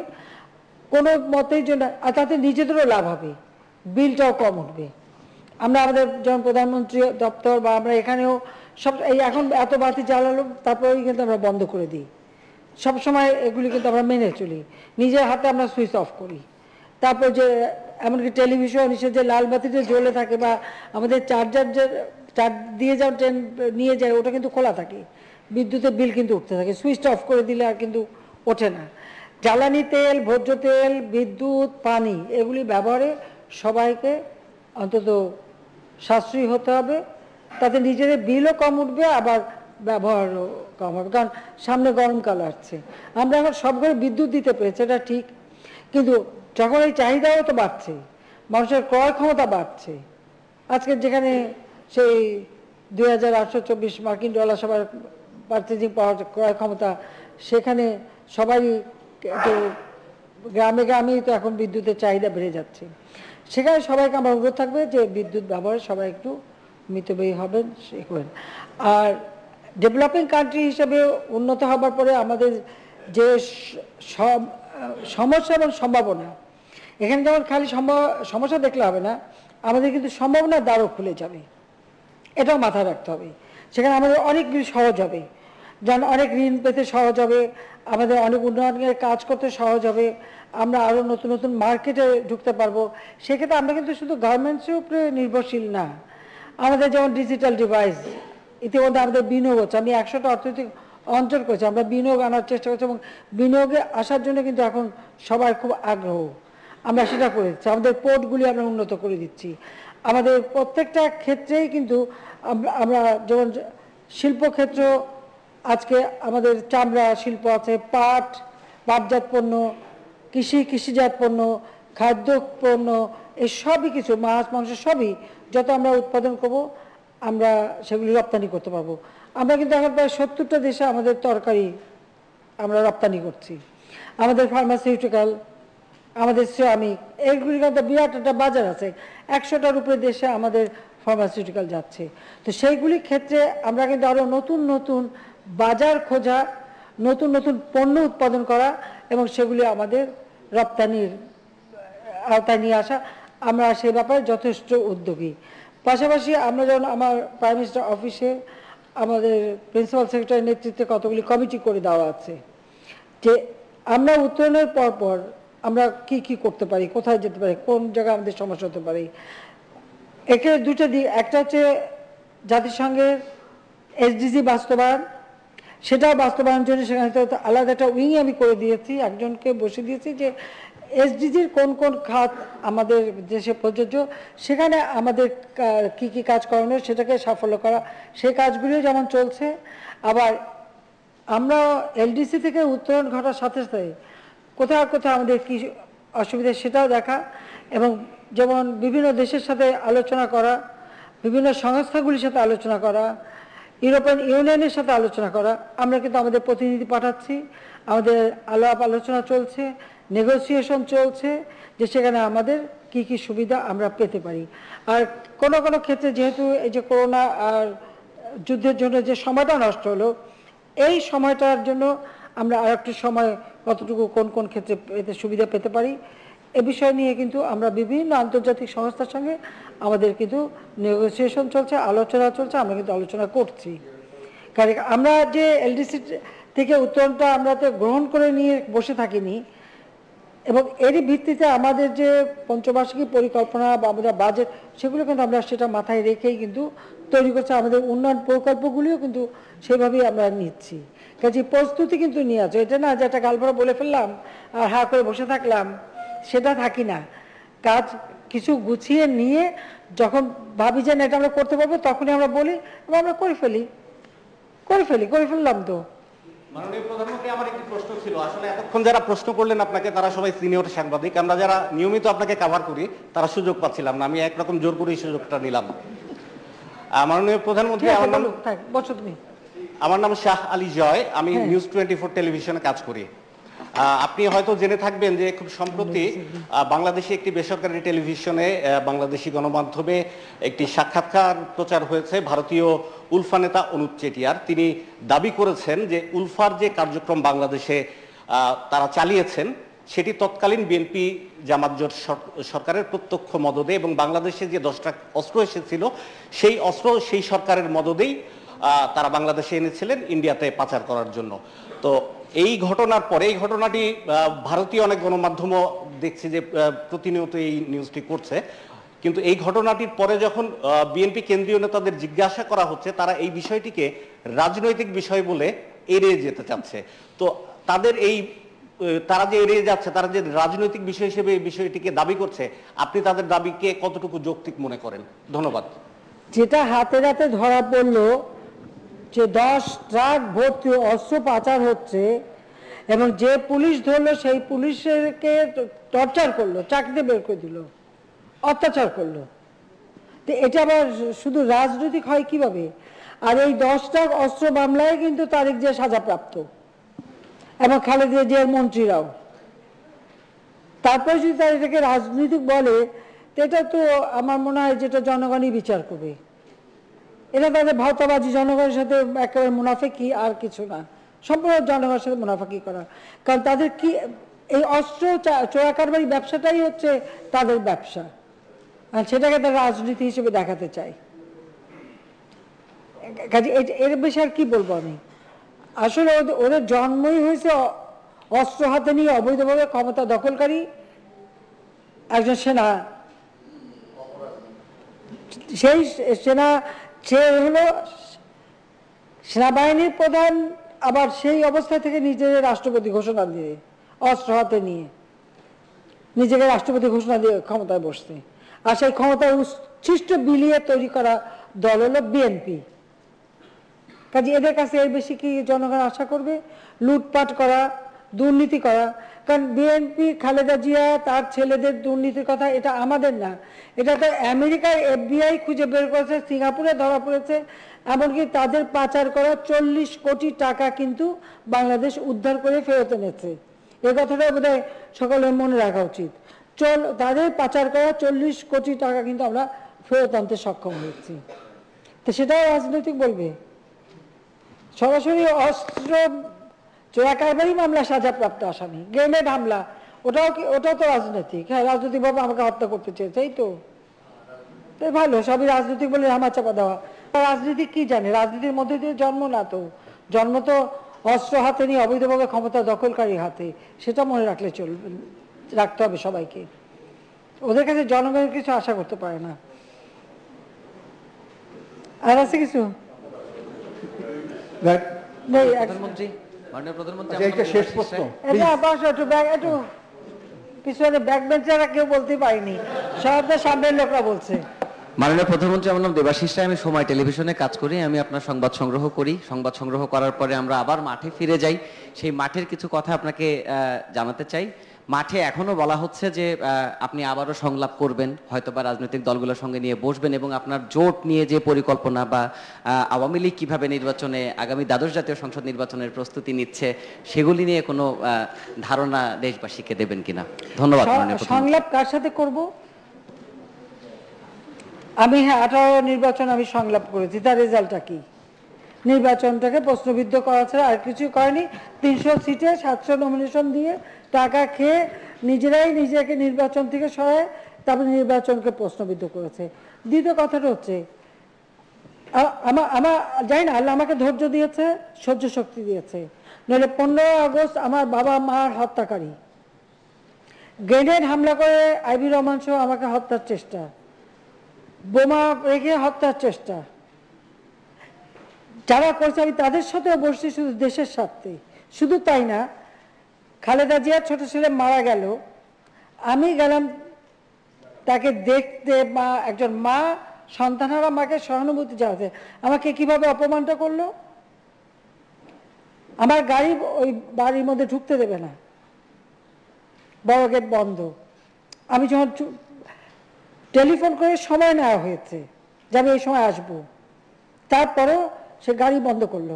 কোনো মতেই জন্য আর তাতে নিজেদেরও লাভ হবে, বিলটাও কম উঠবে। আমরা আমাদের যেমন প্রধানমন্ত্রী দপ্তর বা আমরা এখানেও সব এই এখন এত বাতি জ্বালালো, তারপরেই কিন্তু আমরা বন্ধ করে দিই। সব সময় এগুলি কিন্তু আমরা মেনে চলি। নিজের হাতে আমরা সুইচ অফ করি। তারপর যে, এমনকি টেলিভিশন এসে যে লাল বাতিতে জ্বলে থাকে বা আমাদের চার্জার যে চার্জ দিয়ে যাও ট্রেন নিয়ে যায়, ওটা কিন্তু খোলা থাকে। বিদ্যুতের বিল কিন্তু উঠতে থাকে। সুইচটা অফ করে দিলে আর কিন্তু ওঠে না। জ্বালানি তেল, ভোজ্য তেল, বিদ্যুৎ, পানি, এগুলি ব্যবহারে সবাইকে অন্তত সাশ্রয়ী হতে হবে। তাতে নিজেদের বিলও কম উঠবে, আবার ব্যবহারও কম হবে। কারণ সামনে গরমকাল আসছে। আমরা এখন সব ঘরে বিদ্যুৎ দিতে পেরেছি, এটা ঠিক। কিন্তু যখন এই চাহিদাও তো বাড়ছে, মানুষের ক্রয় ক্ষমতা বাড়ছে, আজকে যেখানে সেই দুই হাজার আটশো চব্বিশ মার্কিন ডলার সবার পার্চেজিং পাওয়ার ক্রয় ক্ষমতা, সেখানে সবাই গ্রামে গ্রামেই তো এখন বিদ্যুতের চাহিদা বেড়ে যাচ্ছে। সেখানে সবাইকে আমার অনুরোধ থাকবে যে বিদ্যুৎ ব্যবহারে সবাই একটু মিতব্যয়ী হবেন করবেন আর ডেভেলপিং কান্ট্রি হিসেবে উন্নত হবার পরে আমাদের যে সমস্যা এবং সম্ভাবনা, এখানে যেমন খালি সমস্যা দেখলে হবে না, আমাদের কিন্তু সম্ভাবনার দ্বারও খুলে যাবে। এটাও মাথায় রাখতে হবে। সেখানে আমাদের অনেক কিছু সহজ হবে। যেমন অনেক ঋণ পেতে সহজ হবে, আমাদের অনেক উন্নয়নের কাজ করতে সহজ হবে, আমরা আরও নতুন নতুন মার্কেটে ঢুকতে পারব। সেক্ষেত্রে আমরা কিন্তু শুধু গার্মেন্টসের উপরে নির্ভরশীল না। আমাদের যেমন ডিজিটাল ডিভাইস ইতিমধ্যে আমাদের বিনিয়োগ হচ্ছে। আমি একশোটা অর্থনৈতিক অঞ্চল করেছি, আমরা বিনিয়োগ আনার চেষ্টা করছি এবং বিনিয়োগে আসার জন্য কিন্তু এখন সবার খুব আগ্রহ। আমরা সেটা করে দিচ্ছি। আমাদের পোর্টগুলি আমরা উন্নত করে দিচ্ছি। আমাদের প্রত্যেকটা ক্ষেত্রেই কিন্তু আমরা- যেমন শিল্পক্ষেত্র, আজকে আমাদের চামড়া শিল্প আছে, পাট, পাটজাত পণ্য, কৃষি, কৃষিজাত পণ্য খাদ্য পণ্য এই সবই কিছু, মাছ, মাংস সবই যত আমরা উৎপাদন করব, আমরা সেগুলি রপ্তানি করতে পারব। আমরা কিন্তু এখন প্রায় সত্তরটা দেশে আমাদের তরকারি আমরা রপ্তানি করছি। আমাদের ফার্মাসিউটিক্যাল আমাদের শ্রমিক এইগুলির কিন্তু বিরাট একটা বাজার আছে। একশোটার উপরে দেশে আমাদের ফার্মাসিউটিক্যাল যাচ্ছে। তো সেইগুলির ক্ষেত্রে আমরা কিন্তু আরও নতুন নতুন বাজার খোঁজা, নতুন নতুন পণ্য উৎপাদন করা এবং সেগুলি আমাদের রপ্তানির আওতায় নিয়ে আসা আমরা সে ব্যাপারে যথেষ্ট উদ্যোগী। পাশাপাশি আমরা যেমন আমার প্রাইম মিনিস্টার অফিসে আমাদের প্রিন্সিপাল সেক্রেটারির নেতৃত্বে কতগুলি কমিটি করে দেওয়া আছে, যে আমরা উত্তরণের পর পর আমরা কি কি করতে পারি, কোথায় যেতে পারি, কোন জায়গায় আমাদের সমস্যা হতে পারে। একে দুটো দিক, একটা হচ্ছে জাতিসংঘের এসডিজি বাস্তবায়ন সেটা বাস্তবায়নের জন্য সেখানে আলাদা একটা উইং আমি করে দিয়েছি, একজনকে বসে দিয়েছি যে এসডিজির কোন কোন খাত আমাদের দেশে প্রযোজ্য, সেখানে আমাদের কা- কি কাজ করানো সেটাকে সাফল্য করা, সেই কাজগুলিও যেমন চলছে। আবার আমরা এলডিসি থেকে উত্তরণ ঘটার সাথে সাথে কোথাও কোথাও আমাদের কি অসুবিধা সেটাও দেখা এবং যেমন বিভিন্ন দেশের সাথে আলোচনা করা, বিভিন্ন সংস্থাগুলির সাথে আলোচনা করা, ইউরোপিয়ান ইউনিয়নের সাথে আলোচনা করা, আমরা কিন্তু আমাদের প্রতিনিধি পাঠাচ্ছি, আমাদের আলাপ আলোচনা চলছে নেগোসিয়েশন চলছে যে সেখানে আমাদের কি কি সুবিধা আমরা পেতে পারি। আর কোনো কোনো ক্ষেত্রে যেহেতু এই যে করোনা আর যুদ্ধের জন্য যে সময়টা নষ্ট হলো, এই সময়টার জন্য আমরা আর একটু সময় কতটুকু কোন কোন ক্ষেত্রে পেতে সুবিধা পেতে পারি, এ বিষয় নিয়ে কিন্তু আমরা বিভিন্ন আন্তর্জাতিক সংস্থার সঙ্গে আমাদের কিন্তু নেগোসিয়েশন চলছে, আলোচনা চলছে, আমরা কিন্তু আলোচনা করছি। কারণ আমরা যে এলডিসি থেকে উত্তরণটা আমরা তো গ্রহণ করে নিয়ে বসে থাকিনি এবং এরই ভিত্তিতে আমাদের যে পঞ্চবার্ষিকী পরিকল্পনা বা আমাদের বাজেট সেগুলো কিন্তু আমরা সেটা মাথায় রেখেই কিন্তু তৈরি করছে। আমাদের উন্নয়ন প্রকল্পগুলিও কিন্তু সেভাবেই আমরা নিচ্ছি। কাজে প্রস্তুতি কিন্তু নিয়ে আছে এটা না যে একটা গালভরা বলে ফেললাম, আর হা করে বসে থাকলাম, সেটা থাকি না। কাজ কিছু গুছিয়ে নিয়ে যখন ভাবি যে না এটা আমরা করতে পারব, তখনই আমরা বলি এবং আমরা করে ফেলি। করে ফেলি, করে ফেললাম তো। মাননীয় প্রধানমন্ত্রী আমার একটি প্রশ্ন ছিল। আসলে এতক্ষণ যারা প্রশ্ন করলেন আপনাকে তারা সবাই সিনিয়র সাংবাদিক। আমরা যারা নিয়মিত আপনাকে কভার করি তারা সুযোগ পাচ্ছিলাম না। আমি একরকম জোর করে সুযোগটা নিলাম। মাননীয় প্রধানমন্ত্রী আমার নাম শাহ আলী জয়। আমি হ্যাঁ। নিউজ টোয়েন্টি ফোর টেলিভিশনে কাজ করি। আপনি হয়তো জেনে থাকবেন যে খুব সম্প্রতি বাংলাদেশে একটি বেসরকারি টেলিভিশনে বাংলাদেশি গণমাধ্যমে একটি সাক্ষাৎকার প্রচার হয়েছে ভারতীয় উলফা নেতা অনুপ চেটিয়ার। তিনি দাবি করেছেন যে উলফার যে কার্যক্রম বাংলাদেশে তারা চালিয়েছেন সেটি তৎকালীন বিএনপি জামাত জোট সরকারের প্রত্যক্ষ মদদে এবং বাংলাদেশে যে দশটা অস্ত্র এসেছিল সেই অস্ত্র সেই সরকারের মদদেই তারা বাংলাদেশে এনেছিলেন ইন্ডিয়াতে পাচার করার জন্য। তো এই ঘটনার পরে, এই ঘটনাটি ভারতীয় অনেক গণমাধ্যমও দেখছি যে প্রতিনিয়ত এই নিউজটি করছে। কিন্তু এই ঘটনাটির পরে যখন বিএনপি কেন্দ্রীয় নেতাদের জিজ্ঞাসা করা হচ্ছে, তারা এই বিষয়টিকে রাজনৈতিক বিষয় বলে এড়িয়ে যেতে চাচ্ছে। তো তাদের এই তারা যে এড়িয়ে যাচ্ছে, তারা যে রাজনৈতিক বিষয় হিসেবে এই বিষয়টিকে দাবি করছে, আপনি তাদের দাবিকে কতটুকু যৌক্তিক মনে করেন? ধন্যবাদ। যেটা হাতে হাতে ধরা পড়ল যে দশ ট্রাক ভর্তি অস্ত্র পাচার হচ্ছে এবং যে পুলিশ ধরলো, সেই পুলিশকে টর্চার করল চাকরিতে বের করে দিল, অত্যাচার করল। তো এটা আবার শুধু রাজনৈতিক হয় কীভাবে? আর এই দশ ট্রাক অস্ত্র মামলায় কিন্তু তারিখ যে সাজাপ্রাপ্ত এবং খালেদা জিয়ার মন্ত্রীরাও। তারপরে যদি তারা এটাকে রাজনৈতিক বলে এটা তো আমার মনে হয় যেটা জনগণই বিচার করবে। এটা তাদের ভাওতাবাজি জনগণের সাথে একেবারে মুনাফেকি আর কিছু না। সম্পূর্ণ জনগণের সাথে মুনাফাকি করা। কারণ তাদের কি, এই অস্ত্র চা- চোরা কারবারি ব্যবসাটাই হচ্ছে তাদের ব্যবসা। আর সেটাকে তারা রাজনীতি হিসেবে দেখাতে চায়। কাজে এর বেশি আর কি বলব আমি? আসলে ওদের জন্মই হয়েছে অস্ত্র হাতে নিয়ে অবৈধভাবে ক্ষমতা দখলকারী একজন সেনা, সেই সেনা সে হলো সেনাবাহিনীর প্রধান, আবার সেই অবস্থা থেকে নিজের রাষ্ট্রপতি ঘোষণা দিয়ে, অস্ত্র হাতে নিয়ে নিজেকে রাষ্ট্রপতি ঘোষণা দিয়ে ক্ষমতায় বসতে আর সেই ক্ষমতায় উচ্ছিষ্ট বিলিয়ে তৈরি করা দল হলো বিএনপি। কাজে এদের কাছে এর বেশি কি জনগণ আশা করবে? লুটপাট করা দুর্নীতি করা। কারণ বিএনপি খালেদা জিয়া, তার ছেলেদের দুর্নীতির কথা এটা আমাদের না। এটা তো আমেরিকার এফবিআই খুঁজে বের করেছে, সিঙ্গাপুরে ধরা পড়েছে, এমনকি তাদের পাচার করা চল্লিশ কোটি টাকা কিন্তু বাংলাদেশ উদ্ধার করে ফেরত এনেছে। এ কথাটা বোধ সকলের মনে রাখা উচিত। চল, তাদের পাচার করা চল্লিশ কোটি টাকা কিন্তু আমরা ফেরত আনতে সক্ষম হয়েছি। তো সেটাও রাজনৈতিক বলবে? সরাসরি অস্ত্র চোরাকারবারি মামলা সাজাপ্রাপ্ত আসামি গ্রেনেড হামলা ওটাও কি ওটাও তো রাজনৈতিক। হ্যাঁ রাজনৈতিকভাবে আমাকে হত্যা করতে চেয়েছে এই তো। তো ভালো সবই রাজনৈতিক বলে হামা চাপা দেওয়া। রাজনীতি কি জানে? রাজনীতির মধ্যে দিয়ে জন্ম না তো। জন্ম তো অস্ত্র হাতে নিয়ে অবৈধভাবে ক্ষমতা দখলকারী হাতে। সেটা মনে রাখলে চলবে রাখতে হবে সবাইকে। ওদের কাছে জনগণের কিছু আশা করতে পারে না। আর আছে কিছু? প্রধানমন্ত্রী? মাননীয় প্রধানমন্ত্রী আচ্ছা, আমার শেষ প্রশ্ন এটা বসো একটু ব্যাগ একটু পিছনে ব্যাক বেঞ্চাররা কেউ বলতে পারিনি। সব তো সামনের লোকরা বলছে। মাননীয় প্রধানমন্ত্রী আমার নাম দেবাশিস আমি সময় টেলিভিশনে কাজ করি আমি আপনার সংবাদ সংগ্রহ করি। সংবাদ সংগ্রহ করার পরে আমরা আবার মাঠে ফিরে যাই। সেই মাঠের কিছু কথা আপনাকে আহ, জানাতে চাই। মাঠে এখনও বলা হচ্ছে যে আপনি আবারও সংলাপ করবেন হয়তোবা রাজনৈতিক দলগুলোর সঙ্গে নিয়ে বসবেন এবং আপনার জোট নিয়ে যে পরিকল্পনা বা আওয়ামী লীগ কীভাবে নির্বাচনে আগামী দ্বাদশ জাতীয় সংসদ নির্বাচনের প্রস্তুতি নিচ্ছে সেগুলি নিয়ে কোনো ধারণা দেশবাসীকে দেবেন কিনা? ধন্যবাদ সংলাপ কার সাথে করব? আমি হ্যাঁ আঠারো নির্বাচন আমি সংলাপ করেছি তার রেজাল্টটা কি? নির্বাচনটাকে প্রশ্নবিদ্ধ করা ছাড়া আর কিছু করেনি তিনশো সিটে সাতশো নমিনেশন দিয়ে টাকা খেয়ে নিজেরাই নিজেকে নির্বাচন থেকে সরায়, তারপরে নির্বাচনকে প্রশ্নবিদ্ধ করেছে। দ্বিতীয় কথাটা হচ্ছে আমার আমার জানি না, আল্লাহ আমাকে ধৈর্য দিয়েছে, সহ্য শক্তি দিয়েছে। নইলে পনেরোই আগস্ট আমার বাবা মার হত্যাকারী। গ্রেনেড হামলা করে আইবি রহমান সহ আমাকে হত্যার চেষ্টা। বোমা রেখে হত্যার চেষ্টা। যারা করছে আমি তাদের সাথেও বসছি, শুধু দেশের স্বার্থে। শুধু তাই না খালেদা জিয়ার ছোট ছেলে মারা গেল। আমি গেলাম তাকে দেখতে বা একজন মা সন্তানহারা মাকে সহানুভূতি জানাতে। আমাকে কীভাবে অপমানটা করল? আমার গাড়ি ওই বাড়ির মধ্যে ঢুকতে দেবে না। বড় গেট বন্ধ। আমি যখন টেলিফোন করে সময় নেওয়া হয়েছে যে আমি এই সময় আসব। তারপরেও সে গাড়ি বন্ধ করল।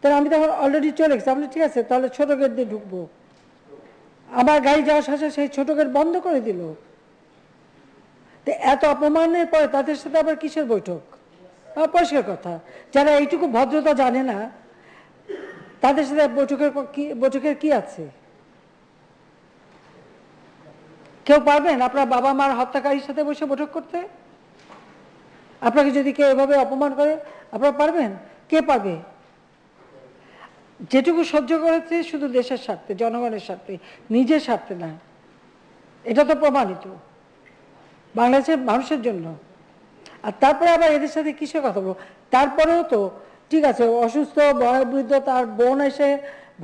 তাহলে আমি তখন অলরেডি চলে গেছি। বললাম, ঠিক আছে তাহলে ছোট গেট দিয়ে ঢুকবো। আমার গাড়ি যাওয়ার সাথে সেই ছোট বন্ধ করে দিল। তো এত অপমানের পরে তাদের সাথে আবার কিসের বৈঠক? পরিষ্কার কথা, যারা এইটুকু ভদ্রতা জানে না, তাদের সাথে বৈঠকের বৈঠকের কি আছে? কেউ পারবেন আপনার বাবা মার হত্যাকারীর সাথে বসে বৈঠক করতে? আপনাকে যদি কেউ এভাবে অপমান করে, আপনারা পারবেন? কে পাবে যেটুকু সহ্য করেছে শুধু দেশের স্বার্থে, জনগণের স্বার্থে, নিজের স্বার্থে না এটা তো প্রমাণিত বাংলাদেশের মানুষের জন্য। আর তারপরে আবার এদের সাথে কিসের কথা বলব? তারপরেও তো ঠিক আছে অসুস্থ বৃদ্ধ তার বোন এসে,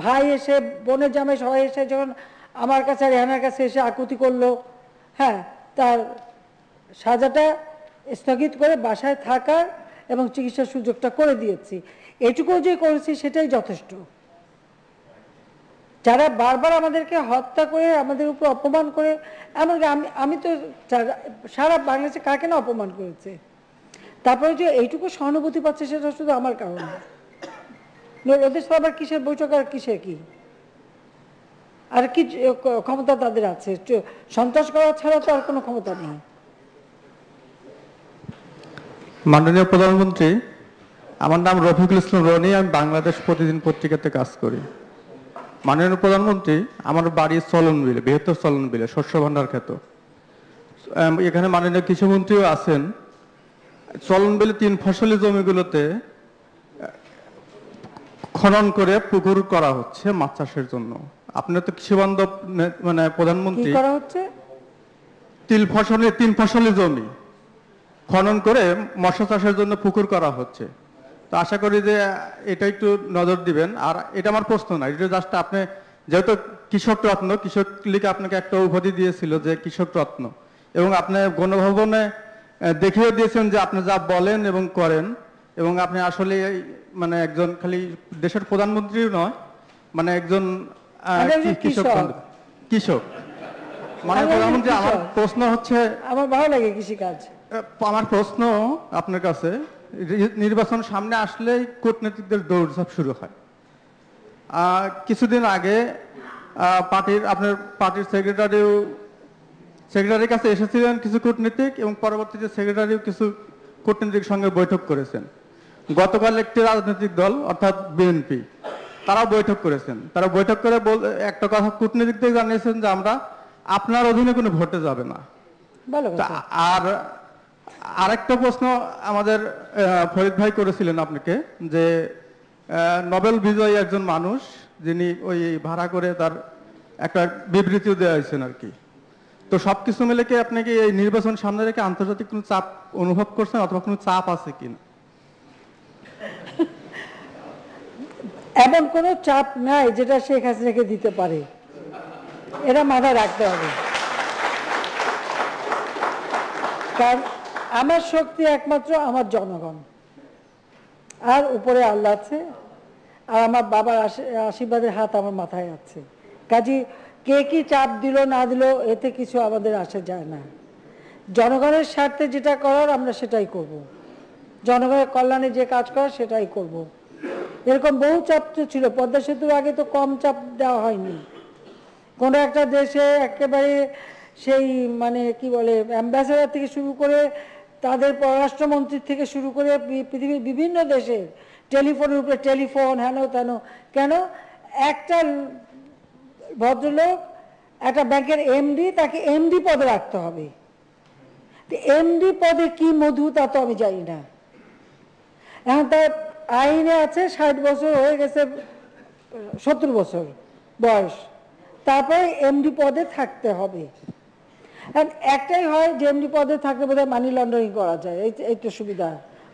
ভাই এসে, বোনের জামাই সবাই এসে যখন আমার কাছে রেহানার কাছে এসে আকুতি করল হ্যাঁ তার সাজাটা স্থগিত করে বাসায় থাকার এবং চিকিৎসার সুযোগটা করে দিয়েছি। এটুকু যে করেছি সেটাই যথেষ্ট। যারা বারবার আমাদেরকে হত্যা করে, আমাদের উপর অপমান করে, এমনকি আমি আমি তো সারা বাংলাদেশে কাকে না অপমান করেছে? তারপরে যে এইটুকু সহানুভূতি পাচ্ছে সেটা শুধু আমার কারণে। ওদের সাথে আবার কিসের বৈঠক আর কিসের কি? আর কি ক্ষমতা তাদের আছে? সন্ত্রাস করা ছাড়া তো আর কোনো ক্ষমতা নেই। মাননীয় প্রধানমন্ত্রী আমার নাম রফিকুল ইসলাম রনি আমি বাংলাদেশ প্রতিদিন পত্রিকাতে কাজ করি। মাননীয় প্রধানমন্ত্রী আমার বাড়ি চলন বিলে বৃহত্তর চলন বিলে শস্য ভান্ডার খ্যাত। এখানে মাননীয় কৃষিমন্ত্রীও আছেন। চলন বিলে তিন ফসলি জমিগুলোতে খনন করে পুকুর করা হচ্ছে মাছ চাষের জন্য। আপনার তো কৃষি বান্ধব মানে প্রধানমন্ত্রী। করা হচ্ছে? তিল ফসলি তিন ফসলি জমি খনন করে মৎস্য চাষের জন্য পুকুর করা হচ্ছে। তো আশা করি যে এটা একটু নজর দিবেন। আর এটা আমার প্রশ্ন না এটা জাস্ট আপনি যেহেতু কৃষক রত্ন কৃষক লিগে আপনাকে একটা উপাধি দিয়েছিল যে কৃষক রত্ন। এবং আপনি গণভবনে দেখিয়ে দিয়েছেন যে আপনি যা বলেন এবং করেন এবং আপনি আসলে মানে একজন খালি দেশের প্রধানমন্ত্রীও নয় মানে একজন কৃষক কৃষক। মানে প্রধানমন্ত্রী আমার প্রশ্ন হচ্ছে আমার ভালো লাগে কৃষিকাজ। আমার প্রশ্ন আপনার কাছে নির্বাচন সামনে আসলেই কূটনীতিকদের দৌড়ঝাঁপ শুরু হয়। কিছুদিন আগে পার্টির আপনার পার্টির সেক্রেটারিও সেক্রেটারির কাছে এসেছিলেন কিছু কূটনীতিক এবং পরবর্তীতে সেক্রেটারিও কিছু কূটনীতিক সঙ্গে বৈঠক করেছেন। গতকাল একটি রাজনৈতিক দল অর্থাৎ বিএনপি তারাও বৈঠক করেছেন। তারা বৈঠক করে একটা কথা কূটনীতিকদের জানিয়েছেন যে আমরা আপনার অধীনে কোনো ভোটে যাবে না। আর আরেকটা প্রশ্ন আমাদের ফরিদ ভাই করেছিলেন আপনাকে, যে নোবেল বিজয়ী একজন মানুষ যিনি ওই ভাড়া করে তার একটা বিবৃতিও দেওয়া হয়েছেন আর কি। তো সবকিছু মিলে কি আপনি কি এই নির্বাচন সামনে রেখে আন্তর্জাতিক কোনো চাপ অনুভব করছেন অথবা কোনো চাপ আছে কিনা? এমন কোনো চাপ নাই যেটা শেখ হাসিনাকে দিতে পারে। এটা মাথায় রাখতে হবে। কারণ আমার শক্তি একমাত্র আমার জনগণ আর উপরে আল্লাহ আছে, আর আমার বাবার আশী- আশীর্বাদের হাত আমার মাথায় আছে কাজী, কে কি চাপ দিল, না দিল, এতে কিছু আমাদের আসে যায় না জনগণের স্বার্থে যেটা করার আমরা সেটাই করব। জনগণের কল্যাণে যে কাজ করার সেটাই করব। এরকম বহু চাপ তো ছিল, পদ্মা সেতুর আগে তো কম চাপ দেওয়া হয়নি কোনো একটা দেশে একেবারে সেই মানে কি বলে অ্যাম্বাসেডার থেকে শুরু করে তাদের পররাষ্ট্রমন্ত্রীর থেকে শুরু করে পৃথিবীর বিভিন্ন দেশের টেলিফোনের উপরে টেলিফোন, হেন তেন, কেন? একটা ভদ্রলোক, একটা ব্যাংকের এমডি তাকে এমডি পদে রাখতে হবে। এমডি পদে কি মধু, তা তো আমি জানি না। এখন তার আইনে আছে ষাট বছর, হয়ে গেছে, সত্তর বছর বয়স। তারপরে এমডি পদে থাকতে হবে। একটাই হয় যে এমডি পদে থাকলে বোধহয় মানি লন্ডারিং করা যায়। এই এই তো সুবিধা।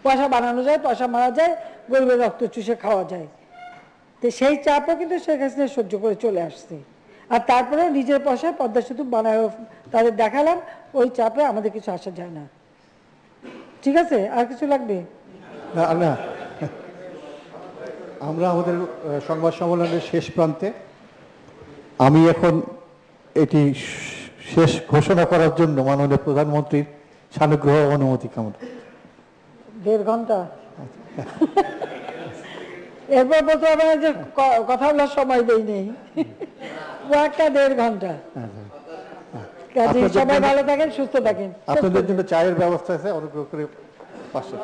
পয়সা বানানো যায়, পয়সা মারা যায়, গরিবের রক্ত চুষে খাওয়া যায়। তো সেই চাপও কিন্তু শেখ হাসিনা সহ্য করে চলে আসছে। আর তারপরে নিজের পয়সায় পদ্মা সেতু বানায় তাদের দেখালাম, ওই চাপে আমাদের কিছু আসা যায় না। ঠিক আছে? আর কিছু লাগবে? না আমরা আমাদের সংবাদ সম্মেলনের শেষ প্রান্তে, আমি এখন এটি শেষ ঘোষণা করার জন্য মাননীয় প্রধানমন্ত্রীর সানুগ্রহ অনুমতি কামনা। দেড় ঘণ্টা? এরপর বলতে হবে যে কথা বলার সময় দেই নেই। একটা দেড় ঘণ্টা। কাজে সবাই ভালো থাকেন সুস্থ থাকেন। আপনাদের জন্য চায়ের ব্যবস্থা আছে অনুগ্রহ করে পাশে।